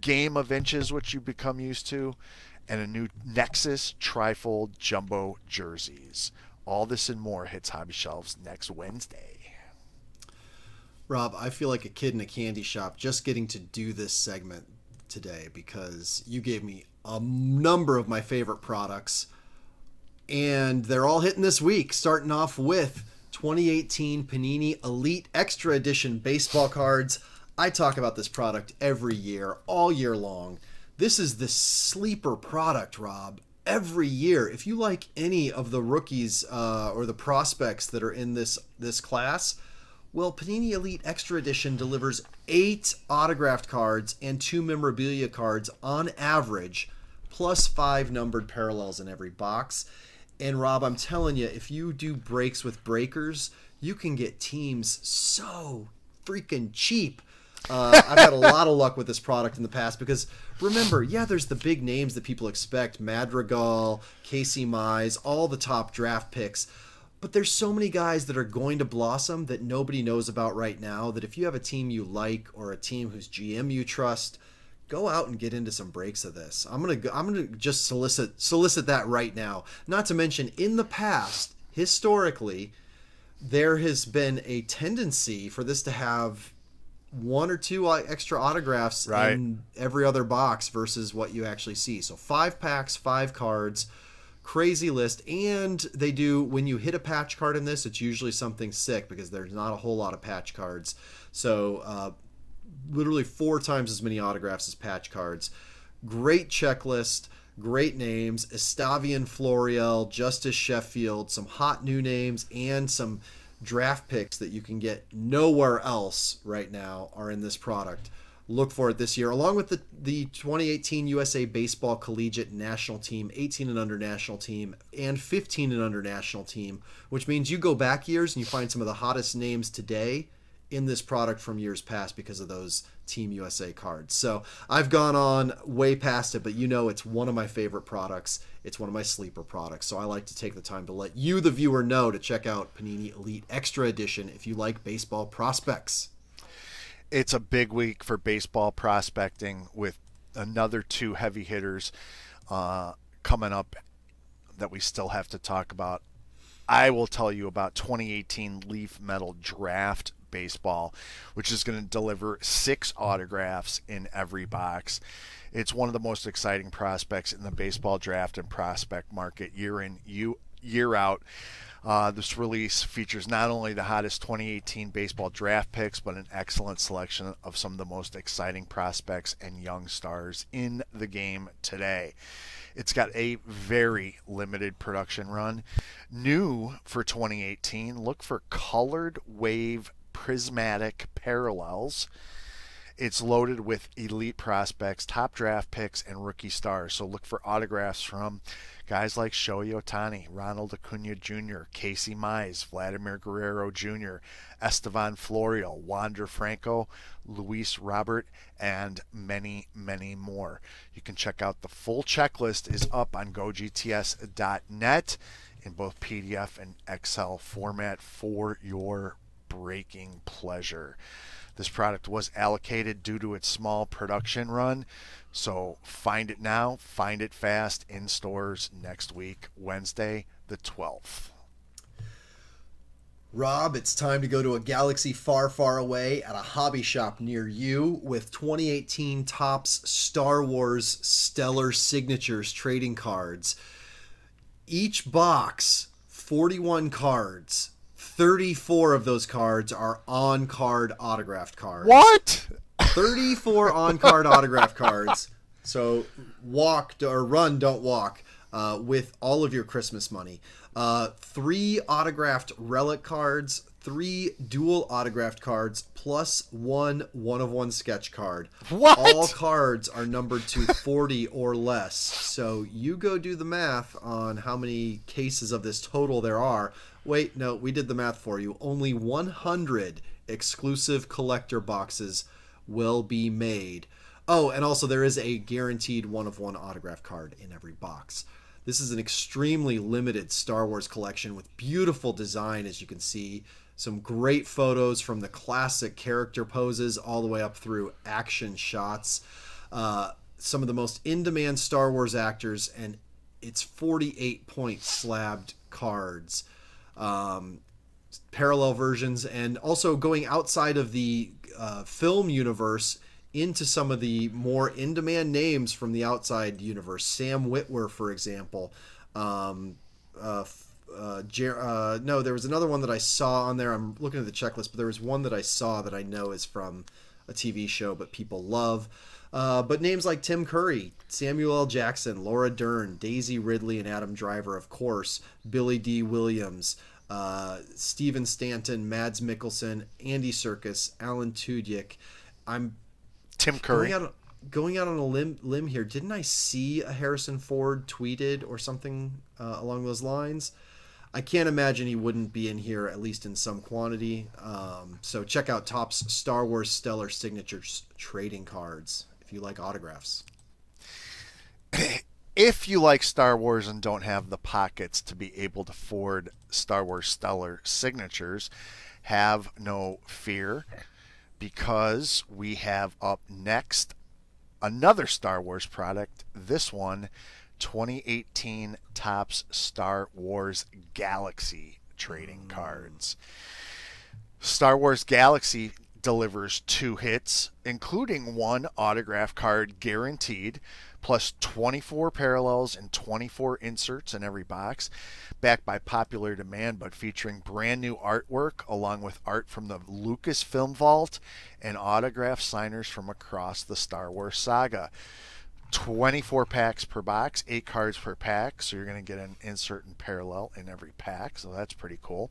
Speaker 1: game of inches, which you become used to, and a new Nexus trifold jumbo jerseys. All this and more hits hobby shelves next Wednesday.
Speaker 2: Rob, I feel like a kid in a candy shop just getting to do this segment today because you gave me a number of my favorite products and they're all hitting this week, starting off with 2018 Panini Elite Extra Edition baseball cards. I talk about this product every year, all year long. This is the sleeper product, Rob. Every year, if you like any of the rookies uh, or the prospects that are in this this class, well, Panini Elite Extra Edition delivers eight autographed cards and two memorabilia cards on average, plus five numbered parallels in every box. And Rob, I'm telling you, if you do breaks with breakers, you can get teams so freaking cheap. Uh, I've had a lot of luck with this product in the past because remember, yeah, there's the big names that people expect Madrigal, Casey Mize, all the top draft picks. But there's so many guys that are going to blossom that nobody knows about right now that if you have a team you like or a team whose GM you trust, go out and get into some breaks of this. I'm going to I'm to just solicit solicit that right now. Not to mention in the past, historically, there has been a tendency for this to have one or two uh, extra autographs
Speaker 1: Right.
Speaker 2: in every other box versus what you actually see. So five packs, five cards, crazy list. And they do when you hit a patch card in this, it's usually something sick because there's not a whole lot of patch cards. So uh, literally four times as many autographs as patch cards. Great checklist. Great names, Estevan Florial, Justice Sheffield, some hot new names, and some draft picks that you can get nowhere else right now are in this product. Look for it this year, along with the, the 2018 USA Baseball Collegiate National Team, 18 and under national team, and 15 and under national team, which means you go back years and you find some of the hottest names today in this product from years past because of those Team USA cards. So I've gone on way past it, but you know it's one of my favorite products. It's one of my sleeper products. So I like to take the time to let you, the viewer, know to check out Panini Elite Extra Edition if you like baseball prospects.
Speaker 1: it's a big week for baseball prospecting with another two heavy hitters uh, coming up that we still have to talk about. I will tell you about 2018 Leaf Metal Draft Baseball, which is going to deliver six autographs in every box. It's one of the most exciting prospects in the baseball draft and prospect market year in, year out. Uh, this release features not only the hottest 2018 baseball draft picks, but an excellent selection of some of the most exciting prospects and young stars in the game today. It's got a very limited production run. New for 2018, look for colored wave prismatic parallels. It's loaded with elite prospects, top draft picks, and rookie stars. So look for autographs from guys like Shohei Ohtani, Ronald Acuna Jr., Casey Mize, Vladimir Guerrero Jr., Estevan Florial, Wander Franco, Luis Robert, and many, many more. You can check out the full checklist is up on gogts.net in both PDF and Excel format for your breaking pleasure. This product was allocated due to its small production run, so find it now, find it fast in stores next week, Wednesday, the 12th.
Speaker 2: Rob, it's time to go to a galaxy far, far away at a hobby shop near you with 2018 Topps Star Wars Stellar Signatures trading cards. Each box, 41 cards. 34 of those cards are on card autographed cards.
Speaker 1: What?
Speaker 2: 34 on card autograph cards. So walk or run, don't walk uh, with all of your Christmas money. Uh, three autographed relic cards, three dual autographed cards, plus one one of one sketch card.
Speaker 1: What?
Speaker 2: All cards are numbered to 40 or less. So you go do the math on how many cases of this total there are. Wait, no, we did the math for you. Only 100 exclusive collector boxes will be made. Oh, and also there is a guaranteed one of one autograph card in every box. This is an extremely limited Star Wars collection with beautiful design, as you can see. Some great photos from the classic character poses all the way up through action shots. Uh, some of the most in demand Star Wars actors, and it's 48 point slabbed cards. Um, parallel versions and also going outside of the uh, film universe into some of the more in-demand names from the outside universe. Sam Witwer, for example. Um, uh, uh, Jer- uh, no, there was another one that I saw on there. I'm looking at the checklist, but there was one that I saw that I know is from a TV show, but people love. Uh, but names like Tim Curry, Samuel L. Jackson, Laura Dern, Daisy Ridley, and Adam Driver, of course, Billy Dee Williams, uh, Stephen Stanton, Mads Mikkelsen, Andy Serkis, Alan Tudyk. I'm
Speaker 1: Tim Curry.
Speaker 2: Going out, going out on a limb, limb here. Didn't I see a Harrison Ford tweeted or something uh, along those lines? I can't imagine he wouldn't be in here at least in some quantity. Um, so check out Topps Star Wars Stellar Signatures trading cards if you like autographs.
Speaker 1: if you like Star Wars and don't have the pockets to be able to afford Star Wars Stellar signatures, have no fear because we have up next another Star Wars product. This one, 2018 Topps Star Wars Galaxy trading mm. cards. Star Wars Galaxy delivers two hits, including one autograph card guaranteed, plus 24 parallels and 24 inserts in every box, backed by popular demand, but featuring brand new artwork along with art from the Lucasfilm Vault and autograph signers from across the Star Wars saga. 24 packs per box, 8 cards per pack, so you're going to get an insert and parallel in every pack, so that's pretty cool.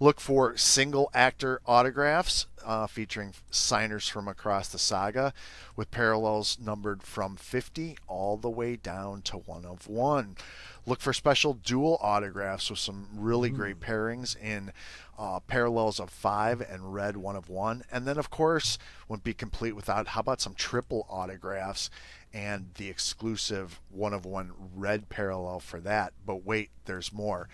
Speaker 1: Look for single actor autographs uh, featuring signers from across the saga with parallels numbered from 50 all the way down to 1 of 1. Look for special dual autographs with some really great pairings in uh, parallels of 5 and red 1 of 1. And then, of course, wouldn't be complete without how about some triple autographs and the exclusive one of one red parallel for that. But wait, there's more.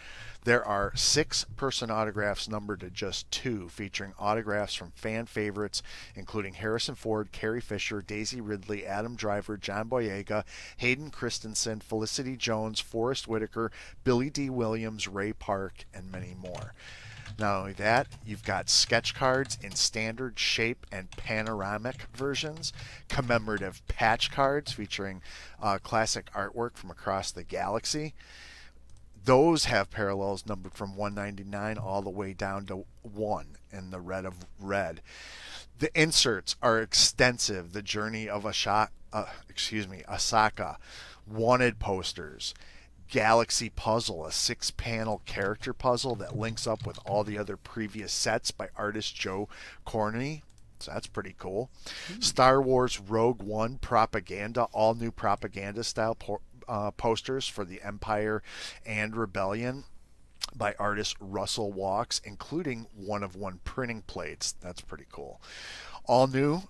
Speaker 1: There are six person autographs numbered to just two, featuring autographs from fan favorites, including Harrison Ford, Carrie Fisher, Daisy Ridley, Adam Driver, John Boyega, Hayden Christensen, Felicity Jones, Forest Whitaker, Billy Dee Williams, Ray Park, and many more. Not only that, you've got sketch cards in standard shape and panoramic versions, commemorative patch cards featuring uh, classic artwork from across the galaxy. Those have parallels numbered from 199 all the way down to 1 in the red of red. The inserts are extensive. The journey of Asha, uh, excuse me, Ahsoka, wanted posters, Galaxy Puzzle, a six panel character puzzle that links up with all the other previous sets by artist Joe Corroney. So that's pretty cool. Star Wars Rogue One propaganda, all new propaganda style uh, posters for the Empire and Rebellion by artist Russell Walks, including one of one printing plates. That's pretty cool. All new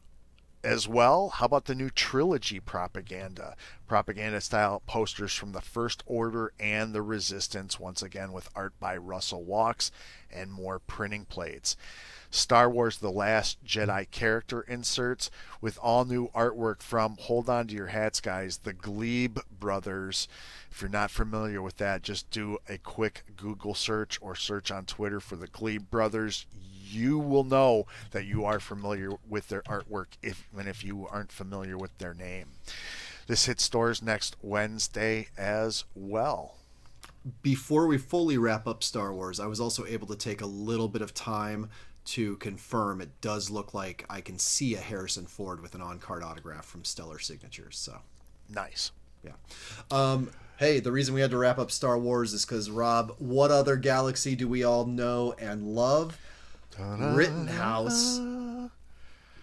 Speaker 1: as well. How about the new trilogy propaganda? Propaganda style posters from the First Order and the Resistance, once again with art by Russell Walks and more printing plates. Star Wars The Last Jedi character inserts with all new artwork from, hold on to your hats, guys, the Glebe brothers. If you're not familiar with that, just do a quick Google search or search on Twitter for the Glebe brothers you will know that you are familiar with their artwork, if, even if you aren't familiar with their name. This hits stores next Wednesday as well.
Speaker 2: Before we fully wrap up Star Wars, I was also able to take a little bit of time to confirm it does look like I can see a Harrison Ford with an on card autograph from Stellar Signatures. So
Speaker 1: nice.
Speaker 2: Yeah. Um, hey, the reason we had to wrap up Star Wars is because, Rob, what other galaxy do we all know and love? Rittenhouse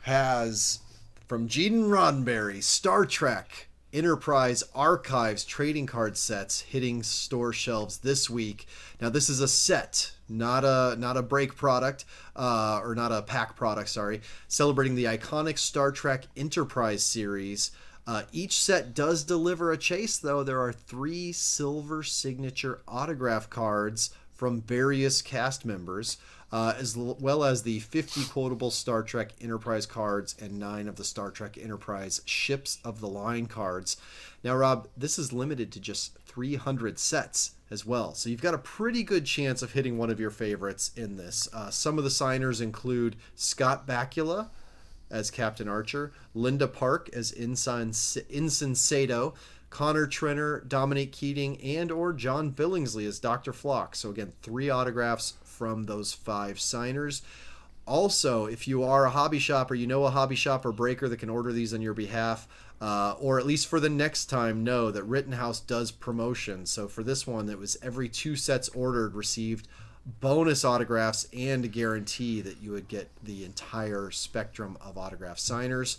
Speaker 2: has from Gene Roddenberry, Star Trek, Enterprise Archives trading card sets hitting store shelves this week. Now this is a set, not a not a break product, uh, or not a pack product. Sorry, celebrating the iconic Star Trek Enterprise series. Uh, each set does deliver a chase, though. There are three silver signature autograph cards from various cast members uh, as well as the 50 quotable Star Trek Enterprise cards and nine of the Star Trek Enterprise Ships of the Line cards. Now, Rob, this is limited to just 300 sets as well, so you've got a pretty good chance of hitting one of your favorites in this. Uh, some of the signers include Scott Bakula as Captain Archer, Linda Park as Ensign, Ensign Sato, Connor Trinneer, Dominic Keating, and or John Billingsley as Dr. Phlox. So again, three autographs from those five signers. also, if you are a hobby shopper, you know a hobby shop or breaker that can order these on your behalf, uh, or at least for the next time, know that Rittenhouse does promotion. So for this one, it was every two sets ordered received bonus autographs and a guarantee that you would get the entire spectrum of autograph signers.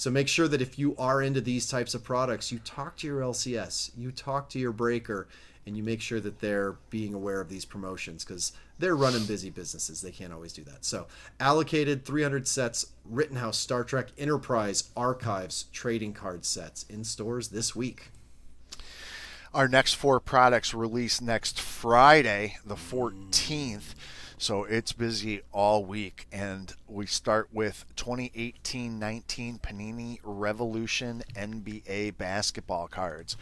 Speaker 2: So make sure that if you are into these types of products, you talk to your LCS, you talk to your breaker, and you make sure that they're being aware of these promotions because they're running busy businesses. They can't always do that. So allocated 300 sets, Rittenhouse Star Trek Enterprise Archives trading card sets in stores this week.
Speaker 1: Our next four products release next Friday, the 14th. So it's busy all week. And we start with 2018 19 Panini Revolution NBA basketball cards.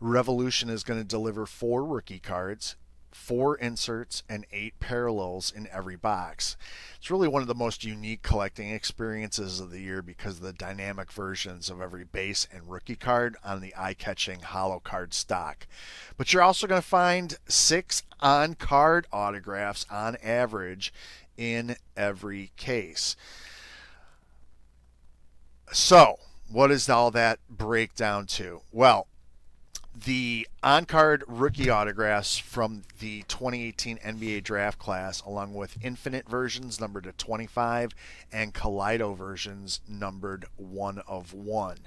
Speaker 1: Revolution is going to deliver four rookie cards, four inserts, and eight parallels in every box. It's really one of the most unique collecting experiences of the year because of the dynamic versions of every base and rookie card on the eye catching hollow card stock. But you're also going to find six on card autographs on average in every case. So, what does all that break down to? Well, the on card rookie autographs from the 2018 NBA draft class, along with infinite versions numbered to 25 and Kaleido versions numbered 1 of 1.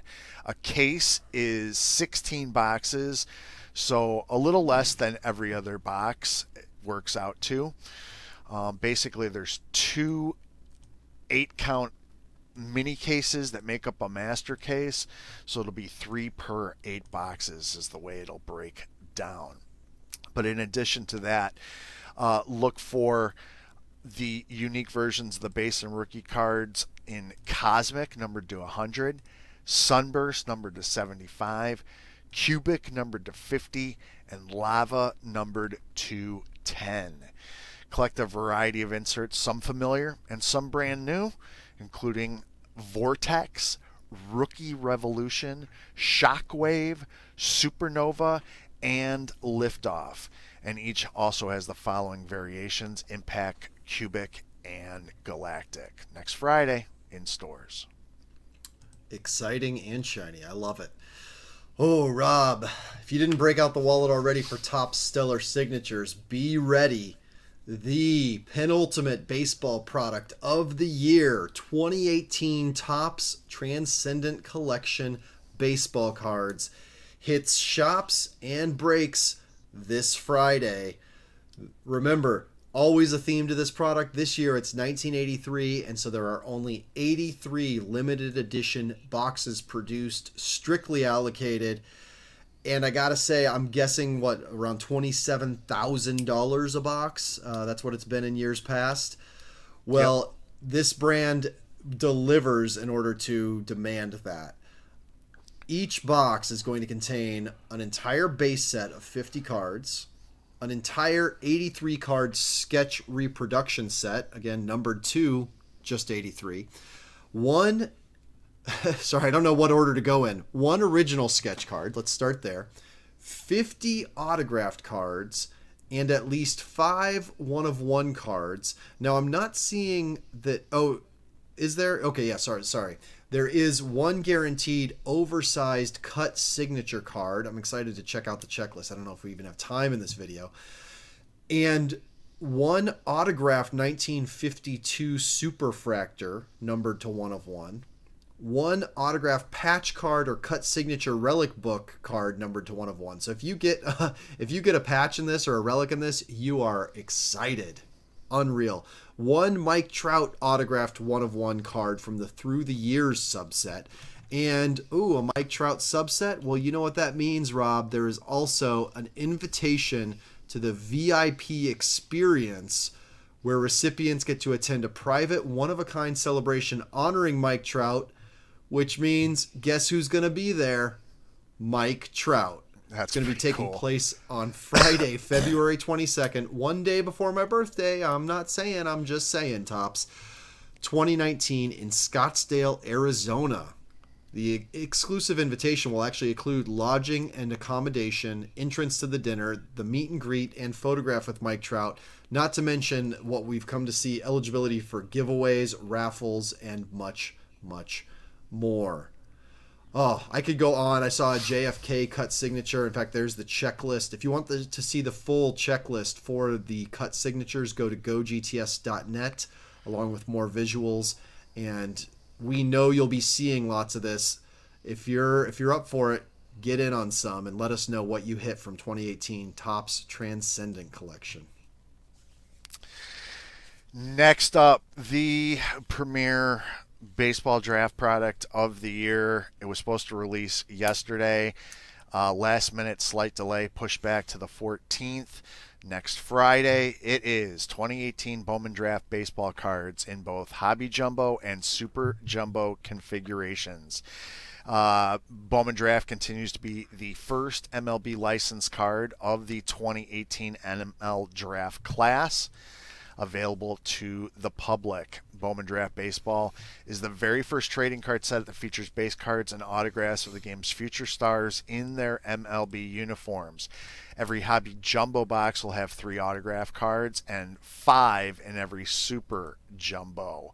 Speaker 1: A case is 16 boxes, so a little less than every other box works out to. Um, basically, there's two 8 count mini cases that make up a master case. So it'll be three per eight boxes, is the way it'll break down. But in addition to that, uh, look for the unique versions of the base and rookie cards in Cosmic, numbered to 100, Sunburst, numbered to 75, Cubic, numbered to 50, and Lava, numbered to 10. Collect a variety of inserts, some familiar and some brand new including Vortex, Rookie Revolution, Shockwave, Supernova, and Liftoff. And each also has the following variations Impact, Cubic, and Galactic. Next Friday in stores.
Speaker 2: Exciting and shiny. I love it. Oh, Rob, if you didn't break out the wallet already for Topps stellar signatures, be ready the penultimate baseball product of the year 2018 Topps Transcendent Collection baseball cards hits shops and breaks this Friday. Remember, always a theme to this product. This year it's 1983, and so there are only 83 limited edition boxes produced, strictly allocated and I gotta say, I'm guessing what around twenty seven thousand dollars a box. Uh, that's what it's been in years past. Well, yep. this brand delivers in order to demand that. Each box is going to contain an entire base set of 50 cards, an entire 83 card sketch reproduction set, again numbered two, just 83, one sorry, I don't know what order to go in. One original sketch card, let's start there. 50 autographed cards and at least five one of one cards. Now I'm not seeing that oh is there okay yeah sorry sorry there is one guaranteed oversized cut signature card i'm excited to check out the checklist i don't know if we even have time in this video and one autographed 1952 superfractor numbered to one of one one autograph patch card or cut signature relic book card numbered to one of one. So if you get uh, if you get a patch in this or a relic in this, you are excited. Unreal. One Mike Trout autographed one of one card from the Through the Years subset. And ooh, a Mike Trout subset? Well, you know what that means, Rob. There is also an invitation to the VIP experience where recipients get to attend a private one of a kind celebration honoring Mike Trout which means guess who's going to be there? Mike Trout.
Speaker 1: That's
Speaker 2: going to be taking
Speaker 1: cool.
Speaker 2: place on Friday, February 22nd, one day before my birthday. I'm not saying, I'm just saying, Topps. 2019 in Scottsdale, Arizona. The exclusive invitation will actually include lodging and accommodation, entrance to the dinner, the meet and greet, and photograph with Mike Trout. Not to mention what we've come to see eligibility for giveaways, raffles, and much, much more. Oh, I could go on. I saw a JFK cut signature. In fact, there's the checklist. If you want the, to see the full checklist for the cut signatures, go to gogts.net along with more visuals. And we know you'll be seeing lots of this. If you're if you're up for it, get in on some and let us know what you hit from 2018 Topps Transcendent Collection.
Speaker 1: Next up, the premier baseball draft product of the year. It was supposed to release yesterday. Uh, last minute slight delay, pushed back to the 14th. Next Friday, it is 2018 Bowman Draft baseball cards in both Hobby Jumbo and Super Jumbo configurations. Uh, Bowman Draft continues to be the first MLB license card of the 2018 NML Draft class available to the public. Bowman Draft Baseball is the very first trading card set that features base cards and autographs of the game's future stars in their MLB uniforms. Every hobby jumbo box will have three autograph cards and five in every super jumbo.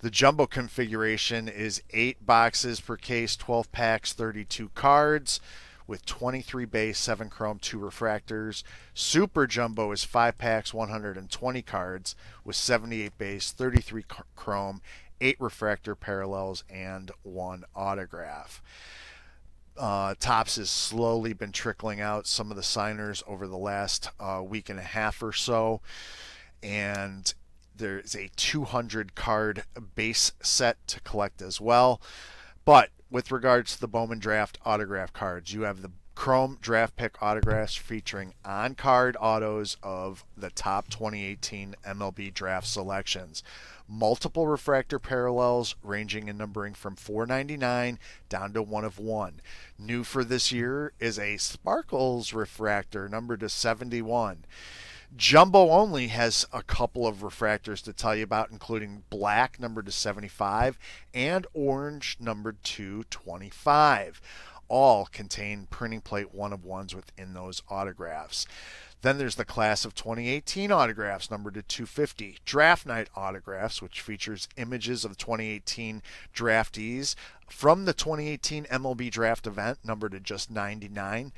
Speaker 1: The jumbo configuration is eight boxes per case, 12 packs, 32 cards with 23 base, 7 chrome, 2 refractors. Super Jumbo is 5 packs, 120 cards with 78 base, 33 chrome, 8 refractor parallels, and 1 autograph. Uh, Topps has slowly been trickling out some of the signers over the last uh, week and a half or so. And there's a 200 card base set to collect as well. But with regards to the Bowman Draft autograph cards, you have the Chrome draft pick autographs featuring on card autos of the top 2018 MLB draft selections. Multiple refractor parallels ranging in numbering from 499 down to 1 of 1. New for this year is a Sparkles refractor numbered to 71. Jumbo only has a couple of refractors to tell you about, including black numbered to 75 and orange numbered to 25. All contain printing plate one of ones within those autographs. Then there's the class of 2018 autographs numbered to 250. Draft night autographs, which features images of 2018 draftees from the 2018 MLB draft event, numbered to just 99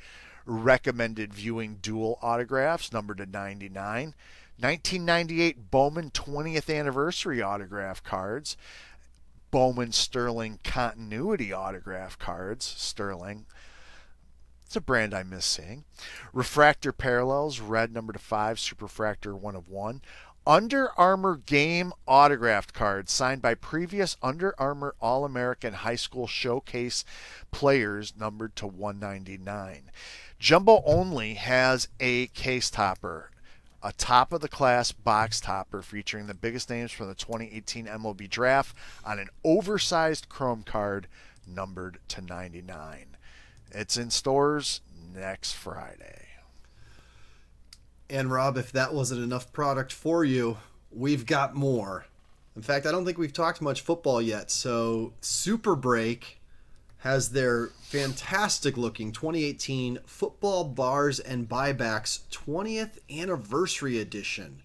Speaker 1: recommended viewing dual autographs, numbered to 99. 1998 Bowman 20th anniversary autograph cards. Bowman Sterling continuity autograph cards. Sterling. It's a brand I miss seeing. Refractor parallels, red number to five, superfractor one of one. Under Armour game autographed cards signed by previous Under Armour All American High School Showcase players numbered to 199. Jumbo only has a case topper, a top of the class box topper featuring the biggest names from the 2018 MLB draft on an oversized chrome card numbered to 99. It's in stores next Friday.
Speaker 2: And Rob, if that wasn't enough product for you, we've got more. In fact, I don't think we've talked much football yet. So, Super Break has their fantastic looking 2018 Football Bars and Buybacks 20th Anniversary Edition.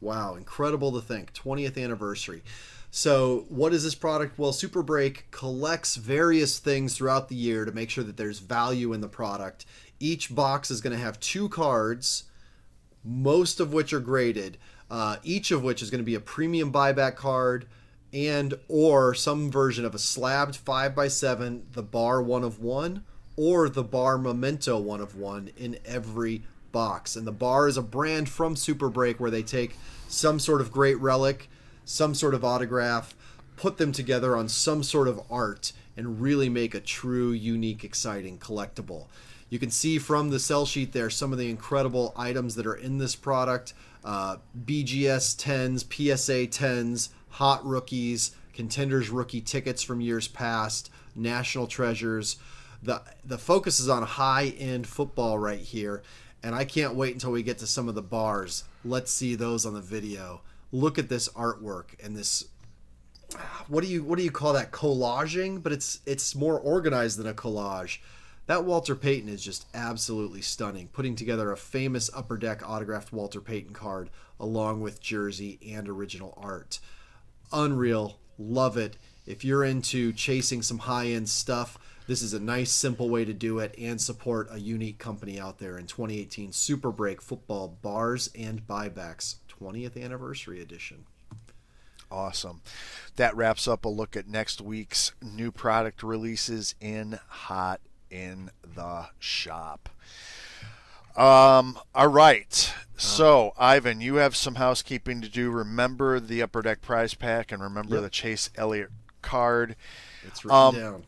Speaker 2: Wow, incredible to think. 20th anniversary. So, what is this product? Well, Super Break collects various things throughout the year to make sure that there's value in the product. Each box is going to have two cards, most of which are graded, uh, each of which is going to be a premium buyback card and or some version of a slabbed 5 by 7 the bar 1 of 1 or the bar memento 1 of 1 in every box. And the bar is a brand from super break where they take some sort of great relic some sort of autograph put them together on some sort of art and really make a true unique exciting collectible. You can see from the sell sheet there some of the incredible items that are in this product. Uh, bgs 10s psa 10s hot rookies, contenders rookie tickets from years past, national treasures. The the focus is on high end football right here, and I can't wait until we get to some of the bars. Let's see those on the video. Look at this artwork and this what do you what do you call that collaging? But it's it's more organized than a collage. That Walter Payton is just absolutely stunning. Putting together a famous Upper Deck autographed Walter Payton card along with jersey and original art. Unreal. Love it. If you're into chasing some high end stuff, this is a nice, simple way to do it and support a unique company out there in 2018 Super Break Football Bars and Buybacks 20th Anniversary Edition.
Speaker 1: Awesome. That wraps up a look at next week's new product releases in Hot in the Shop. Um, all right. So, Ivan, you have some housekeeping to do. Remember the Upper Deck prize pack and remember
Speaker 2: Yep.
Speaker 1: the Chase Elliott card.
Speaker 2: It's written
Speaker 1: Um,
Speaker 2: down.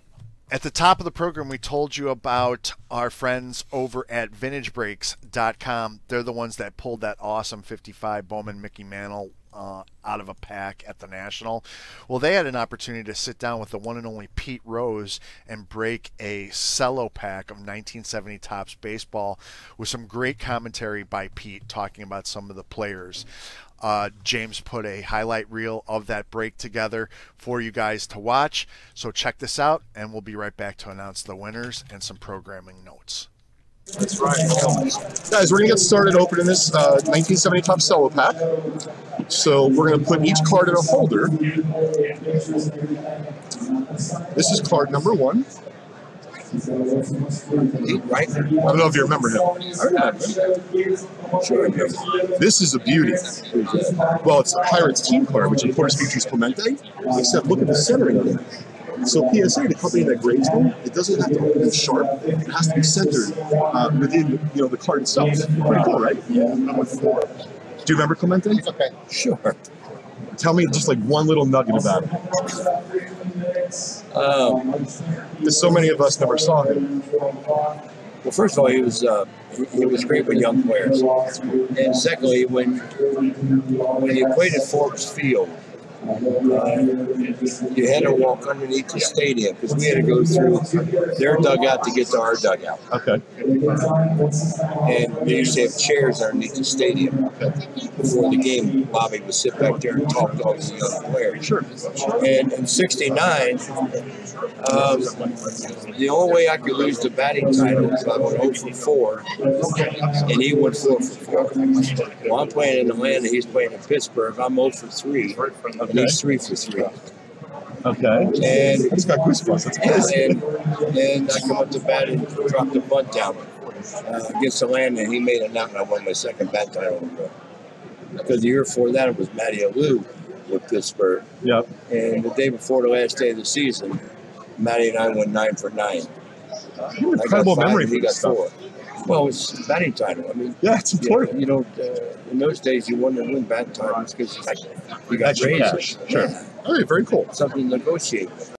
Speaker 1: At the top of the program, we told you about our friends over at VintageBreaks.com. They're the ones that pulled that awesome 55 Bowman Mickey Mantle uh, out of a pack at the National. Well, they had an opportunity to sit down with the one and only Pete Rose and break a cello pack of 1970 Topps baseball with some great commentary by Pete talking about some of the players. Uh, James put a highlight reel of that break together for you guys to watch. So check this out, and we'll be right back to announce the winners and some programming notes.
Speaker 10: That's right. Guys, we're going to get started opening this uh, 1970 Top Cello Pack. So we're going to put each card in a holder. This is card number one. Right? I don't know if you remember him. This is a beauty. Well, it's a Pirates team card, which of course features Clemente, except look at the centering of it. So PSA, the company that grades them, it doesn't have to open sharp. It has to be centered uh, within you know the card itself. Pretty cool, right? Yeah. Number four. Do you remember Clemente? Okay. Sure. Tell me just like one little nugget about him.
Speaker 11: Um,
Speaker 10: Because so many of us never saw him.
Speaker 11: well, first of all, he was uh, he, he was great with young players, and secondly, when when you played at Forbes Field, you had to walk underneath the stadium because we had to go through their dugout to get to our dugout.
Speaker 10: Okay.
Speaker 11: And they used to have chairs underneath the stadium before the game. Bobby would sit back there and talk to all the young players.
Speaker 10: Sure.
Speaker 11: And in '69, um, the only way I could lose the batting title is I went 0 for 4, and he went 4 for 4. Well, I'm playing in Atlanta, he's playing in Pittsburgh. I'm 0 for 3, and he's 3 for 3.
Speaker 10: Okay.
Speaker 11: And
Speaker 10: I just got goosebumps. That's
Speaker 11: yeah,
Speaker 10: crazy.
Speaker 11: and, and I come up to bat and drop the bunt down uh, against Atlanta, and he made a knock, and I won my second bat title. Because the year before that, it was Matty Alou with Pittsburgh.
Speaker 10: Yep.
Speaker 11: And the day before the last day of the season, Matty and I went nine for nine.
Speaker 10: You have incredible memory for
Speaker 11: he got
Speaker 10: this stuff.
Speaker 11: four. Well, it's batting title. I mean,
Speaker 10: Yeah, it's
Speaker 11: you,
Speaker 10: important.
Speaker 11: you don't. Uh, in those days, you wanted to win batting titles because like, you got
Speaker 10: Extra
Speaker 11: raises.
Speaker 10: cash. Sure.
Speaker 11: Yeah,
Speaker 10: All right, very cool.
Speaker 11: something to negotiate. with.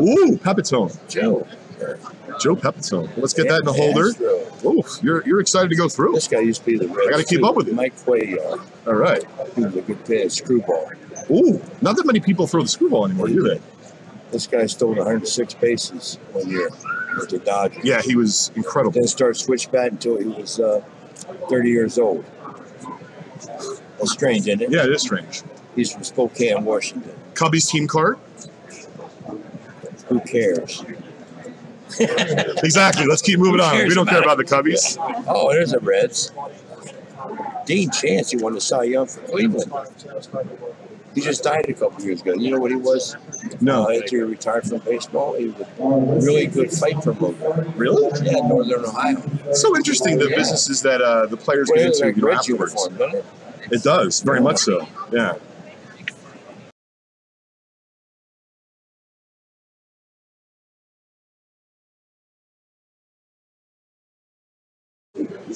Speaker 10: Ooh, Pepitone.
Speaker 11: Joe.
Speaker 10: Joe Pepitone. Let's get that in the holder.
Speaker 11: Astro.
Speaker 10: Ooh, you're you're excited to go through.
Speaker 11: This guy used to be the.
Speaker 10: I gotta keep up with it.
Speaker 11: Mike Cuellar.
Speaker 10: All right.
Speaker 11: He was a good player, screwball.
Speaker 10: Ooh, not that many people throw the screwball anymore, do they?
Speaker 11: This guy stole 106 bases one year with the Dodgers.
Speaker 10: Yeah, he was incredible.
Speaker 11: Didn't start switch bat until he was uh, 30 years old. That's strange, isn't it?
Speaker 10: Yeah, it is strange.
Speaker 11: He's from Spokane, Washington.
Speaker 10: Cubbies team card.
Speaker 11: Who cares?
Speaker 10: Exactly. Let's keep moving on. We don't care
Speaker 11: about
Speaker 10: the Cubbies.
Speaker 11: Oh, there's the Reds. Dean Chance, he won the Cy Young for Cleveland. He just died a couple years ago. You know what he was?
Speaker 10: No.
Speaker 11: Uh, after he retired from baseball, he was a really good fight promoter.
Speaker 10: Really?
Speaker 11: Yeah, Northern Ohio.
Speaker 10: It's so interesting the
Speaker 11: Yeah.
Speaker 10: businesses that uh, the players
Speaker 11: Well,
Speaker 10: get into
Speaker 11: like
Speaker 10: you know, afterwards.
Speaker 11: uniform, it?
Speaker 10: It does, very much so. Yeah.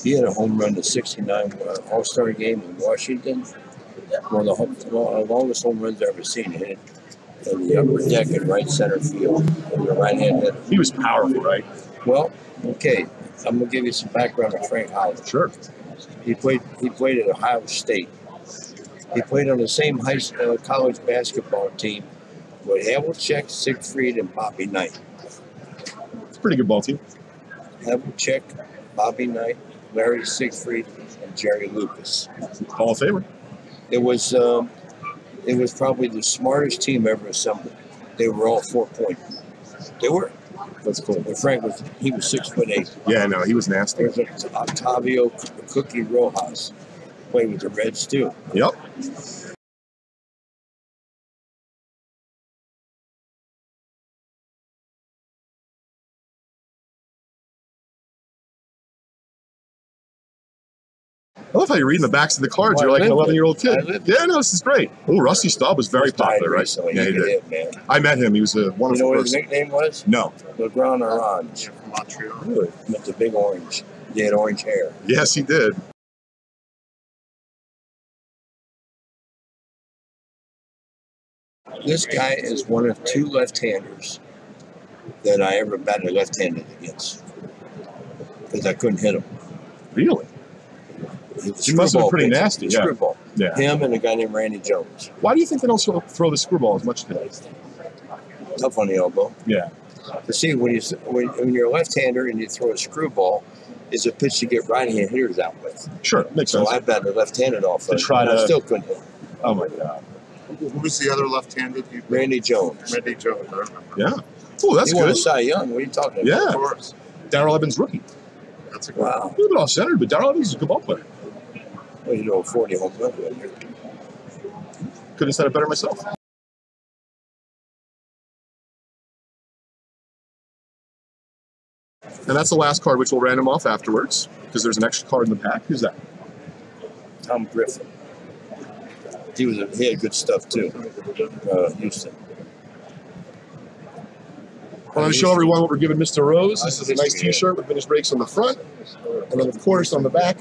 Speaker 11: He had a home run to '69 uh, All Star game in Washington. One of the home, one of the longest home runs I've ever seen. Hit in the upper deck in right center field. And the right hand hitter.
Speaker 10: He was powerful, right?
Speaker 11: Well, okay. I'm gonna give you some background on Frank Howard.
Speaker 10: Sure.
Speaker 11: He played. He played at Ohio State. He played on the same high s- uh, college basketball team with Havlicek, Siegfried, and Bobby Knight.
Speaker 10: It's a pretty good ball team.
Speaker 11: Havlicek, Bobby Knight, Larry Siegfried, and Jerry Lucas.
Speaker 10: Hall of Famer.
Speaker 11: It was um, it was probably the smartest team ever assembled. They were all four point. They were.
Speaker 10: That's cool.
Speaker 11: And Frank was he was six foot eight.
Speaker 10: Yeah, no, he was nasty.
Speaker 11: There's Octavio Cookie Rojas played with the Reds too.
Speaker 10: Yep. Love how you're reading the backs of the cards.
Speaker 11: Well,
Speaker 10: you're like an 11 year old kid. Yeah, no, this is great. Oh, Rusty Staub was very popular, right?
Speaker 11: recently.
Speaker 10: Yeah, he
Speaker 11: He could
Speaker 10: did.
Speaker 11: man.
Speaker 10: I met him. He was a
Speaker 11: one
Speaker 10: of the You
Speaker 11: know what his nickname was?
Speaker 10: No.
Speaker 11: Le Grand Orange.
Speaker 10: Montreal.
Speaker 11: With the big orange. He had orange hair.
Speaker 10: Yes, he did.
Speaker 11: This guy is one of two left-handers that I ever batted left-handed against because I couldn't hit him.
Speaker 10: Really?
Speaker 11: He
Speaker 10: must have been
Speaker 11: screwball
Speaker 10: pretty
Speaker 11: pitcher.
Speaker 10: nasty, yeah.
Speaker 11: Screwball.
Speaker 10: Yeah.
Speaker 11: Him and a guy named Randy Jones.
Speaker 10: Why do you think they don't throw- throw the screwball as much today?
Speaker 11: Tough on the elbow.
Speaker 10: Yeah.
Speaker 11: But see, when you when, when you're a left-hander and you throw a screwball, is a pitch to get right-hand hitters out with.
Speaker 10: Sure, makes
Speaker 11: So
Speaker 10: sense.
Speaker 11: I batted left-handed off
Speaker 10: To
Speaker 11: of it,
Speaker 10: try
Speaker 11: and I still couldn't hit.
Speaker 10: Oh my god.
Speaker 12: Who was the other left-handed?
Speaker 11: Randy Jones.
Speaker 12: Randy Jones. I remember.
Speaker 10: Yeah. Oh, that's
Speaker 11: he won a. Cy Young. What are you talking about?
Speaker 10: Yeah.
Speaker 12: Of course.
Speaker 10: Darrell Evans rookie.
Speaker 12: That's a good
Speaker 11: Wow.
Speaker 10: A little bit off centered, but Darrell Evans is a good ball player.
Speaker 11: Well, you know, 40 home run. wouldn't?
Speaker 10: Could have said it better myself. And that's the last card, which we'll random off afterwards, because there's an extra card in the pack. Who's that?
Speaker 11: Tom Griffin. He was a, he had good stuff too. Uh, Houston.
Speaker 10: I want to show everyone what we're giving Mr. Rose. This is a nice T-shirt with vintage breaks on the front, and then of course on the back.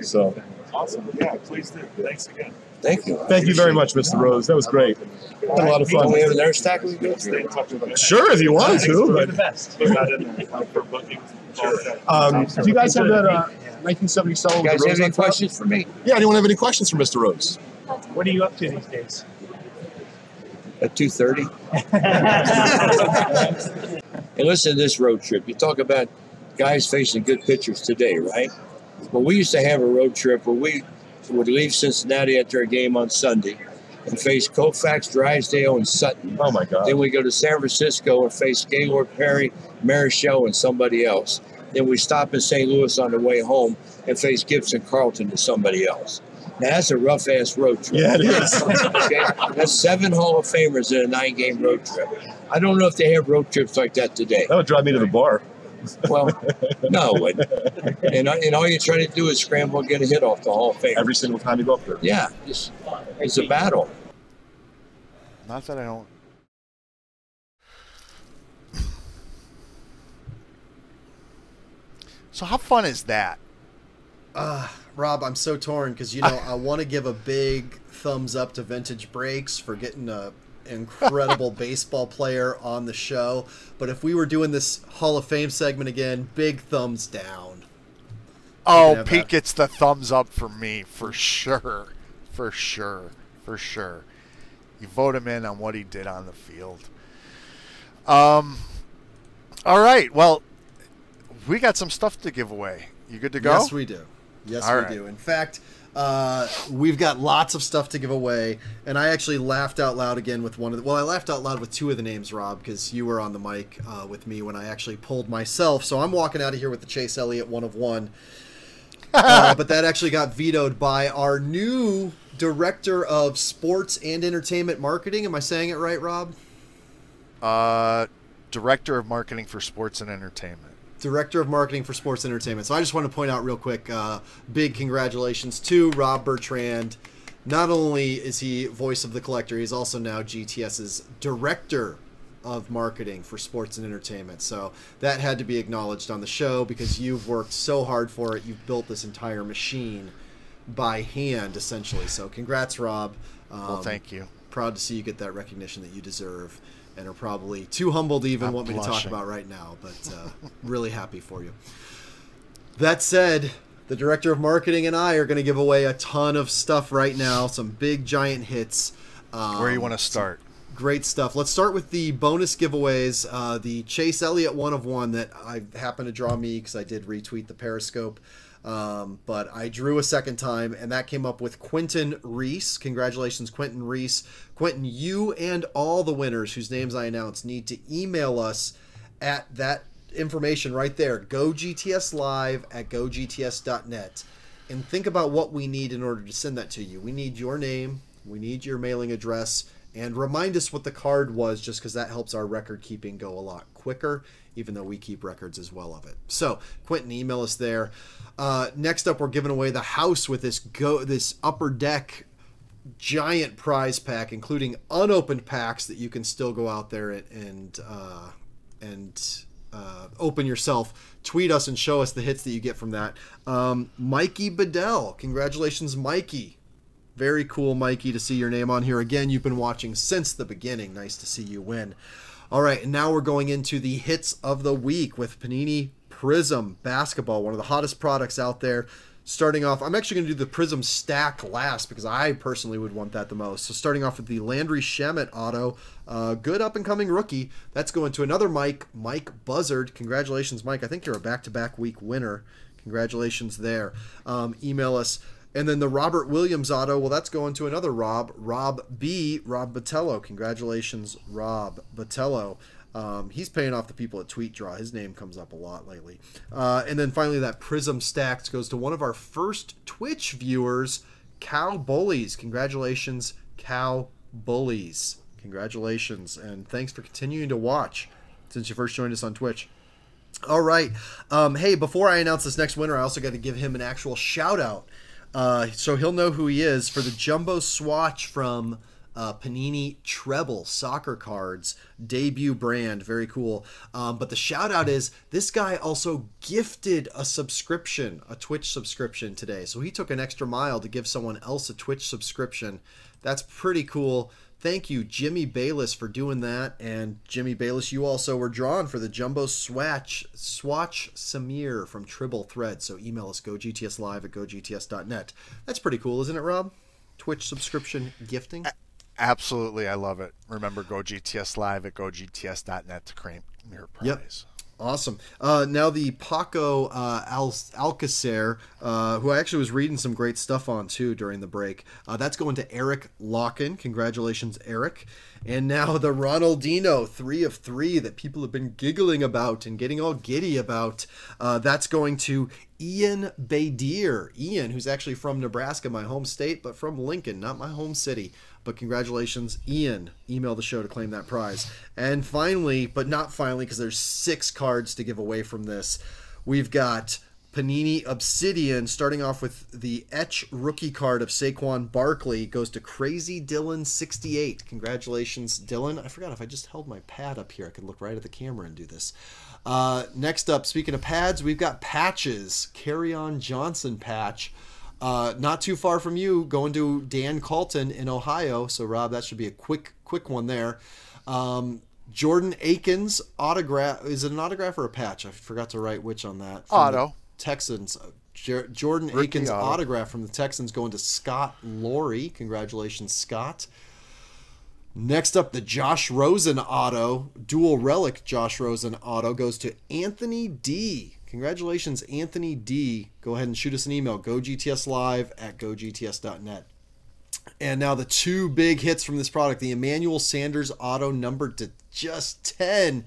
Speaker 10: So,
Speaker 12: Awesome. Yeah, please do. Thanks again.
Speaker 11: Thank you.
Speaker 10: thank you very much, Mr. Rose. That was great. Had a lot of
Speaker 11: Oh, we have
Speaker 10: fun.
Speaker 11: another stack we go
Speaker 12: Stay
Speaker 11: through.
Speaker 12: in touch with us.
Speaker 10: Sure, if you want to,
Speaker 12: You're the
Speaker 10: but
Speaker 12: best. Put that in there for bookings. Sure.
Speaker 10: um, do you guys have that uh, 1970 cell
Speaker 11: You guys have any questions for me?
Speaker 10: Yeah, anyone have any questions for Mr. Rose?
Speaker 13: What are you up to these days?
Speaker 11: At 2.30? and listen to this road trip. You talk about guys facing good pitchers today, right? Well, we used to have a road trip where we would leave Cincinnati after a game on Sunday and face Koufax, Drysdale, and Sutton.
Speaker 10: Oh my God.
Speaker 11: Then we go to San Francisco and face Gaylord Perry, Marichal, and somebody else. Then we stop in St. Louis on the way home and face Gibson Carlton and somebody else. Now that's a rough ass road trip.
Speaker 10: Yeah, it is.
Speaker 11: okay? That's seven Hall of Famers in a nine game road trip. I don't know if they have road trips like that today.
Speaker 10: That would drive me to the bar.
Speaker 11: Well, no, it wouldn't. and, uh, and all you try to do is scramble and get a hit off the Hall of Fame.
Speaker 10: Every single time you go up there.
Speaker 11: Yeah, it's, it's a battle.
Speaker 1: Not that I don't. So how fun is that?
Speaker 2: Uh, Rob, I'm so torn because you know I want to give a big thumbs up to Vintage Breaks for getting a incredible baseball player on the show, but if we were doing this Hall of Fame segment again, big thumbs down.
Speaker 1: Oh, Pete
Speaker 2: that.
Speaker 1: gets the thumbs up for me for sure, for sure, for sure. You vote him in on what he did on the field. Um. All right. Well, we got some stuff to give away. You good to go?
Speaker 2: Yes, we do. Yes,
Speaker 1: All
Speaker 2: we
Speaker 1: right.
Speaker 2: do. In fact, uh, we've got lots of stuff to give away, and I actually laughed out loud again with one of the. Well, I laughed out loud with two of the names, Rob, because you were on the mic uh, with me when I actually pulled myself. So I'm walking out of here with the Chase Elliott one of one. uh, but that actually got vetoed by our new director of sports and entertainment marketing. Am I saying it right, Rob?
Speaker 1: Uh, director of marketing for sports and entertainment.
Speaker 2: Director of Marketing for Sports Entertainment. So I just want to point out real quick, uh, big congratulations to Rob Bertrand. Not only is he voice of the collector, he's also now GTS's Director of Marketing for Sports and Entertainment. So that had to be acknowledged on the show because you've worked so hard for it. You've built this entire machine by hand, essentially. So congrats, Rob. Um,
Speaker 1: Well, thank you.
Speaker 2: Proud to see you get that recognition that you deserve and are probably too humble to even
Speaker 1: I'm
Speaker 2: want me to talk about right now, but uh, really happy for you. That said, the director of marketing and I are going to give away a ton of stuff right now, some big giant hits. Um,
Speaker 1: Where you want to start?
Speaker 2: Great stuff. Let's start with the bonus giveaways. Uh, the Chase Elliott one of one that I happened to draw me because I did retweet the Periscope. Um, but I drew a second time, and that came up with Quentin Reese. Congratulations, Quentin Reese. Quentin, you and all the winners whose names I announced need to email us at that information right there. Go GTS Live at gogts.net. And think about what we need in order to send that to you. We need your name, we need your mailing address, and remind us what the card was just because that helps our record keeping go a lot quicker even though we keep records as well of it so quentin email us there uh, next up we're giving away the house with this go this upper deck giant prize pack including unopened packs that you can still go out there and and, uh, and uh, open yourself tweet us and show us the hits that you get from that um, mikey bedell congratulations mikey very cool, Mikey, to see your name on here. Again, you've been watching since the beginning. Nice to see you win. All right, and now we're going into the hits of the week with Panini Prizm Basketball, one of the hottest products out there. Starting off, I'm actually going to do the Prizm stack last because I personally would want that the most. So starting off with the Landry Shamet auto, uh, good up and coming rookie. That's going to another Mike, Mike Buzzard. Congratulations, Mike. I think you're a back-to-back week winner. Congratulations there. Um, email us and then the Robert Williams auto, well, that's going to another Rob, Rob B, Rob Batello. Congratulations, Rob Batello. Um, he's paying off the people at Tweet Draw. His name comes up a lot lately. Uh, and then finally, that Prizm Stacks goes to one of our first Twitch viewers, Cow Bullies. Congratulations, Cow Bullies. Congratulations. And thanks for continuing to watch since you first joined us on Twitch. All right. Um, hey, before I announce this next winner, I also got to give him an actual shout out. Uh, so he'll know who he is for the jumbo swatch from uh, Panini Treble soccer cards debut brand, very cool. Um, but the shout out is this guy also gifted a subscription, a Twitch subscription today. So he took an extra mile to give someone else a Twitch subscription. That's pretty cool thank you, Jimmy Bayless, for doing that. And Jimmy Bayless, you also were drawn for the Jumbo Swatch Swatch Samir from Treble Thread. So email us gogtslive at gogts.net. That's pretty cool, isn't it, Rob? Twitch subscription gifting.
Speaker 1: Absolutely, I love it. Remember, go GTS Live at gogts.net to claim your prize.
Speaker 2: Yep. Awesome. Uh, now the Paco uh, Al- Alcácer, uh, who I actually was reading some great stuff on too during the break. Uh, that's going to Eric Locken. Congratulations, Eric. And now the Ronaldinho, three of three that people have been giggling about and getting all giddy about. Uh, that's going to Ian Baydir. Ian, who's actually from Nebraska, my home state, but from Lincoln, not my home city. But congratulations, Ian. Email the show to claim that prize. And finally, but not finally, because there's six cards to give away from this, we've got Panini Obsidian, starting off with the Etch rookie card of Saquon Barkley, goes to Crazy Dylan 68. Congratulations, Dylan. I forgot if I just held my pad up here, I could look right at the camera and do this. Uh, next up, speaking of pads, we've got patches. Kerryon Johnson patch. Uh, not too far from you, going to Dan Calton in Ohio. So Rob, that should be a quick, quick one there. Um, Jordan Akins autograph. Is it an autograph or a patch? I forgot to write which on that. From
Speaker 1: Auto.
Speaker 2: Texans. Jer- Jordan
Speaker 1: Rookie
Speaker 2: Akins
Speaker 1: auto.
Speaker 2: autograph from the Texans going to Scott Laurie. Congratulations, Scott. Next up, the Josh Rosen auto, dual relic Josh Rosen auto goes to Anthony D. Congratulations, Anthony D. Go ahead and shoot us an email. GoGTSLive at GoGTS.net. And now the two big hits from this product the Emmanuel Sanders auto numbered to just 10.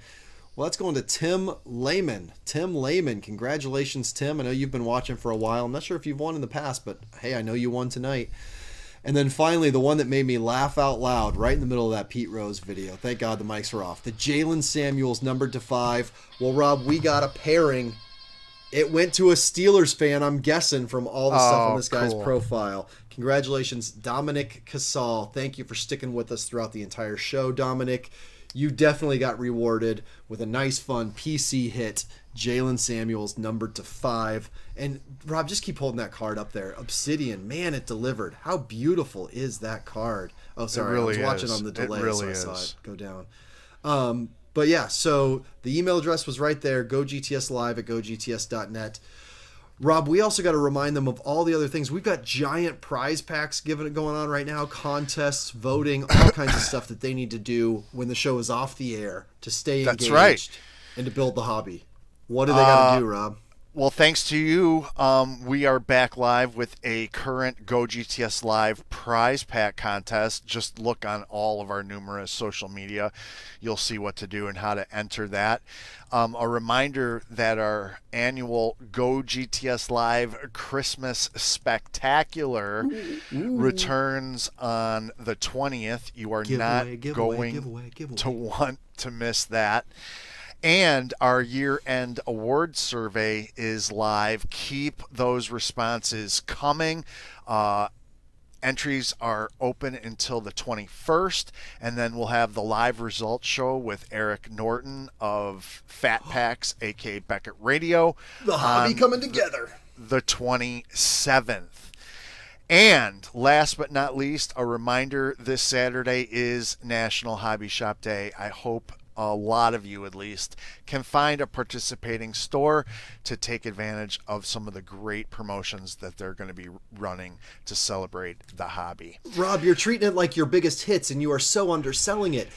Speaker 2: Well, that's going to Tim Lehman. Tim Lehman, congratulations, Tim. I know you've been watching for a while. I'm not sure if you've won in the past, but hey, I know you won tonight. And then finally, the one that made me laugh out loud right in the middle of that Pete Rose video. Thank God the mics are off. The Jaylen Samuels numbered to five. Well, Rob, we got a pairing. It went to a Steelers fan, I'm guessing, from all the stuff
Speaker 1: Oh,
Speaker 2: on this guy's
Speaker 1: cool.
Speaker 2: profile. Congratulations, Dominic Casal. Thank you for sticking with us throughout the entire show, Dominic. You definitely got rewarded with a nice, fun PC hit. Jaylen Samuels numbered to five. And Rob, just keep holding that card up there. Obsidian, man, it delivered. How beautiful is that card? Oh, sorry,
Speaker 1: really
Speaker 2: I was watching
Speaker 1: is.
Speaker 2: on the delay,
Speaker 1: really
Speaker 2: so I saw
Speaker 1: is.
Speaker 2: it go down. Um, but yeah, so the email address was right there. GoGTS Live at GoGTS.net. Rob, we also got to remind them of all the other things. We've got giant prize packs given it going on right now, contests, voting, all kinds of stuff that they need to do when the show is off the air to stay
Speaker 1: That's
Speaker 2: engaged
Speaker 1: right.
Speaker 2: and to build the hobby. What do they got to
Speaker 1: Uh,
Speaker 2: do, Rob?
Speaker 1: Well, thanks to you, um, we are back live with a current Go GTS Live prize pack contest. Just look on all of our numerous social media. You'll see what to do and how to enter that. Um, a reminder that our annual Go GTS Live Christmas Spectacular returns on the 20th. You are not going to want to miss that. And our year end award survey is live. Keep those responses coming. Uh, entries are open until the 21st, and then we'll have the live results show with Eric Norton of Fat Packs, aka Beckett Radio.
Speaker 2: The hobby coming together.
Speaker 1: The 27th. And last but not least, a reminder this Saturday is National Hobby Shop Day. I hope a lot of you, at least, can find a participating store to take advantage of some of the great promotions that they're going to be running to celebrate the hobby.
Speaker 2: Rob, you're treating it like your biggest hits, and you are so underselling it.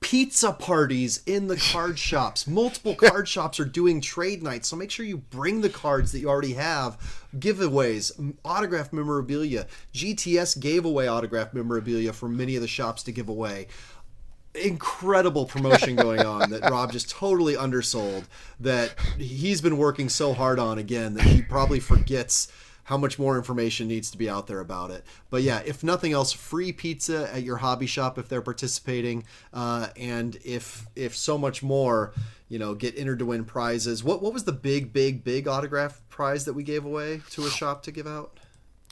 Speaker 2: Pizza parties in the card shops. Multiple card shops are doing trade nights, so make sure you bring the cards that you already have. Giveaways, autographed memorabilia. GTS gave away autographed memorabilia from many of the shops to give away. Incredible promotion going on that Rob just totally undersold. That he's been working so hard on again that he probably forgets how much more information needs to be out there about it. But yeah, if nothing else, free pizza at your hobby shop if they're participating, uh, and if if so much more, you know, get entered to win prizes. What what was the big big big autograph prize that we gave away to a shop to give out?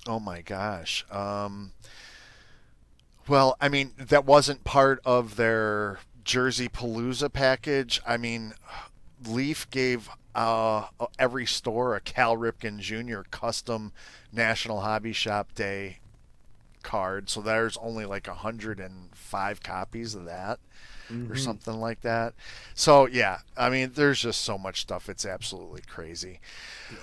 Speaker 1: Oh my gosh. Um, well, I mean, that wasn't part of their Jersey Palooza package. I mean, Leaf gave uh, every store a Cal Ripken Jr. custom National Hobby Shop Day card. So there's only like 105 copies of that or
Speaker 2: Mhm.
Speaker 1: something like that. So, yeah, I mean, there's just so much stuff. It's absolutely crazy.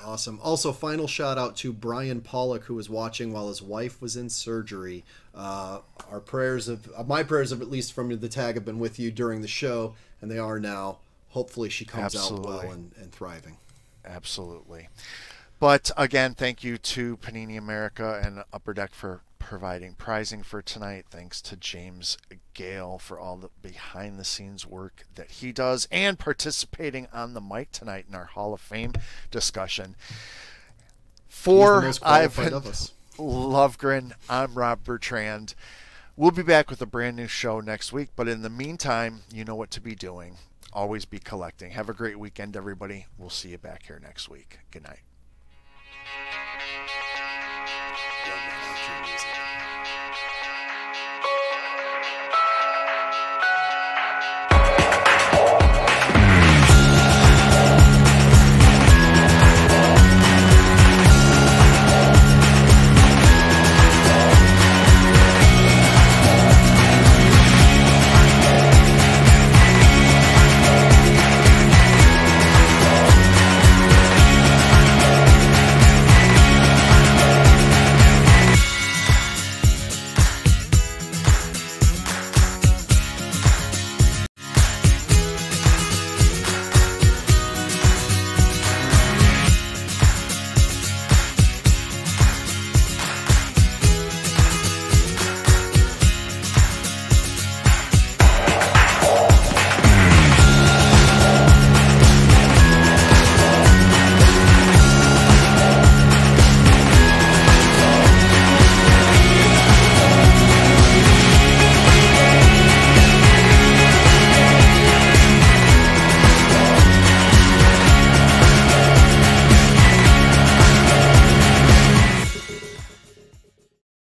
Speaker 2: Awesome. Also, final shout out to Brian Pollock, who was watching while his wife was in surgery. Uh, our prayers of uh, my prayers of at least from the tag have been with you during the show, and they are now. Hopefully, she comes out well and, and thriving.
Speaker 1: Absolutely. But again, thank you to Panini America and Upper Deck for providing prizing for tonight. Thanks to James Gale for all the behind the scenes work that he does and participating on the mic tonight in our Hall of Fame discussion. For
Speaker 2: most qualified
Speaker 1: Ivan
Speaker 2: of us.
Speaker 1: Lovegren. I'm Rob Bertrand. We'll be back with a brand new show next week, but in the meantime, you know what to be doing. Always be collecting. Have a great weekend, everybody. We'll see you back here next week. Good night.